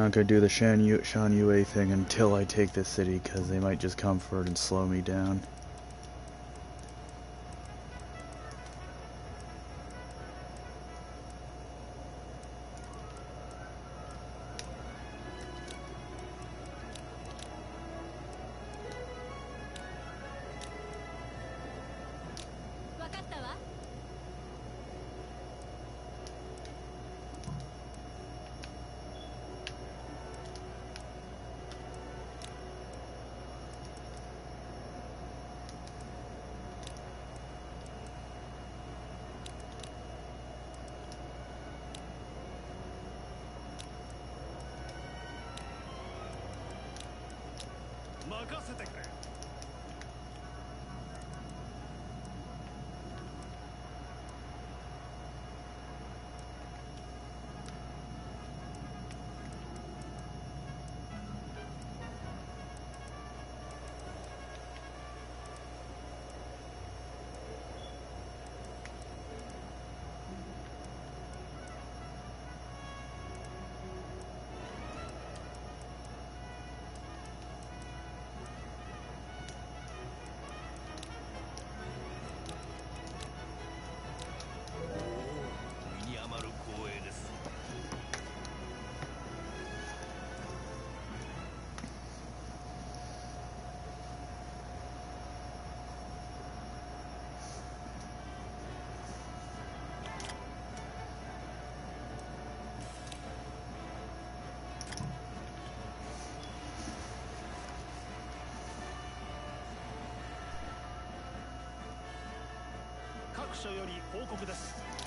Not gonna do the Shan Yu Shan Yue thing until I take this city, because they might just come for it and slow me down.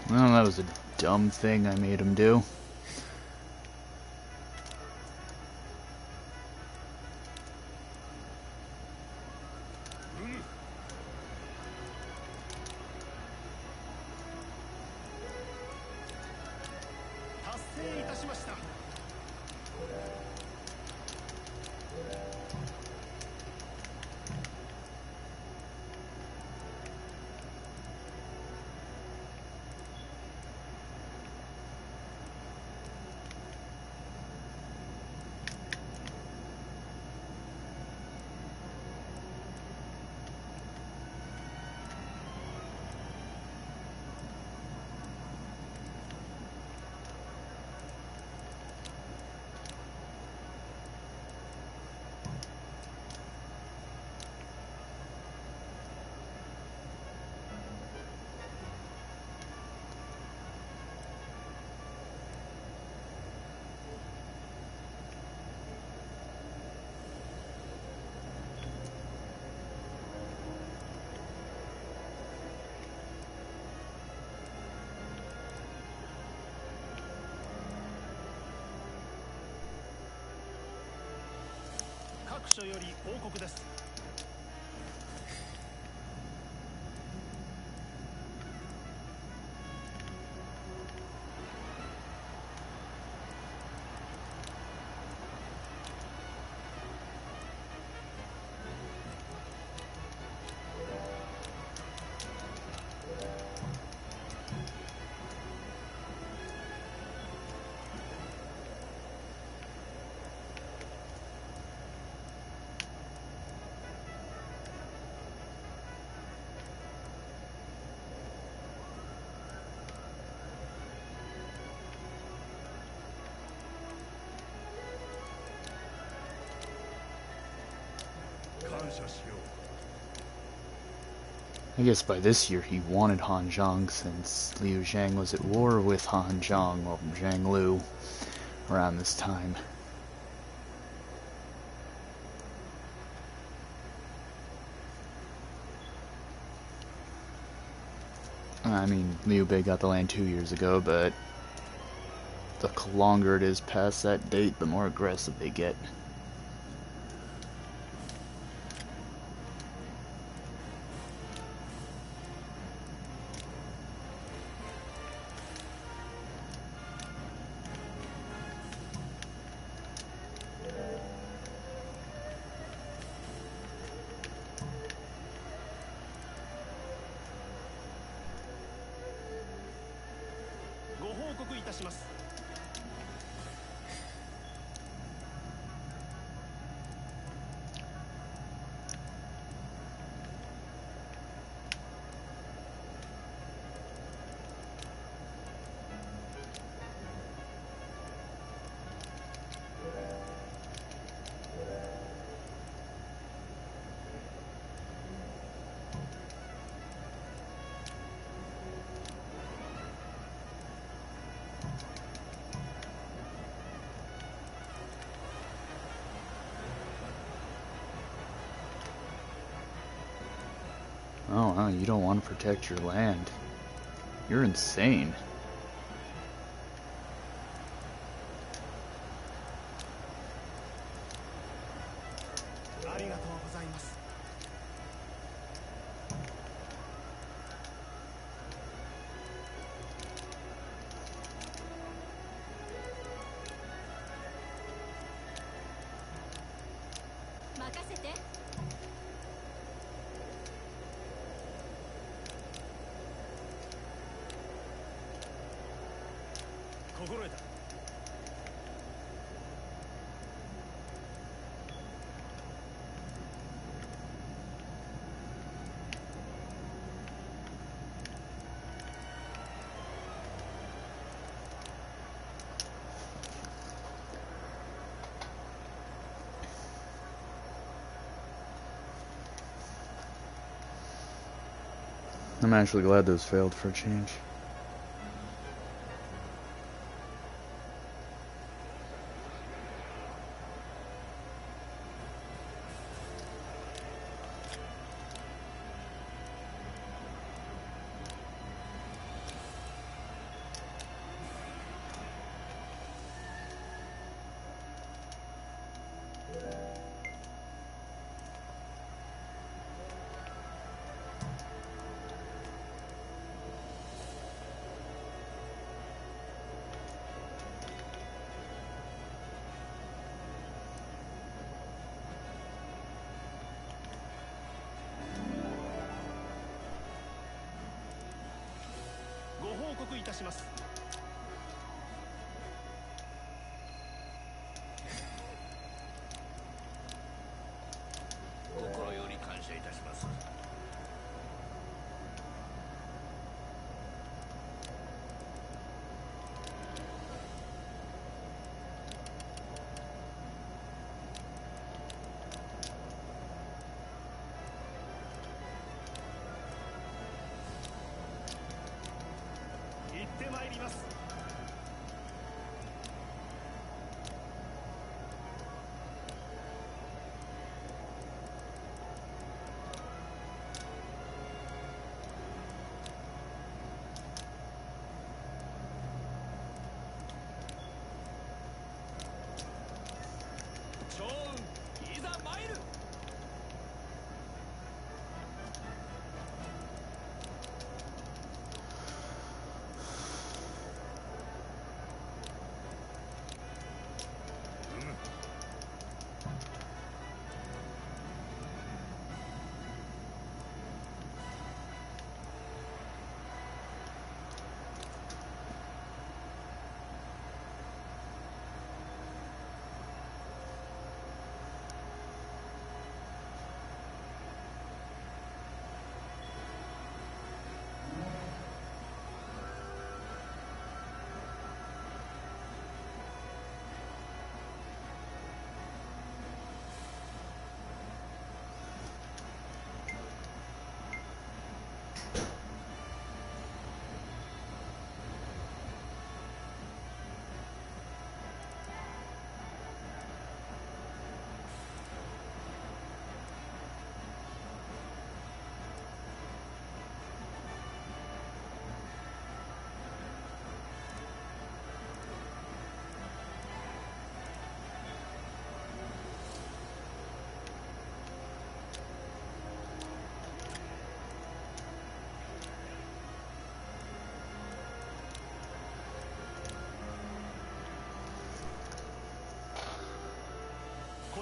Well, that was a dumb thing I made him do. 各所より報告です。I guess by this year he wanted Hanzhong since Liu Zhang was at war with Hanzhong, well, Zhang Lu, around this time. I mean, Liu Bei got the land two years ago, but the longer it is past that date, the more aggressive they get. You don't want to protect your land. You're insane. I'm actually glad those failed for a change.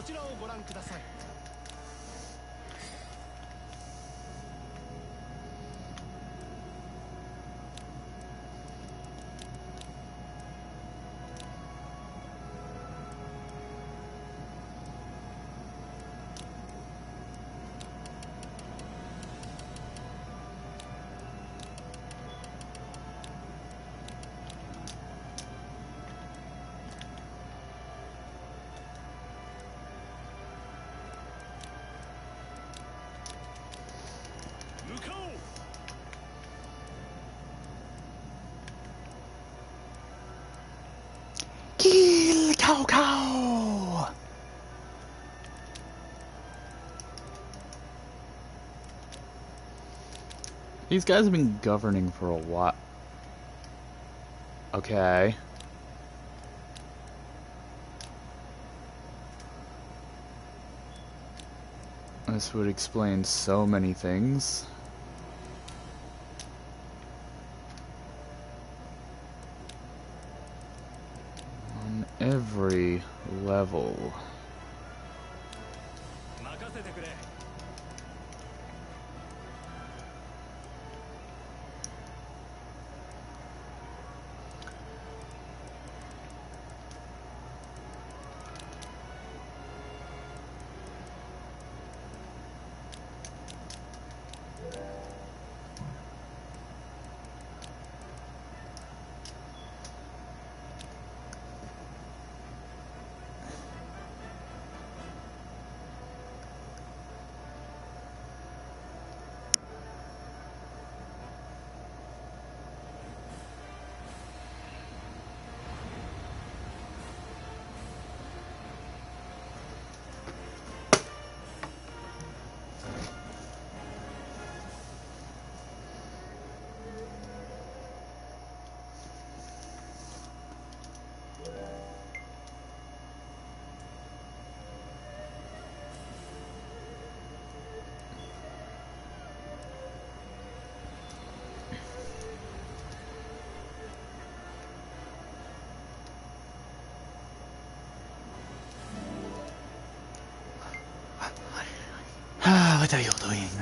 こちらをご覧ください。These guys have been governing for a while. Okay. This would explain so many things. On every level.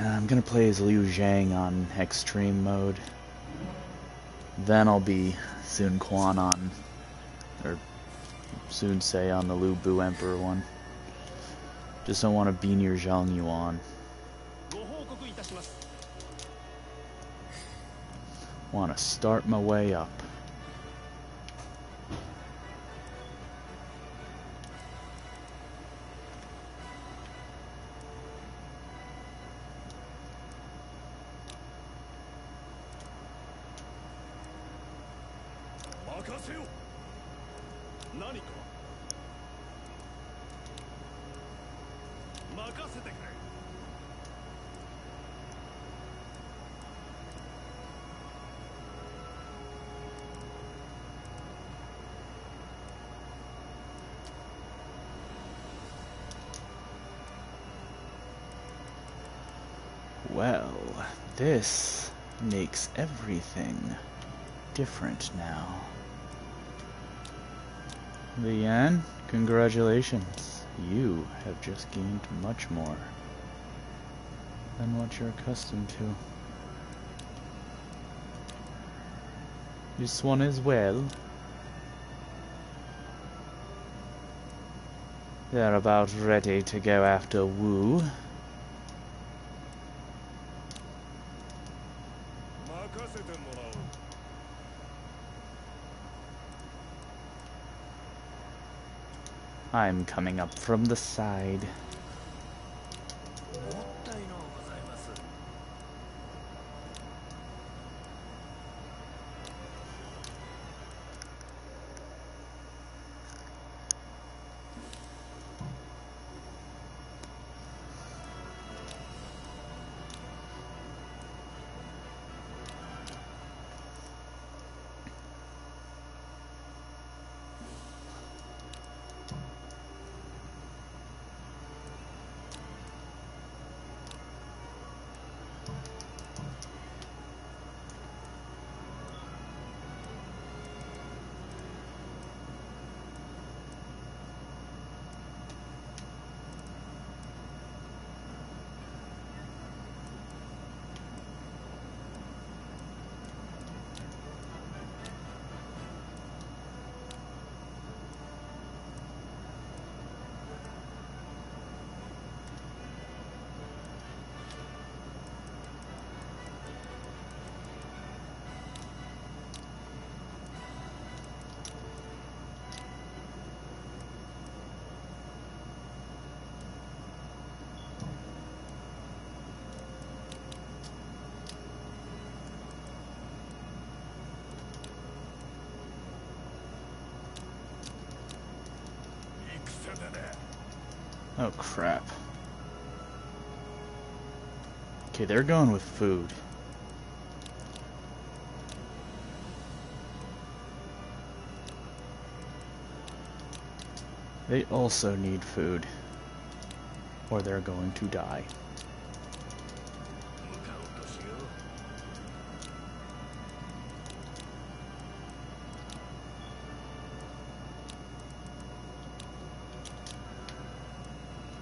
Uh, I'm gonna play as Liu Zhang on extreme mode. Then I'll be Sun Quan on, or Sun Ce on the Lu Bu Emperor one. Just don't want to be near Zhang Yuan. Want to start my way up. This makes everything different now. Leanne, congratulations. You have just gained much more than what you're accustomed to. This one as well. They're about ready to go after Wu. I'm coming up from the side. They're going with food. They also need food. Or they're going to die.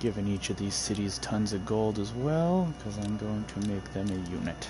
Giving each of these cities tons of gold as well, because I'm going to make them a unit.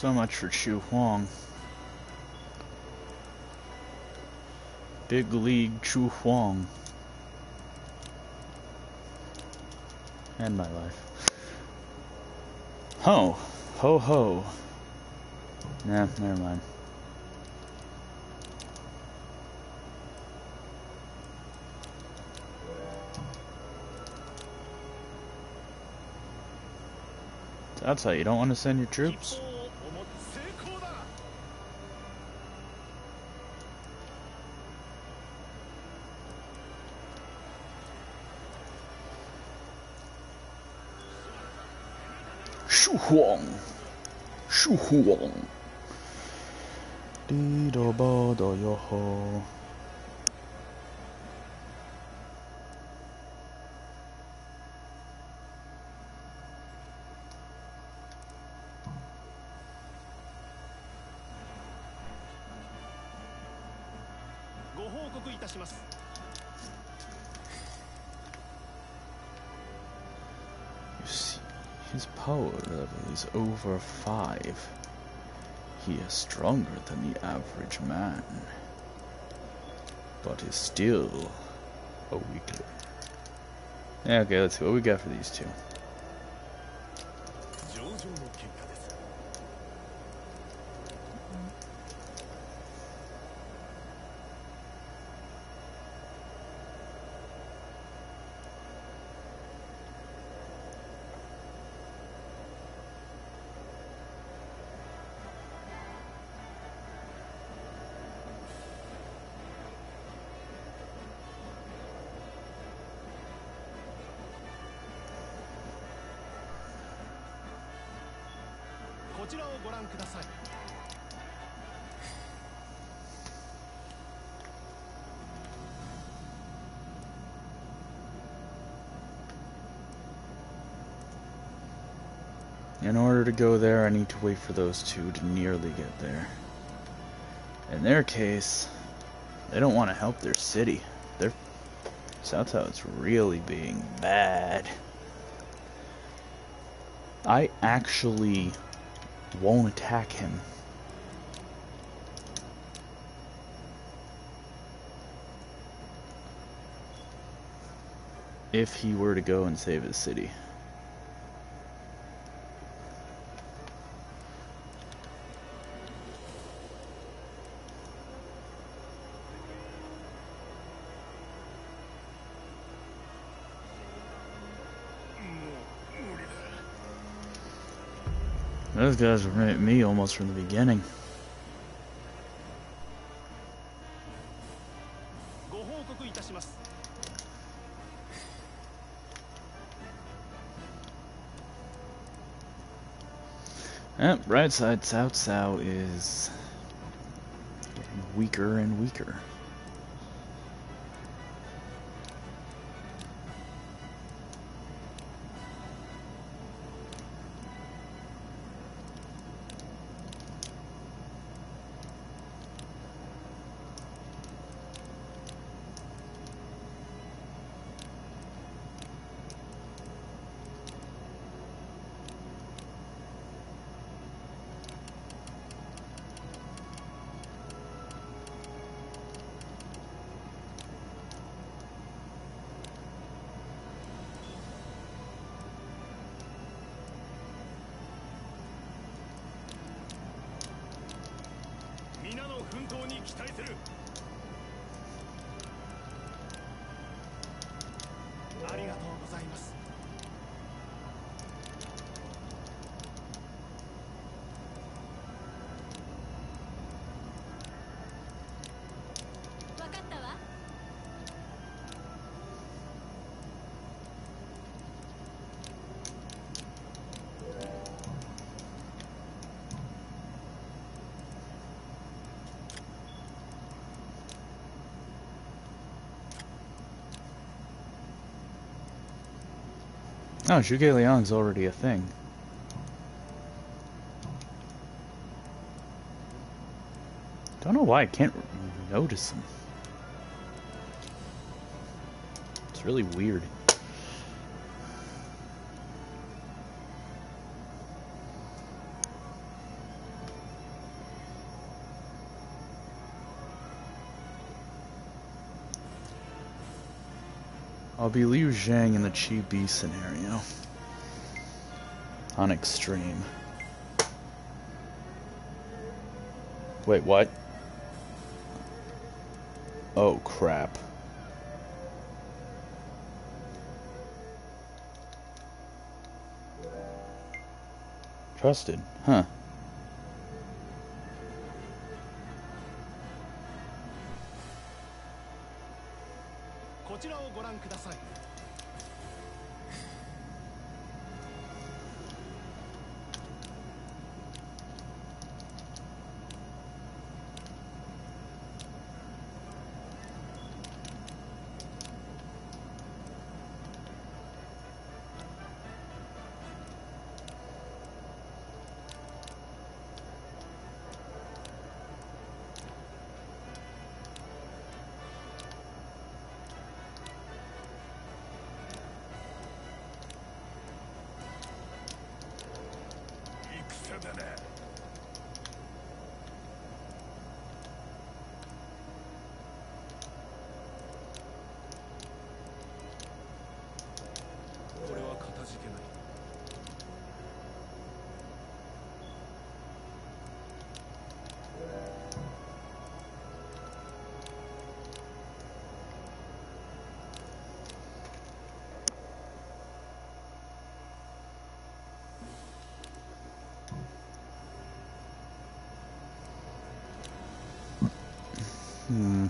So much for Xu Huang. Big League Xu Huang. And my life. Ho! Ho ho. Nah, never mind. That's how you don't want to send your 一 troops. Power level is over five. He is stronger than the average man, but is still a weakling. Okay, let's see what we got for these two. To go there, I need to wait for those two to nearly get there. In their case, they don't want to help their city. Their South Tower's really being bad. I actually won't attack him. If he were to go and save his city. those guys were at me almost from the beginning. Yep, right side South is getting weaker and weaker. Oh, Zhuge already a thing. Don't know why I can't notice him. It's really weird. I'll be Liu Zhang in the Chibi scenario. On extreme. Wait, what? Oh, crap. Trusted, huh? Hmm.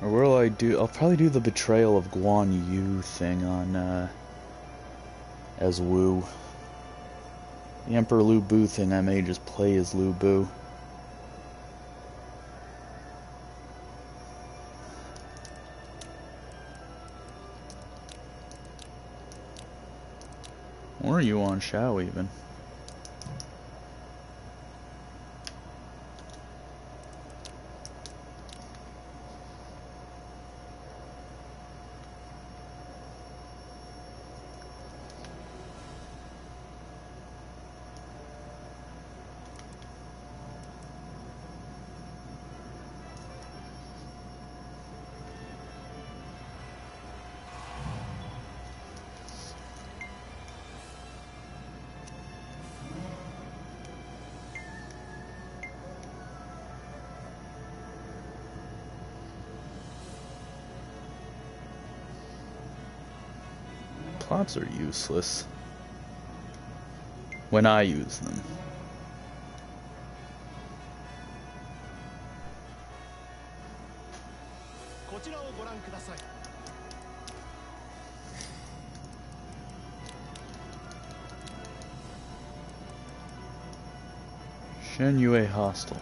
Or will I do? I'll probably do the betrayal of Guan Yu thing on uh, as Wu. The Emperor Lu Bu thing. I may just play as Lu Bu. On Shao even. are useless when I use them. Shen Yue Hostel.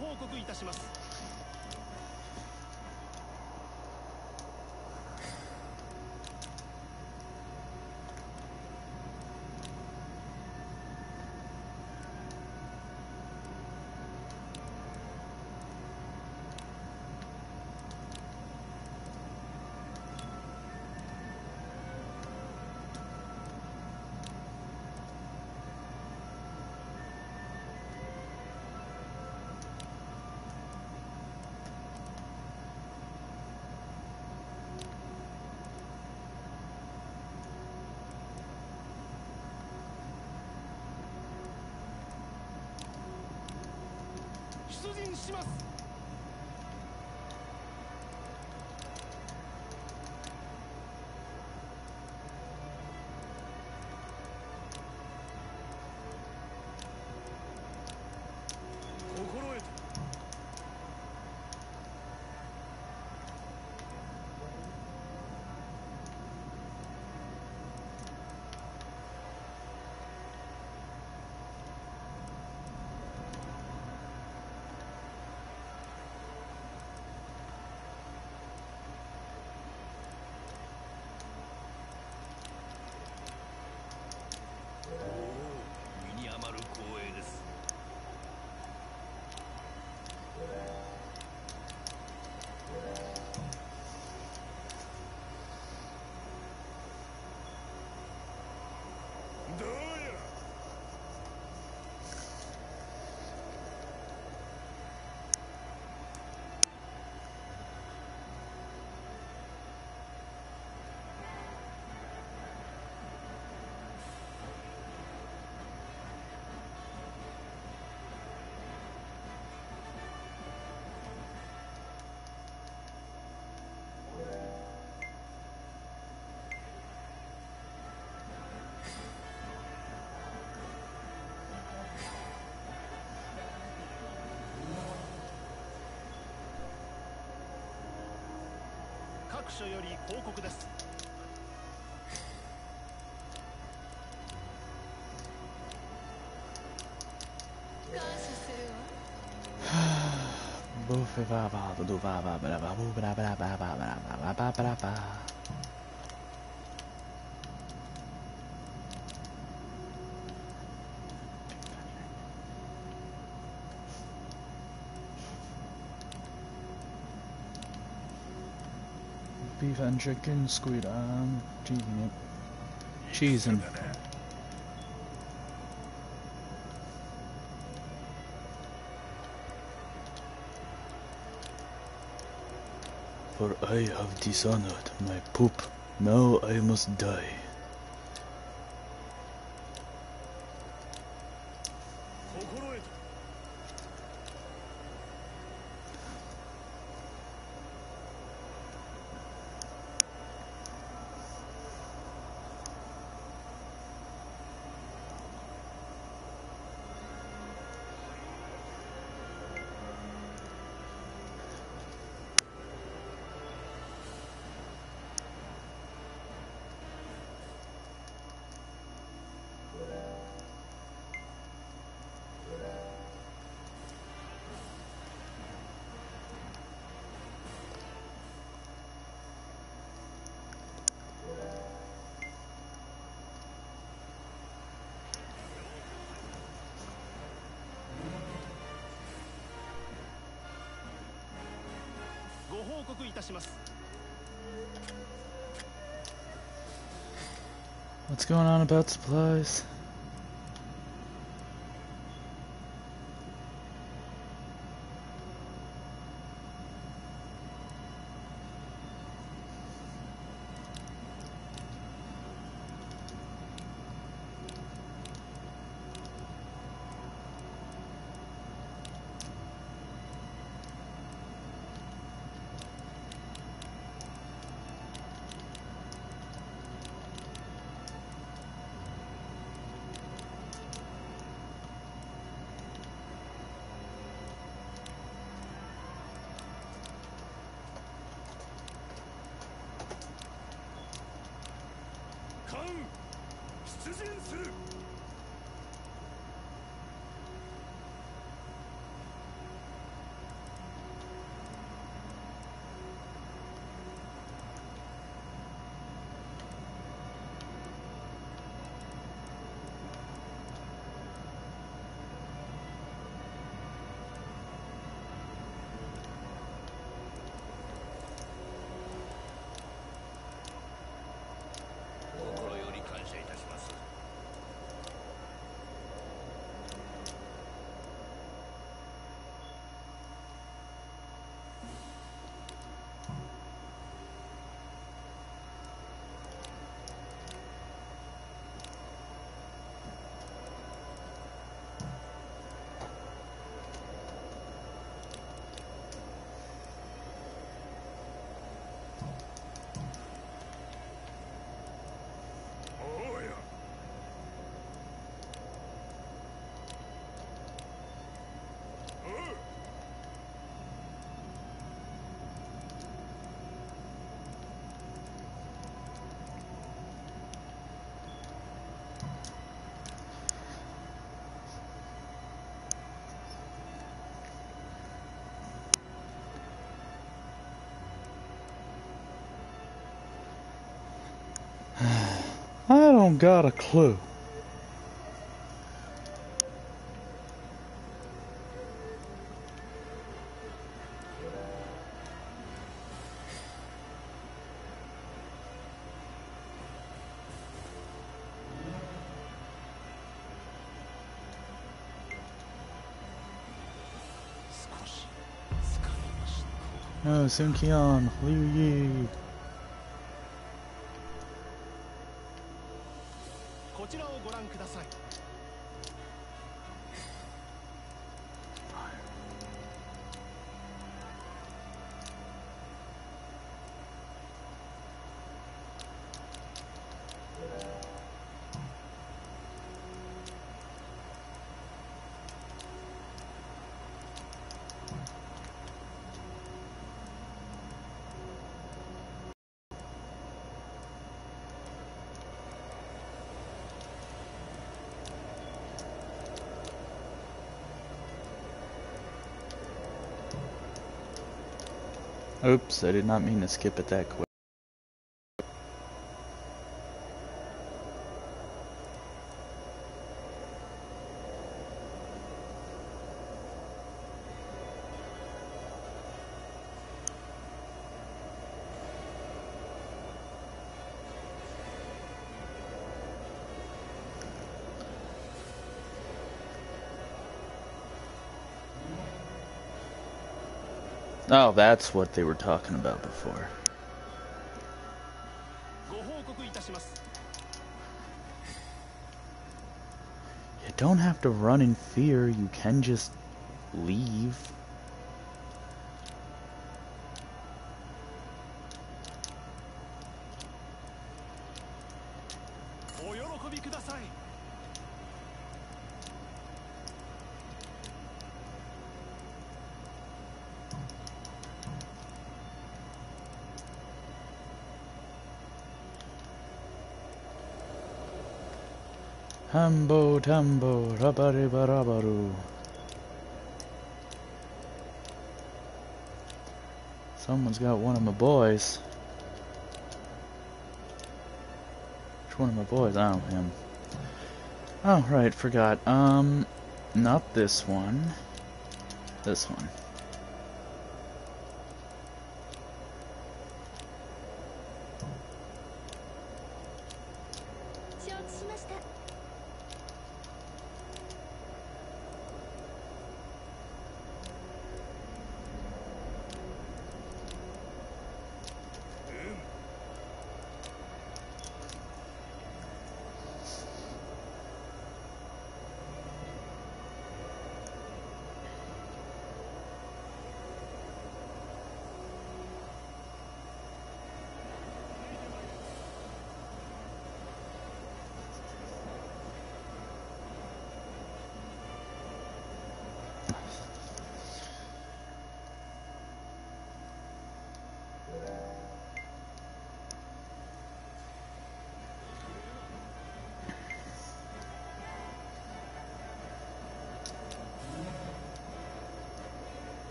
報告いたします。出陣します。各所より広告です。感謝するわブーフェバーバードドバーバーバラバーブラバラバーバーバラバーバーバラバー Beef and chicken, squid and cheesing it. Cheesing. For I have dishonored my poop. Now I must die. About supplies? Don't got a clue. No, Sun Jian, Liu Yi. Oops, I did not mean to skip it that quick. Oh, that's what they were talking about before. You don't have to run in fear, you can just leave. Hambo tambo rabaribarabaru. Someone's got one of my boys. Which one of my boys? Oh, him. Oh, right, forgot. Um, not this one. This one.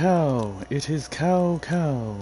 Cow, it is cow, cow.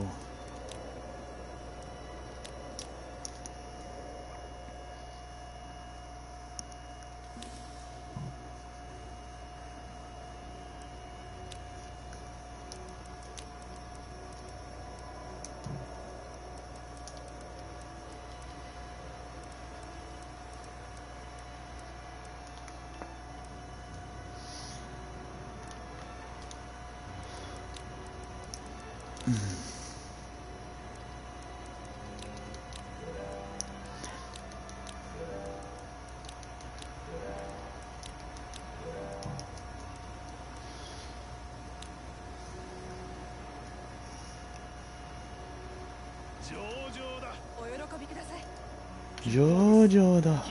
ョーだ。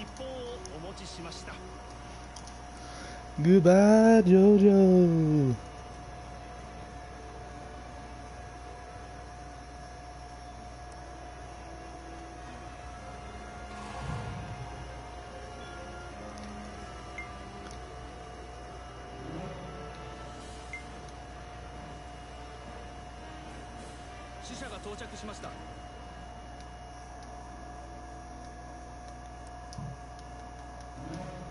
グバジョジョ死者が到着しました。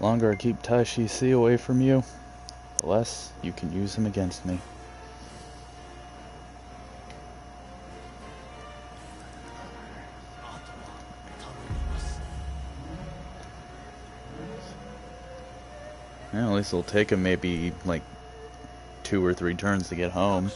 longer I keep Taishi Ci away from you, the less you can use him against me. Yeah, at least it'll take him maybe like two or three turns to get home.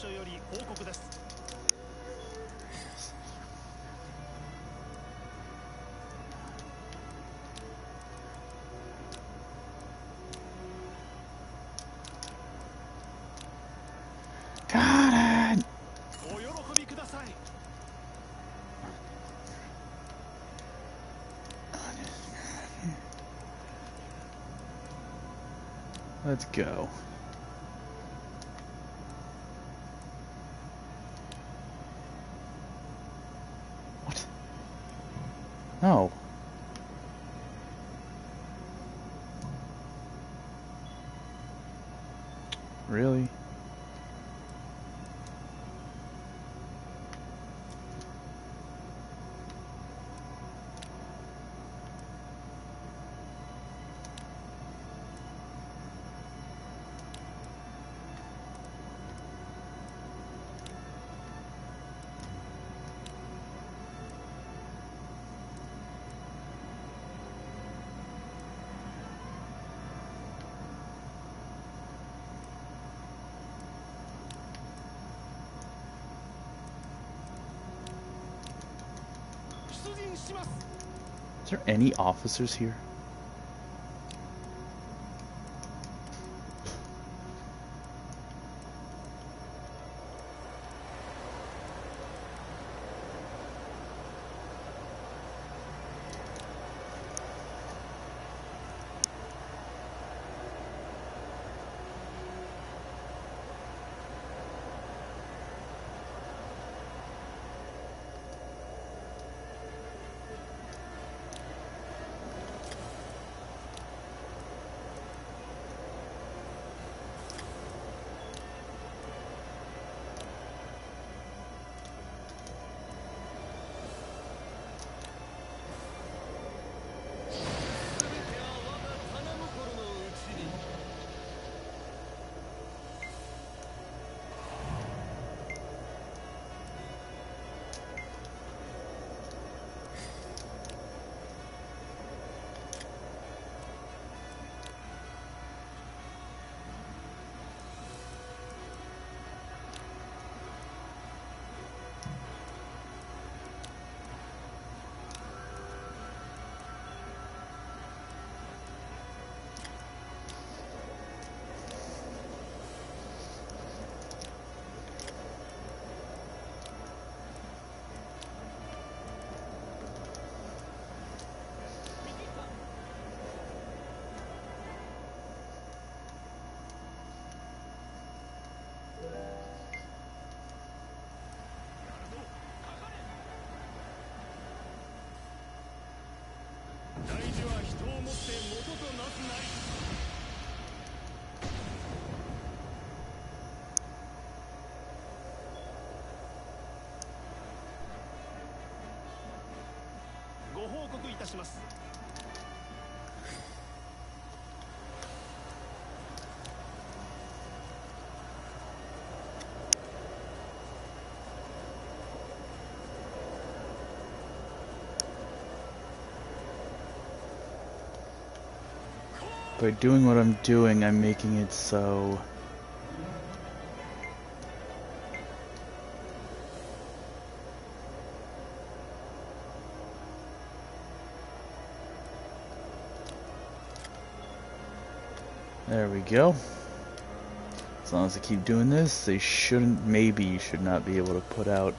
There any officers here?「たします」「 By doing what I'm doing, I'm making it so... go. As long as I keep doing this, they shouldn't, maybe you should not be able to put out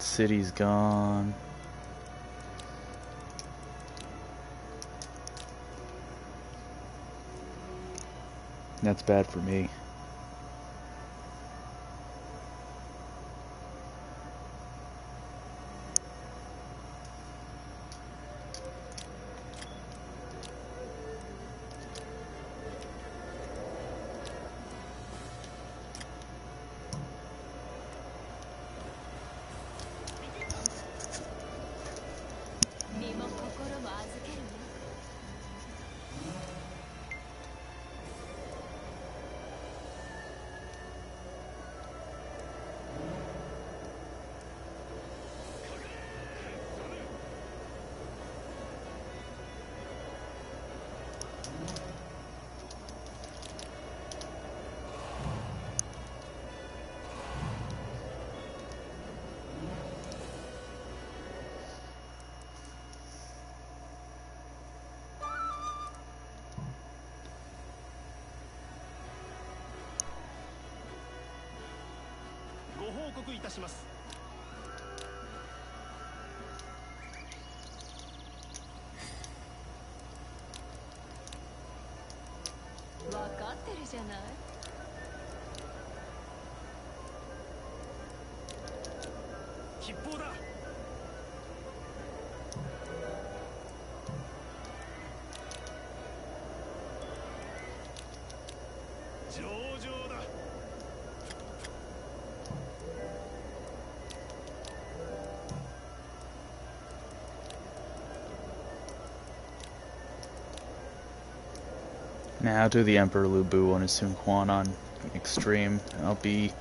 that city's gone. That's bad for me.「Now to the Emperor Lu Bu on his Sun Quan on extreme. I'll be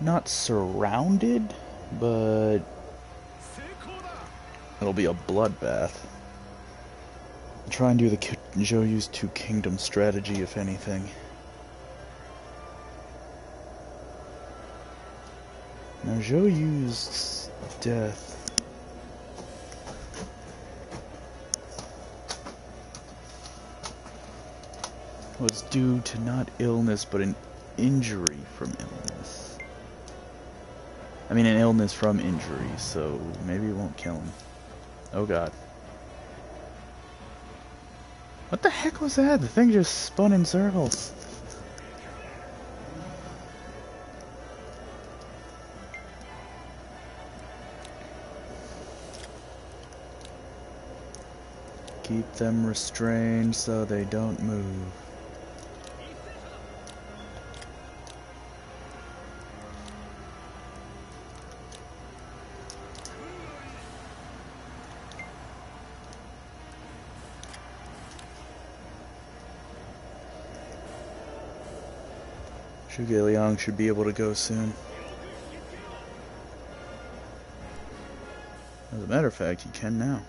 not surrounded, but it'll be a bloodbath. I'll try and do the Zhou Yu's Two kingdom strategy, if anything. Now Zhou Yu's death. was due to not illness but an injury from illness. I mean, an illness from injury, so maybe it won't kill him. Oh god. What the heck was that? The thing just spun in circles. Them restrained so they don't move. Zhuge Liang should be able to go soon. As a matter of fact, he can now.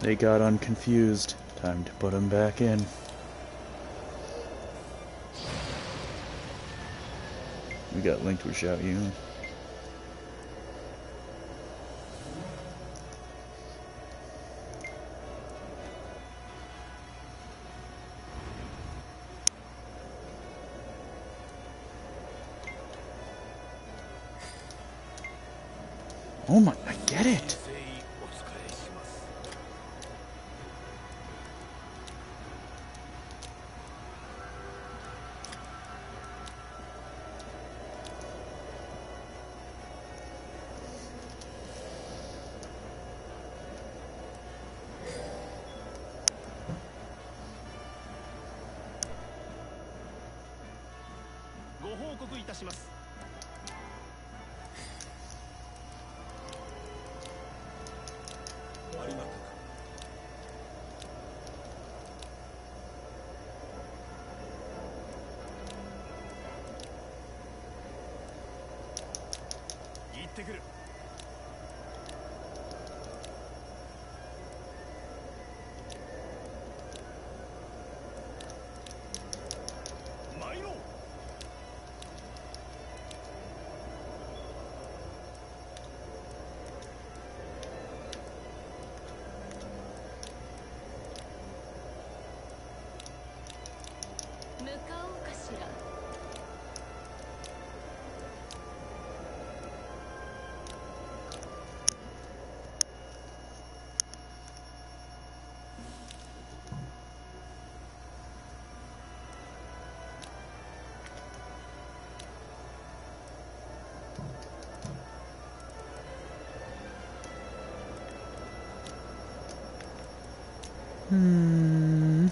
They got unconfused. Time to put them back in. We got linked with Zhao Yun. 告いたします。ありがたく行ってくる。Hmm.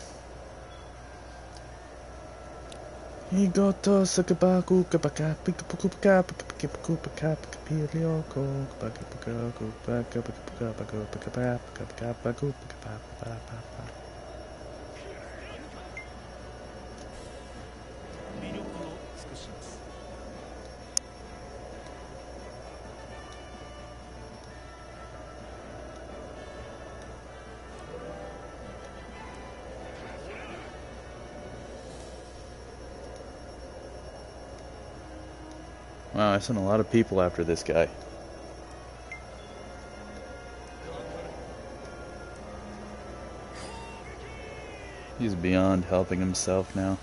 Igoto sakabaku kapaka pikapuku paka pikapuku paka pikapirioko kapaka pikaku paka pika paka pika paka pika paka pika paka Wow, I sent a lot of people after this guy. He's beyond helping himself now.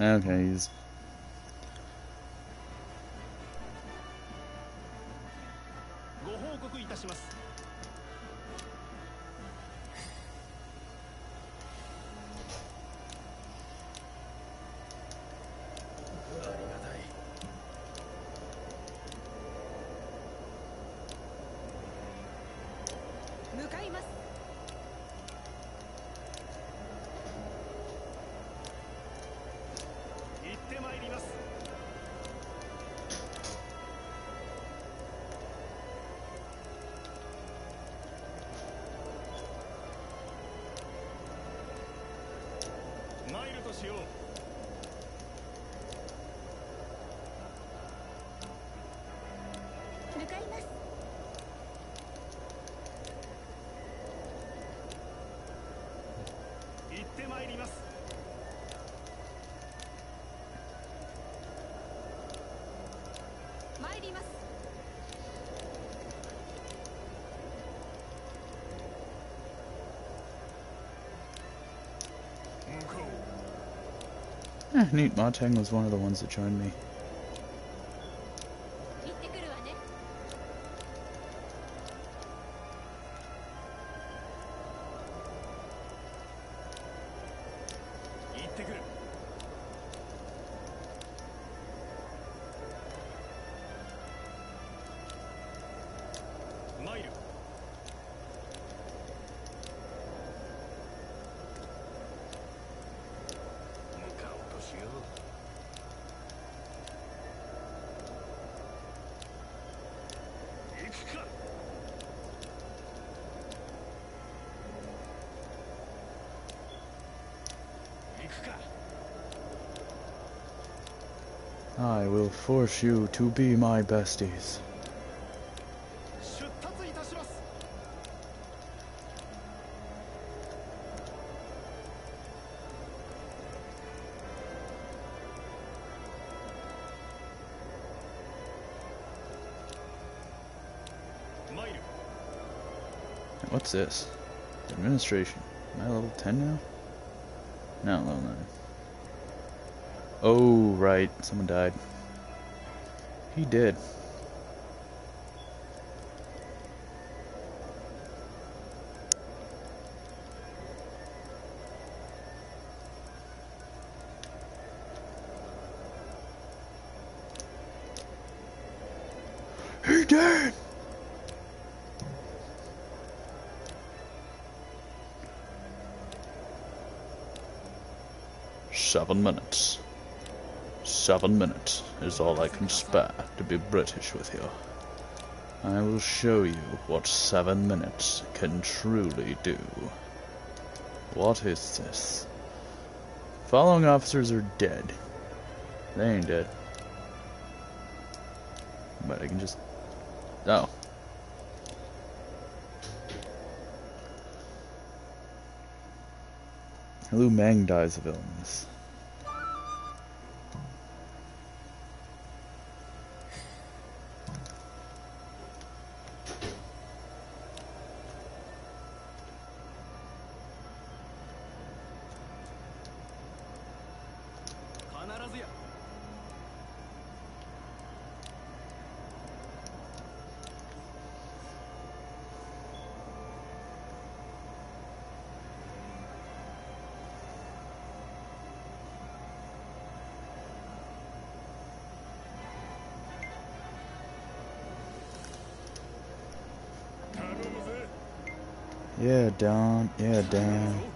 Okay, he's eh, neat. Ma Teng was one of the ones that joined me. force you to be my besties. What's this? Administration. Am I level 10 now? Not level 9. Oh, right. Someone died. He did. He did! Seven minutes. Seven minutes is all I can spare to be British with you. I will show you what seven minutes can truly do. What is this? Following officers are dead. They ain't dead. But I can just... Oh. Liu Mang dies of illness. Don. Yeah, Dan.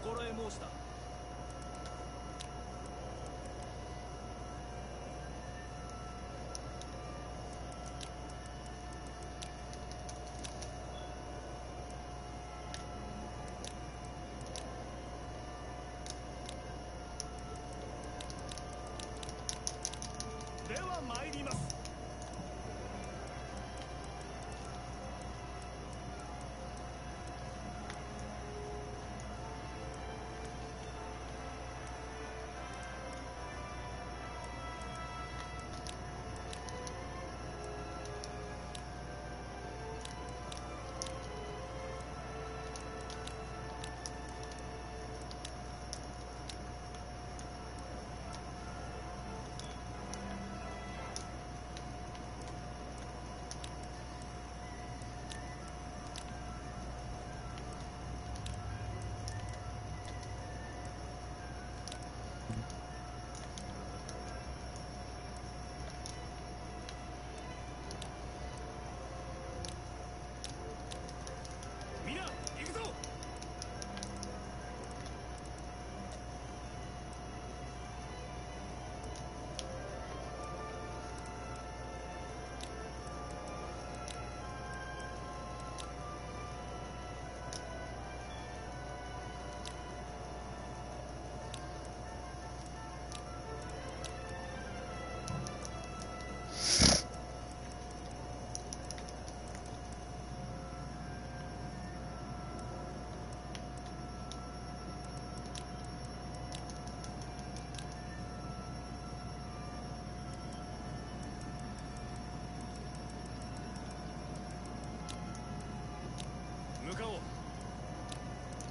心得申した。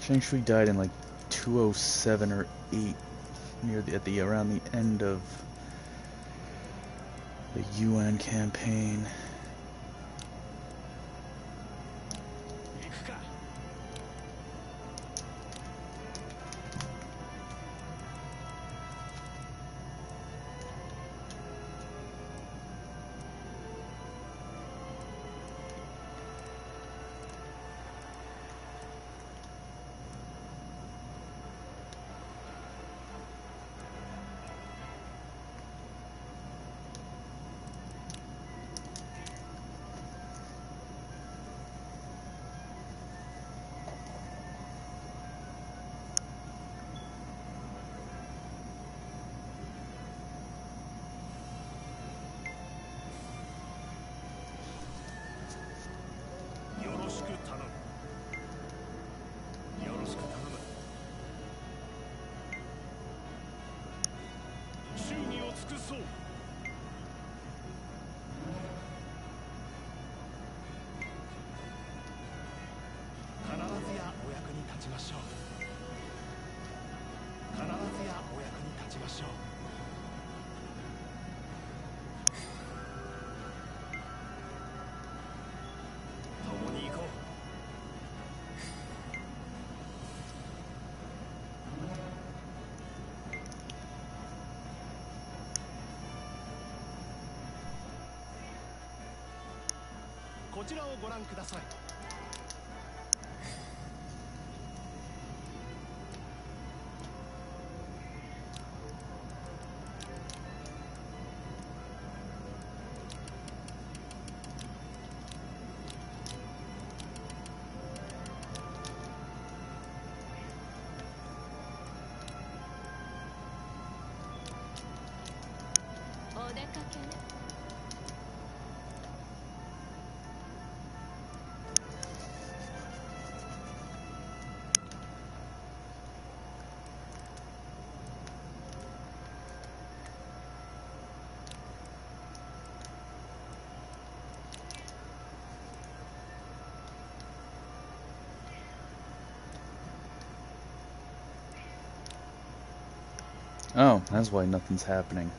Zhang Xiu died in like 207 or 8 near the, at the around the end of the Wuhuan campaign. ちらをご覧ください。Oh, that's why nothing's happening.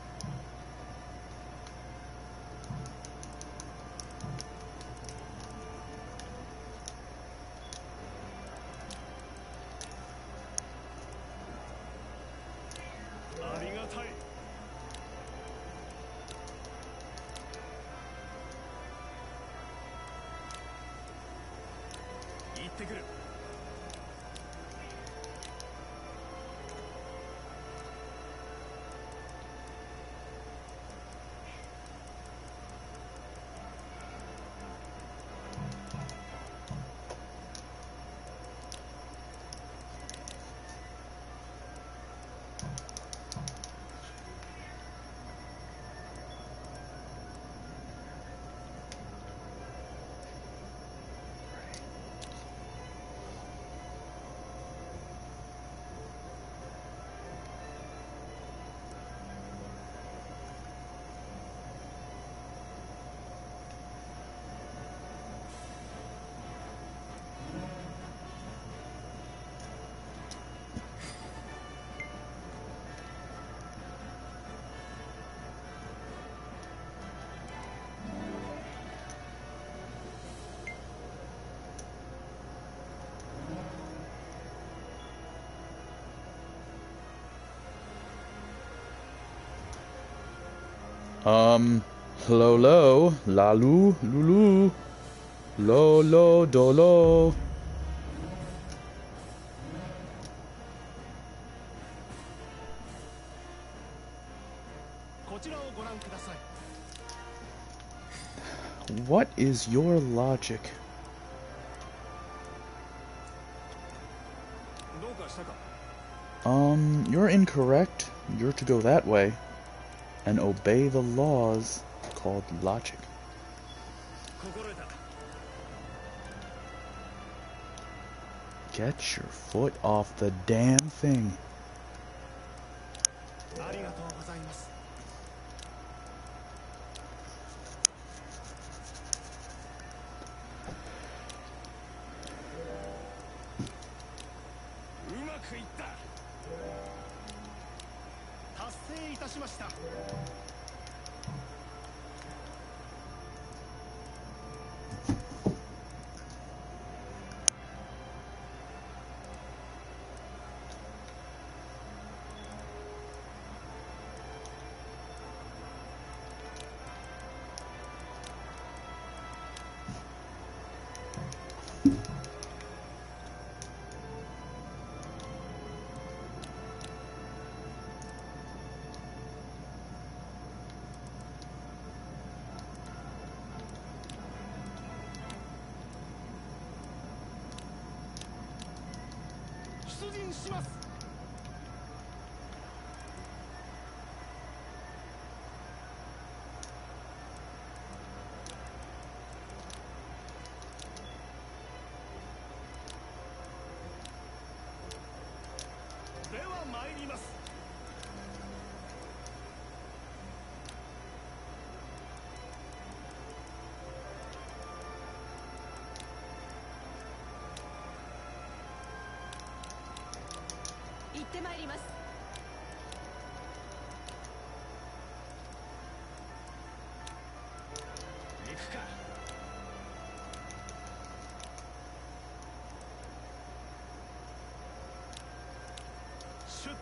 Um, Lolo, Lalu, Lulu, Lolo, Dolo. What is your logic? Um, you're incorrect. You're to go that way and obey the laws called logic. Get your foot off the damn thing.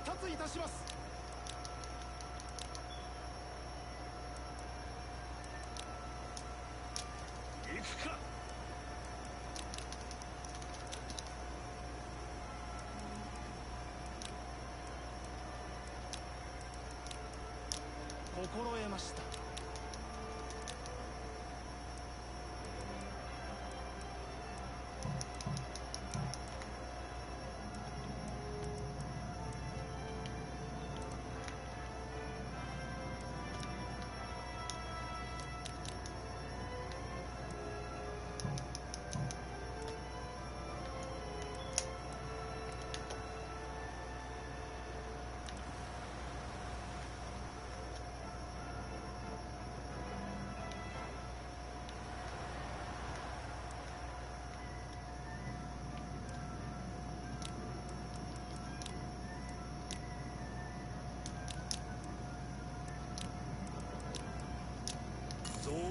達いたします。行くか。心得ました。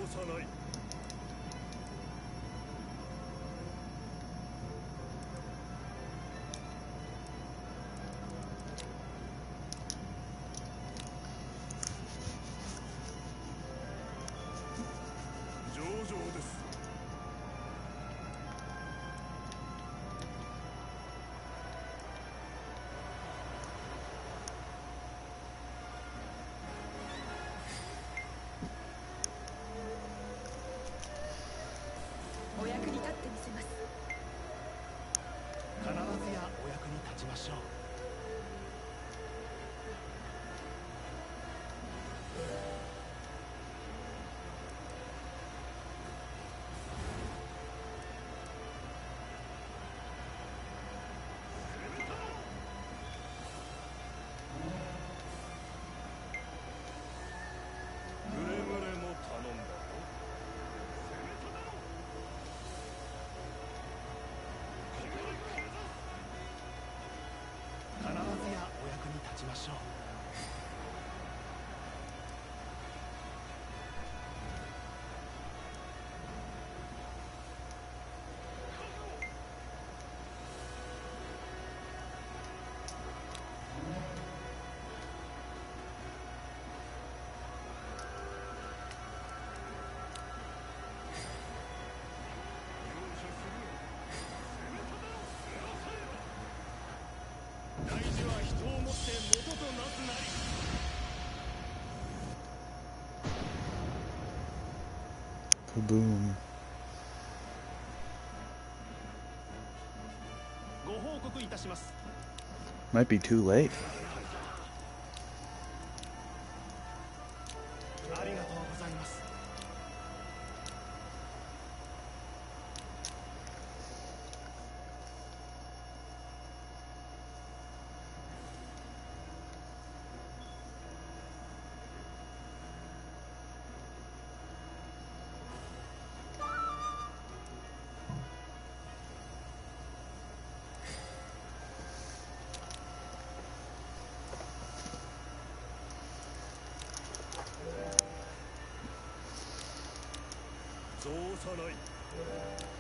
さない。Kaboom. Might be too late. さない。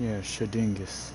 Yeah, Shadingus.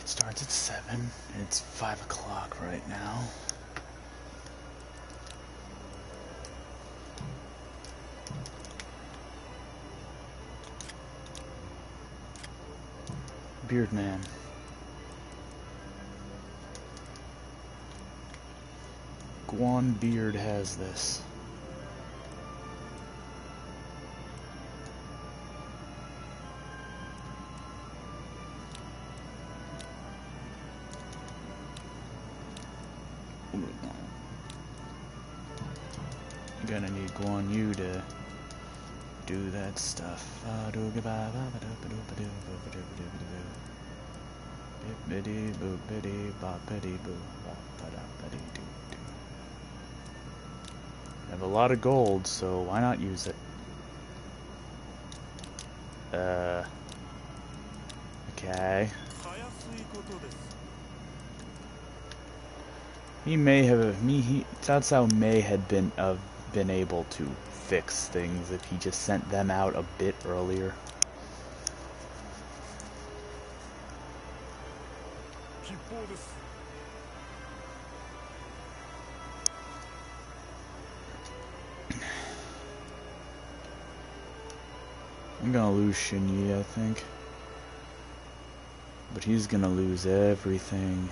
It starts at 7. It's 5 o'clock right now. Beard Man. Guan Beard has this. I have a lot of gold, so why not use it? Uh. Okay. He may have. Me. He. Cao Cao may have been of been able to fix things if he just sent them out a bit earlier. I'm gonna lose Shinji, I think. But he's gonna lose everything.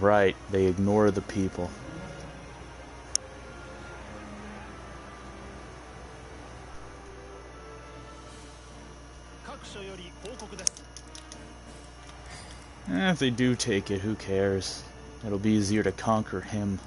Right. They ignore the people. Eh, if they do take it, who cares? It'll be easier to conquer him.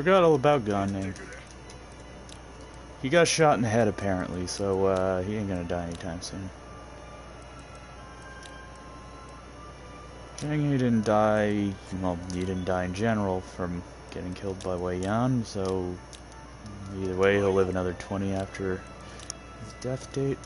Forgot all about Gan He got shot in the head apparently, so uh, he ain't gonna die anytime soon. Zhang He didn't die, well, he didn't die in general from getting killed by Wei Yan, so either way he'll live another 20 after his death date.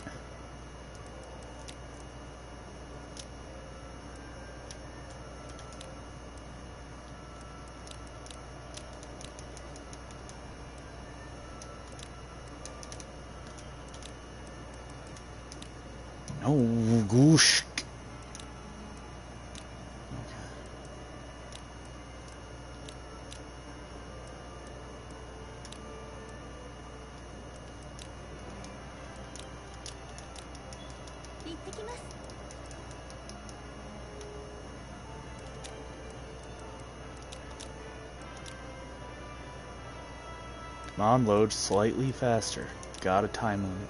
Load slightly faster. Got a time limit.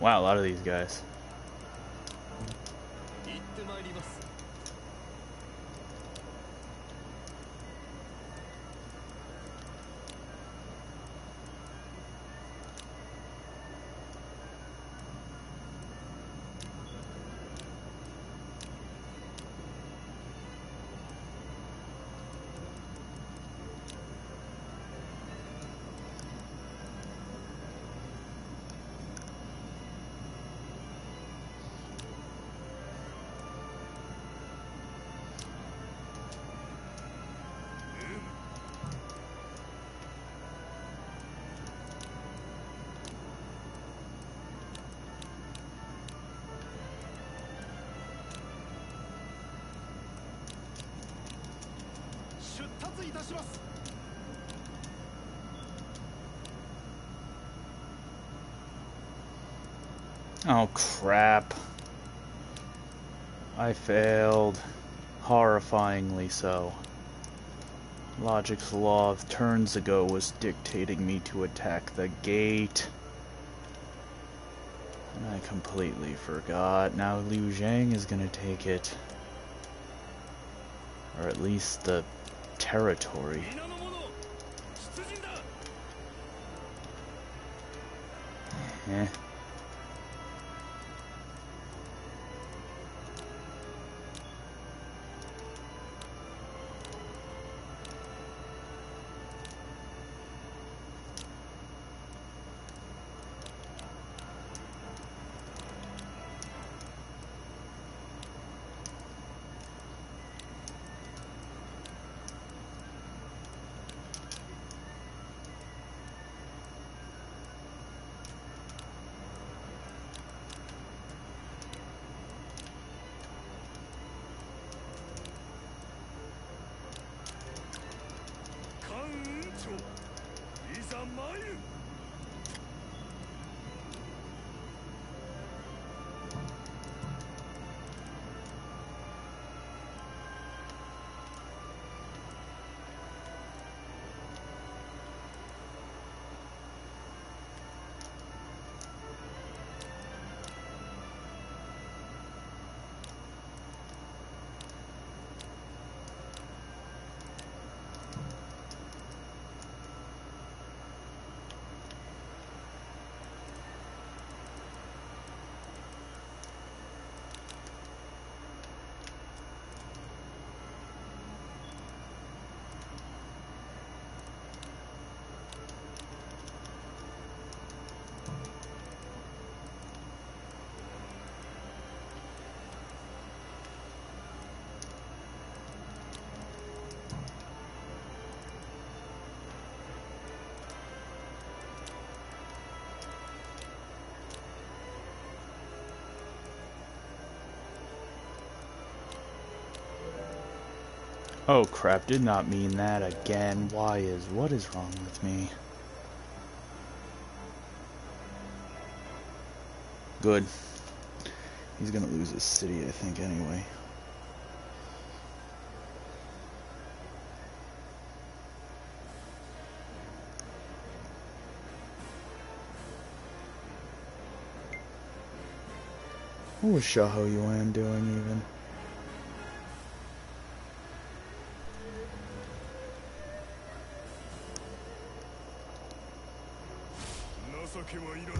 Wow, a lot of these guys. Oh crap. I failed. Horrifyingly so. Logic's law of turns ago was dictating me to attack the gate. And I completely forgot. Now Liu Zhang is gonna take it. Or at least the territory. Oh crap, did not mean that again. Why is, what is wrong with me? Good. He's gonna lose his city, I think, anyway. What was Xiahou Yuan doing even?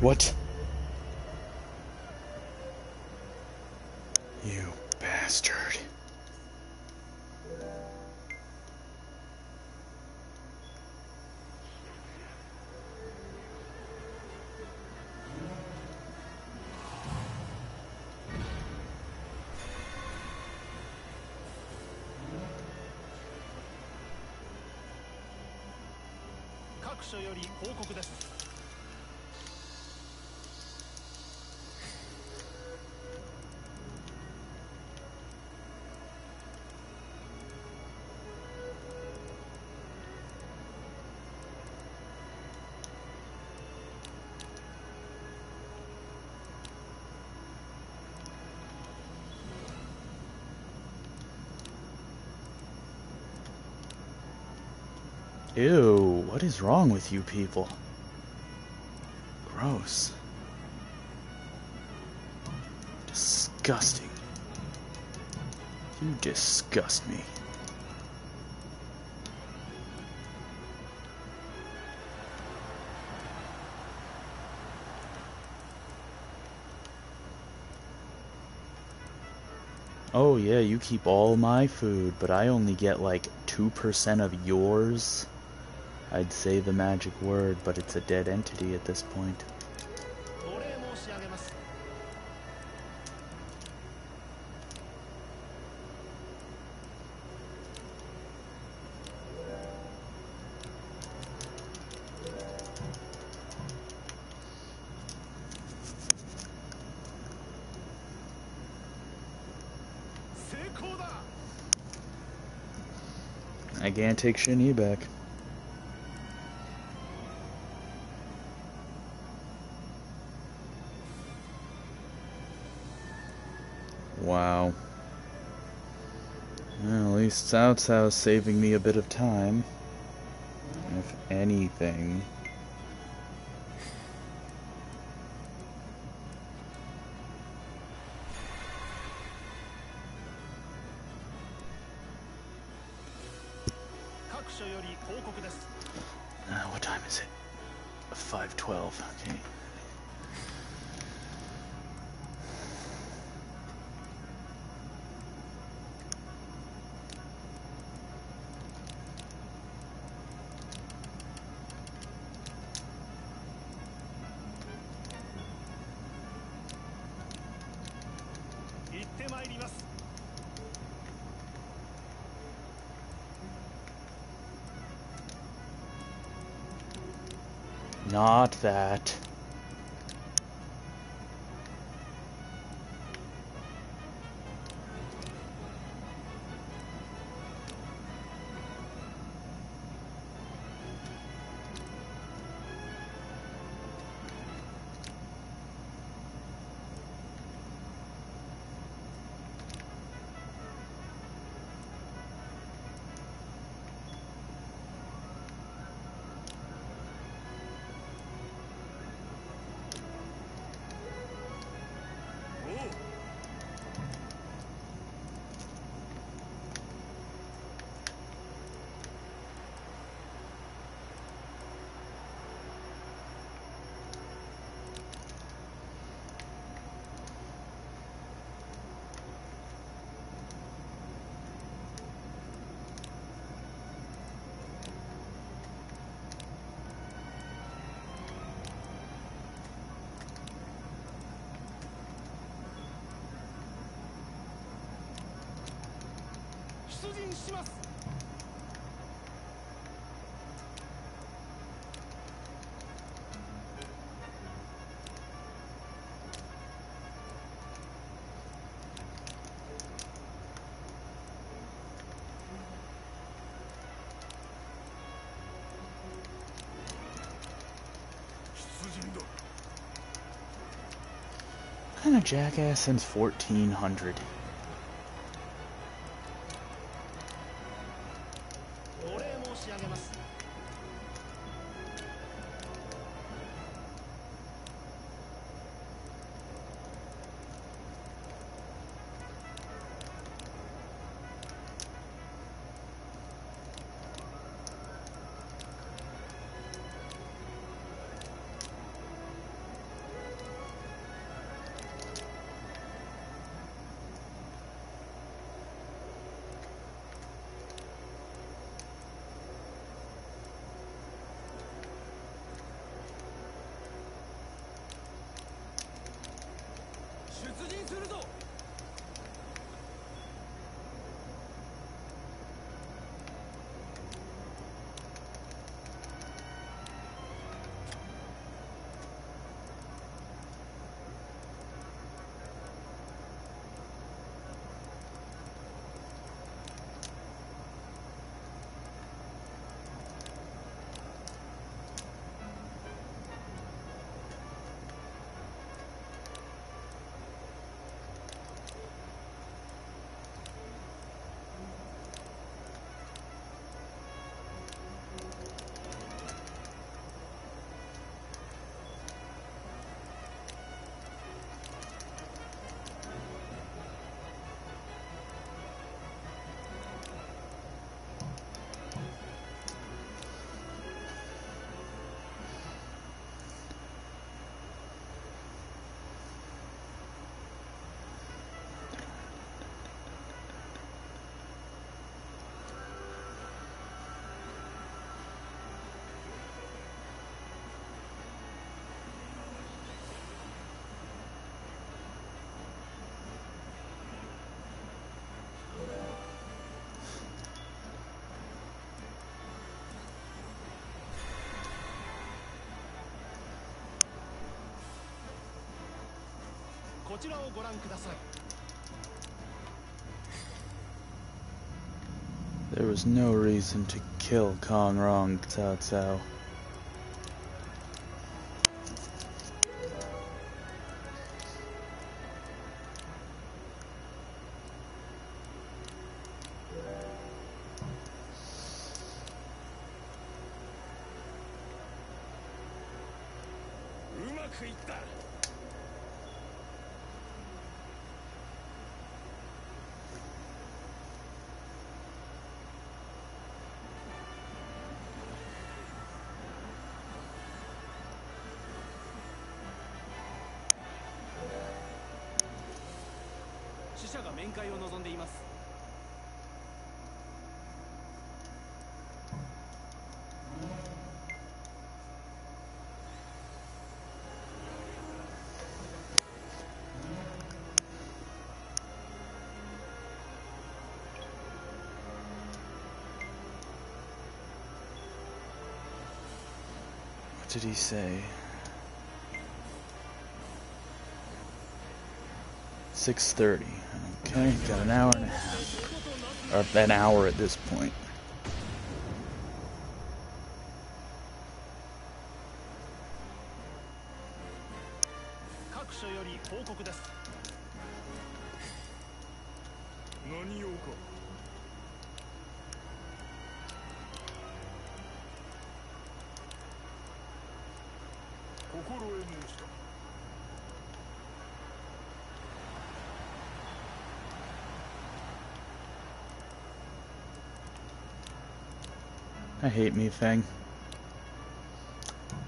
What? What is wrong with you people? Gross. Disgusting. You disgust me. Oh yeah, you keep all my food, but I only get like 2% of yours. I'd say the magic word, but it's a dead entity at this point. I can't take Shinny back. Cao Cao's saving me a bit of time. If anything. Jackass since 1400? こちらをご覧ください There was no reason to kill Kong Rong Cao Cao. Did he say? Six thirty. Okay, got an hour and a half. Or an hour at this point. hate me thing.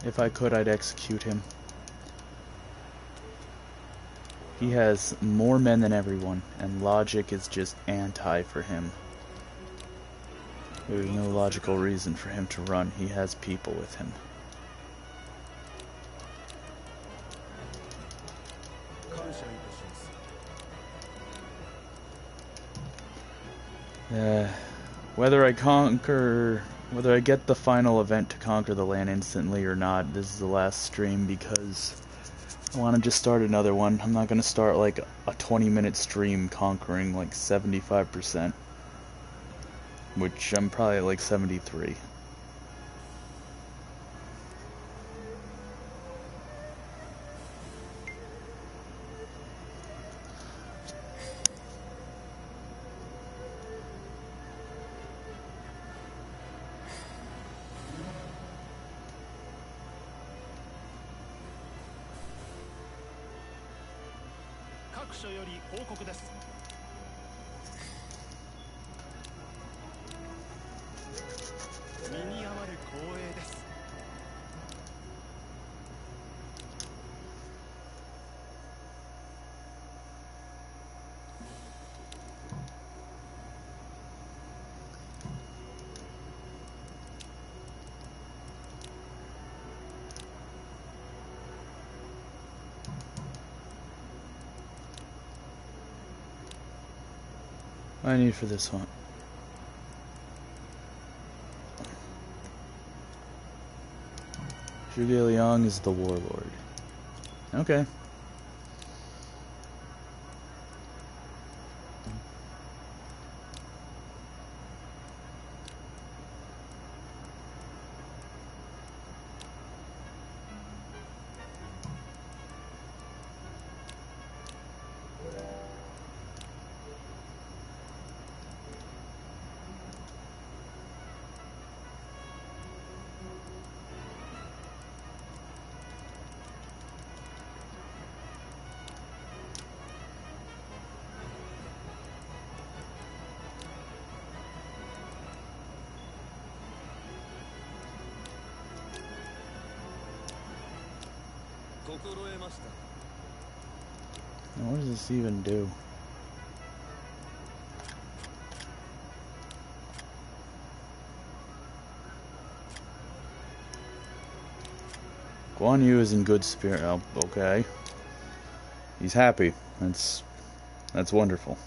If I could, I'd execute him. He has more men than everyone, and logic is just anti for him. There's no logical reason for him to run. He has people with him. Uh, whether I conquer whether I get the final event to conquer the land instantly or not, this is the last stream because I want to just start another one. I'm not going to start like a 20 minute stream conquering like 75%, which I'm probably like 73.. I need for this one? Zhuge Liang is the warlord. Okay. This even do? Guan Yu is in good spirit. Oh, okay. He's happy. That's that's wonderful.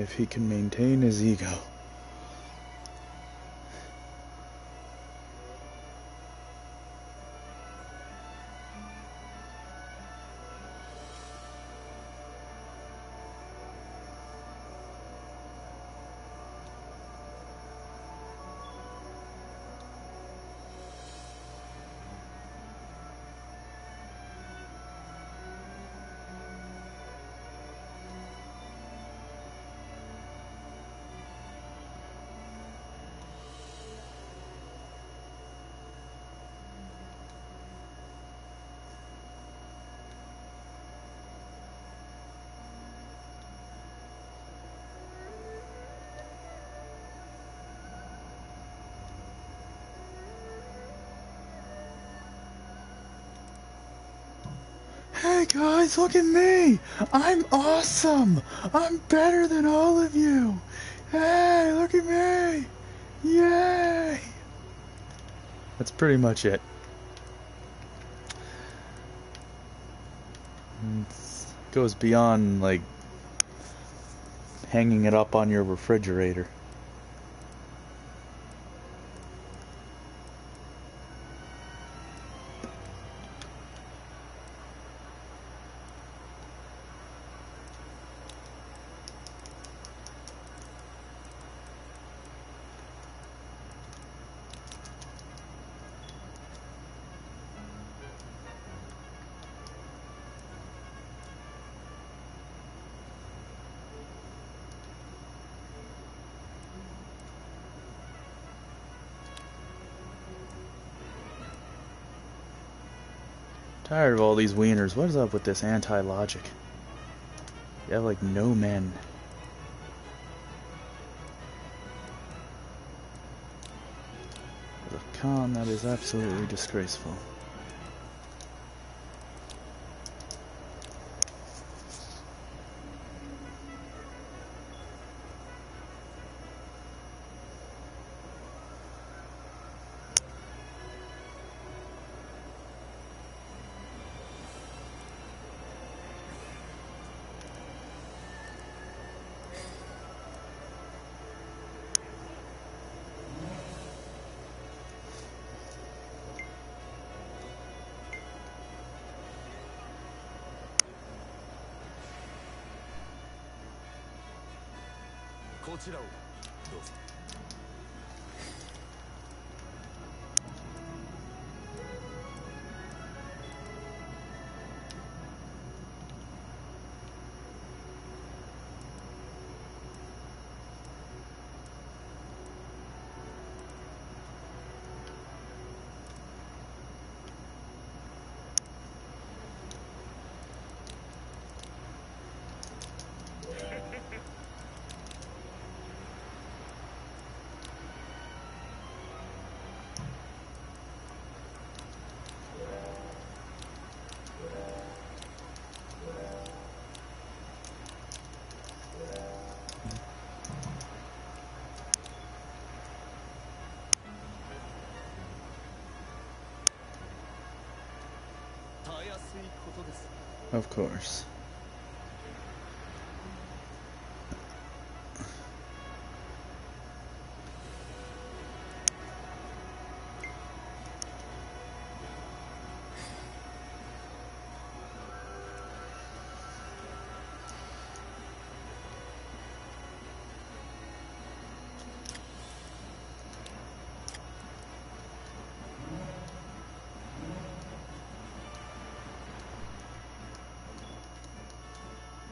If he can maintain his ego. Guys, look at me! I'm awesome! I'm better than all of you! Hey, look at me! Yay! That's pretty much it. It goes beyond, like, hanging it up on your refrigerator. Tired of all these wieners. What is up with this anti-logic? You have like no men. The con that is absolutely disgraceful. 落ちらを Of course.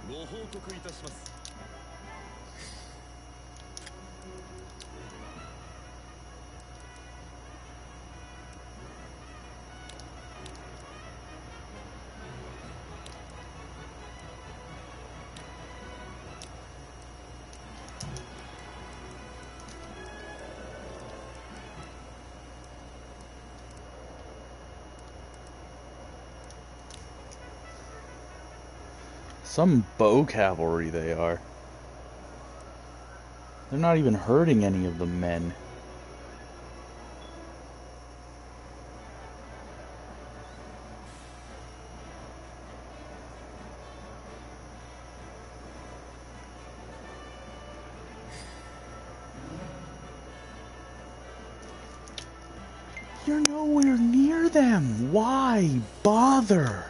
ご報告いたします。Some bow cavalry they are. They're not even hurting any of the men. You're nowhere near them. Why bother?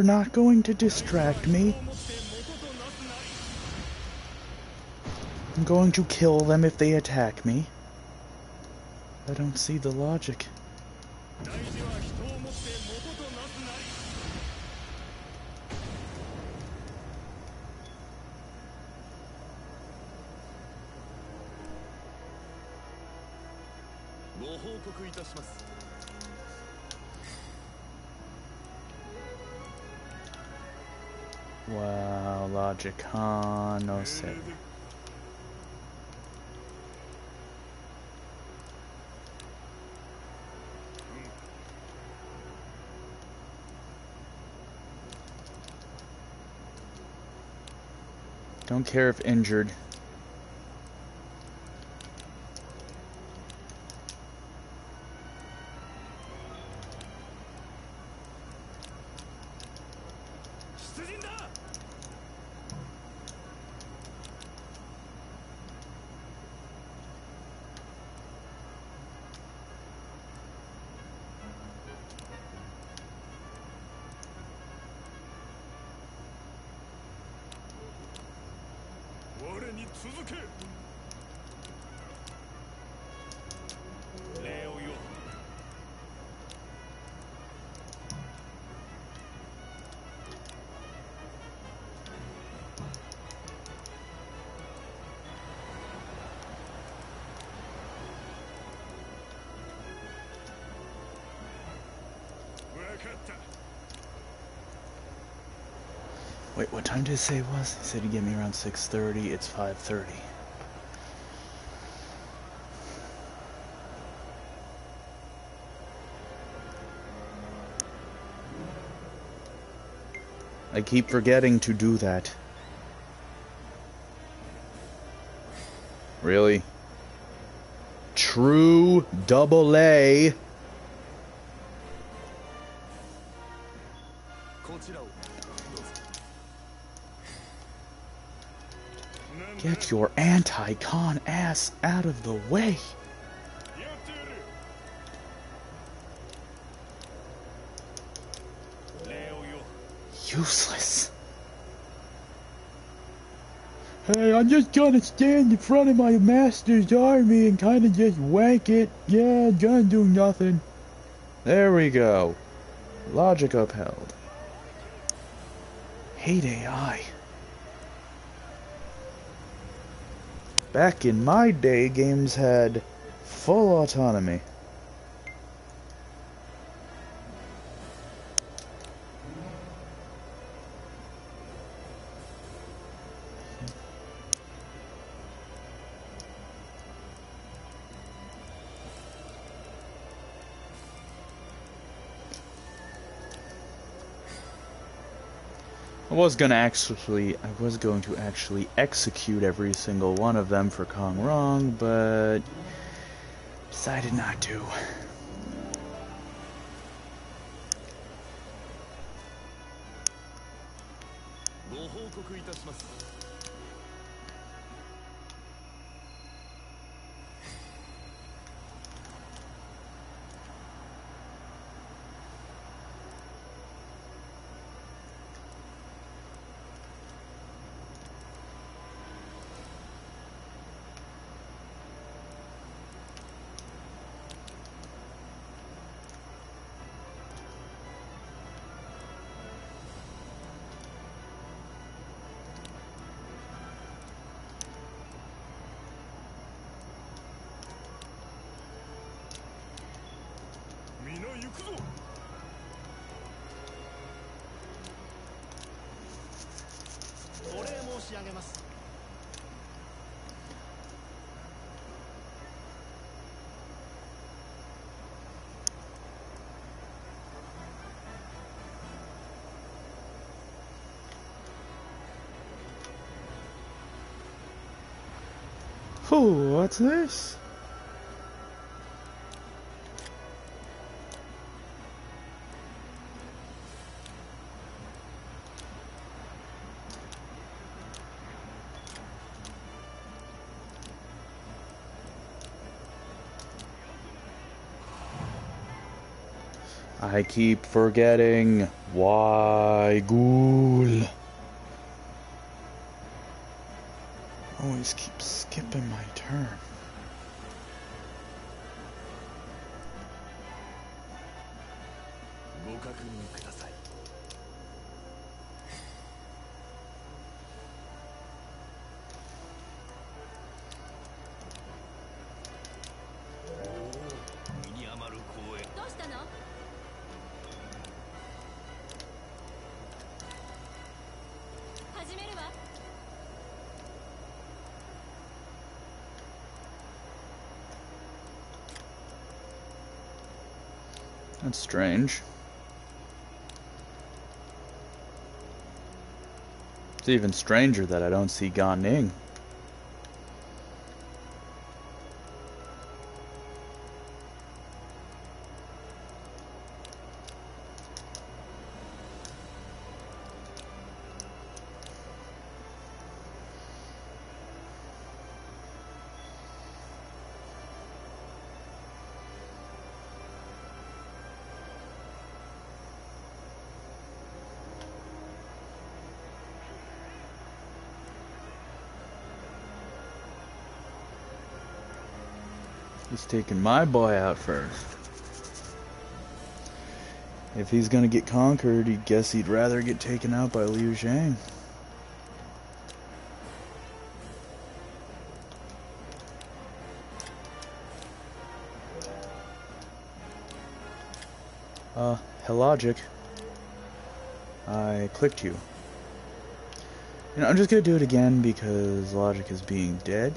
They're not going to distract me. I'm going to kill them if they attack me. I don't see the logic. Jacanoset. Don't care if injured. Did say it was? He said he'd get me around 6.30. It's 5.30. I keep forgetting to do that. Really? True double A. Get your anti-con ass out of the way! Useless. Hey, I'm just gonna stand in front of my master's army and kinda just wank it. Yeah, gonna do nothing. There we go. Logic upheld. Hate AI. Back in my day, games had full autonomy. Was gonna actually, I was going to actually execute every single one of them for Kong Rong, but decided not to. Ooh, what's this? I keep forgetting. Why, ghoul? Always keep skipping my turn. That's strange. It's even stranger that I don't see Gan Ning. Taking my boy out first. If he's gonna get conquered, he guess he'd rather get taken out by Liu Zhang. Uh, Logic. I clicked you. You know, I'm just gonna do it again because Logic is being dead.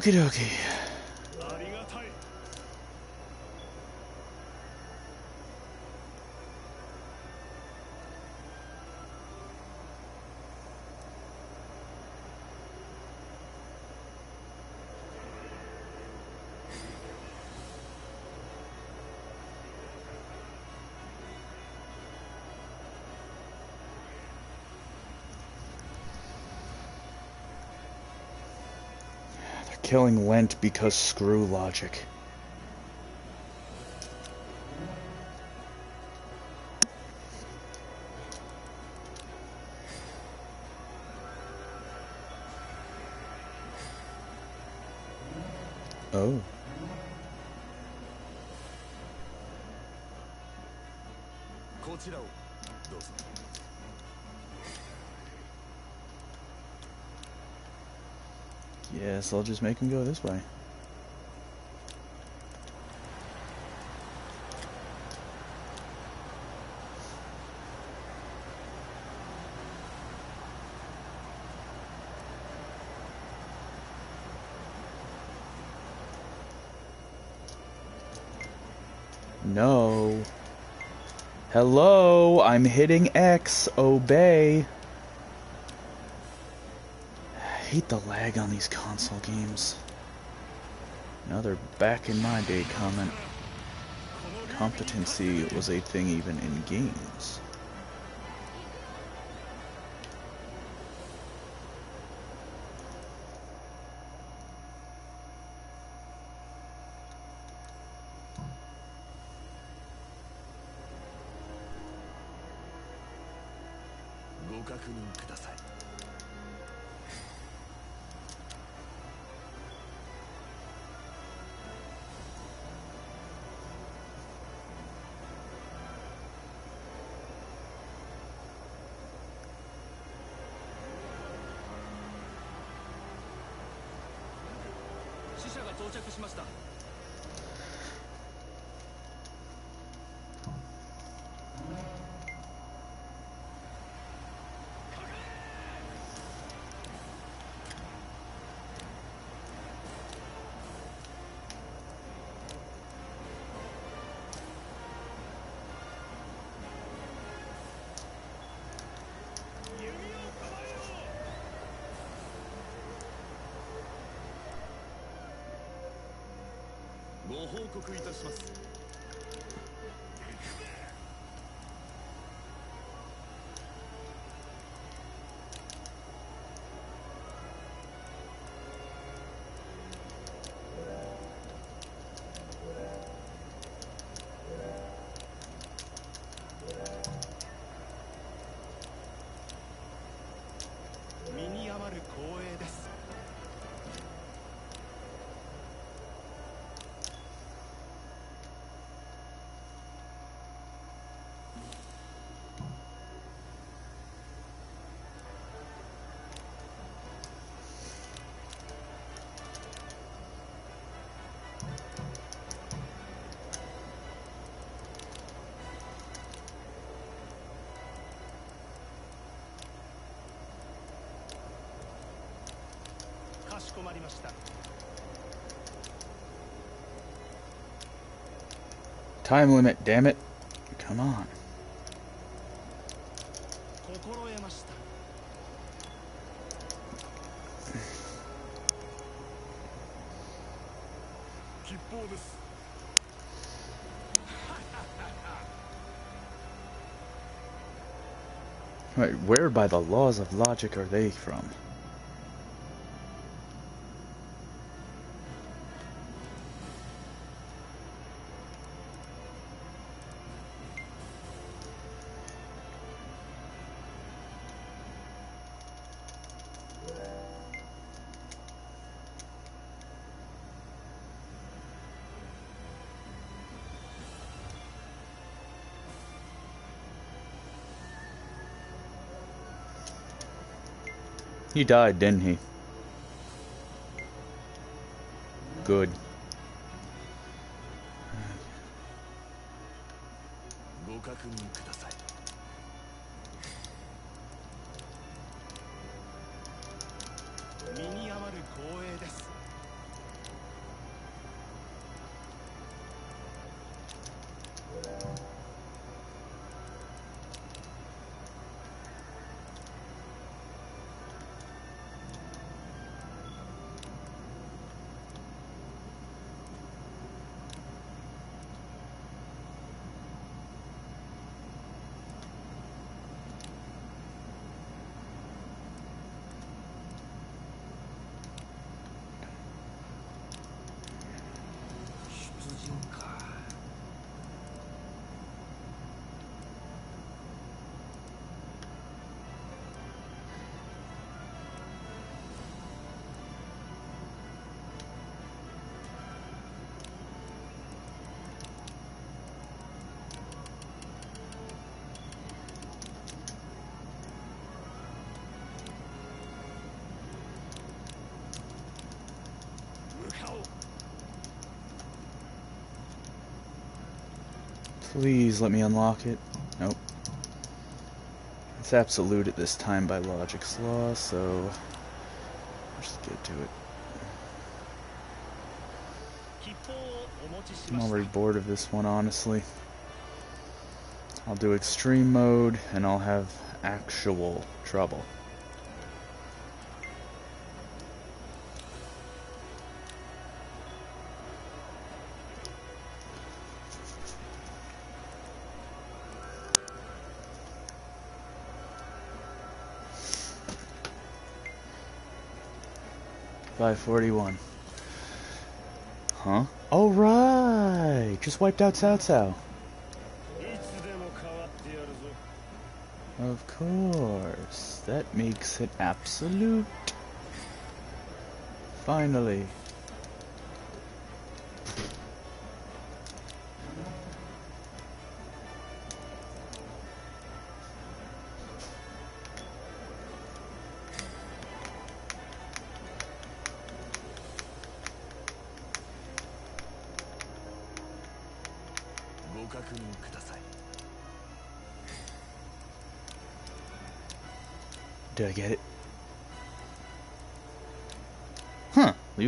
Okie dokie. Killing Lent because screw logic. I'll just make him go this way. No. Hello, I'm hitting X. Obey hate the lag on these console games. Another back in my day comment. Competency was a thing even in games. 告いたします。こまりました Time limit, damn it. Come on. 心得ました吉報です Right, where by the laws of logic are they from? He died, didn't he? Good. Please let me unlock it. Nope. It's absolute at this time by logic's law, so just get to it. I'm already bored of this one, honestly. I'll do extreme mode, and I'll have actual trouble. by 41. Huh? All right, just wiped out Cao Cao. Of course, that makes it absolute. Finally.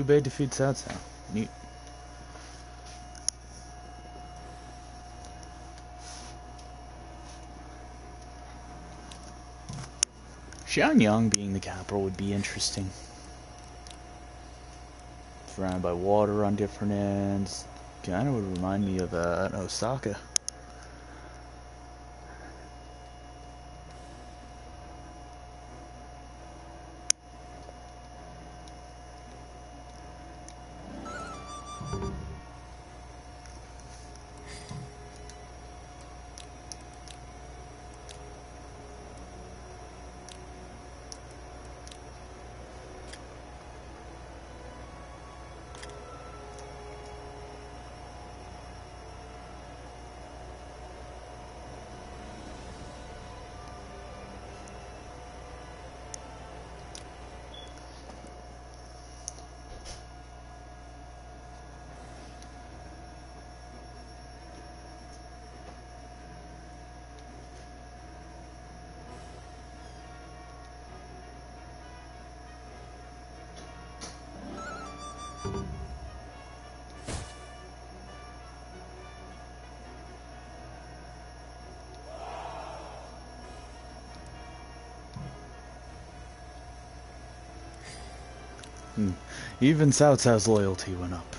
Liu Bei defeats Cao Cao. Neat. Xianyang being the capital would be interesting. Surrounded by water on different ends. Kind of would remind me of uh, Osaka. Even Cao Cao's loyalty went up.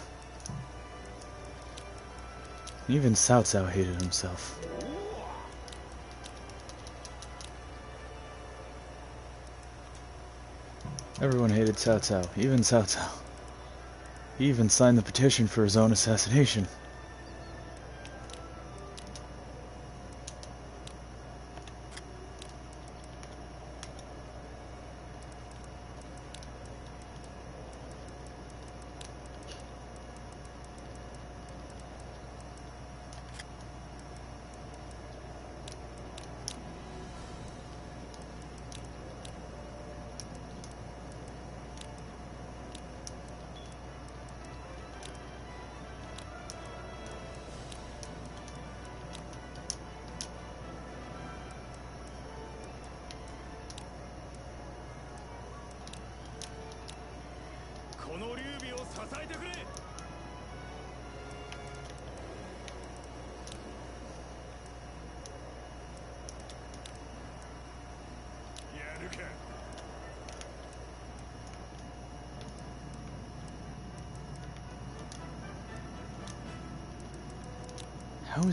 Even Cao Cao hated himself. Everyone hated Cao Cao, even Cao Cao. He even signed the petition for his own assassination.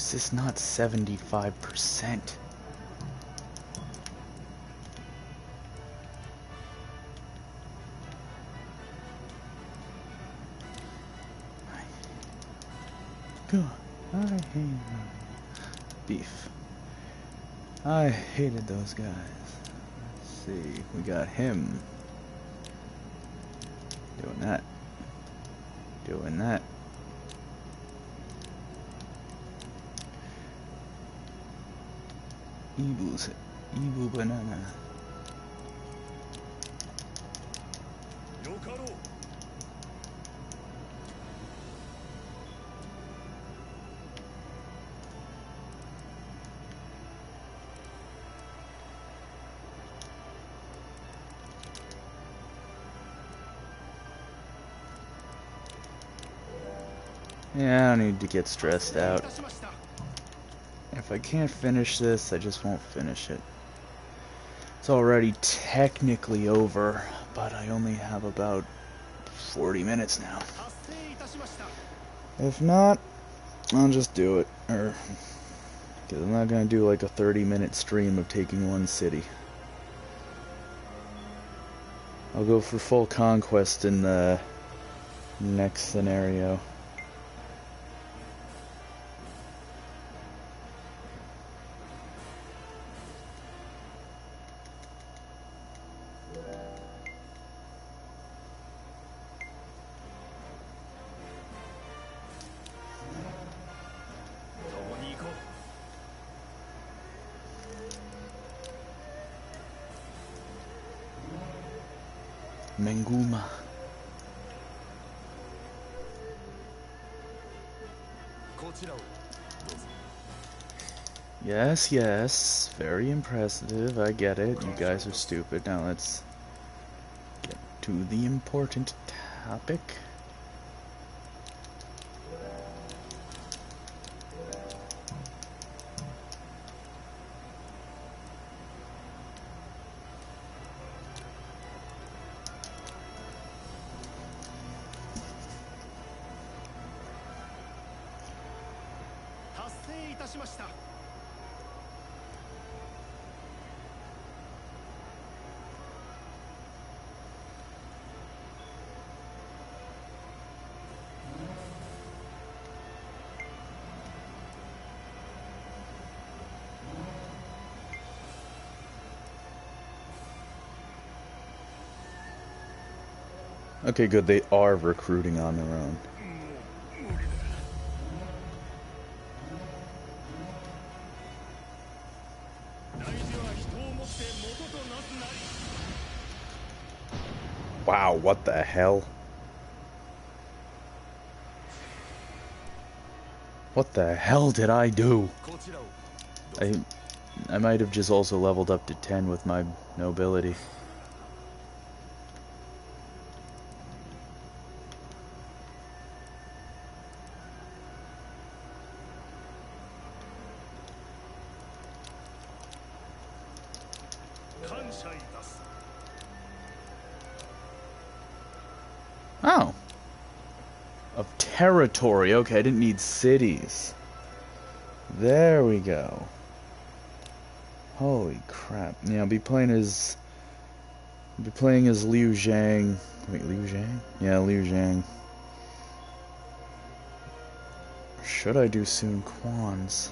Is this not 75%? Go. I hate beef. I hated those guys. Let's see, we got him to get stressed out. If I can't finish this, I just won't finish it. It's already technically over, but I only have about 40 minutes now. If not, I'll just do it. Or, because I'm not going to do like a 30 minute stream of taking one city. I'll go for full conquest in the next scenario. Yes, yes. Very impressive. I get it. You guys are stupid. Now let's get to the important topic.「Okay, good. They are recruiting on their own. Wow, what the hell? What the hell did I do? I I might have just also leveled up to 10 with my nobility. Territory. Okay, I didn't need cities. There we go. Holy crap. Yeah, I'll be playing as... I'll be playing as Liu Zhang. Wait, Liu Zhang? Yeah, Liu Zhang. Should I do Sun Quan's?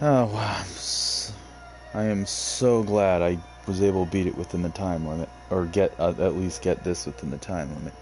Oh wow, I am so glad I was able to beat it within the time limit, or get uh, at least get this within the time limit.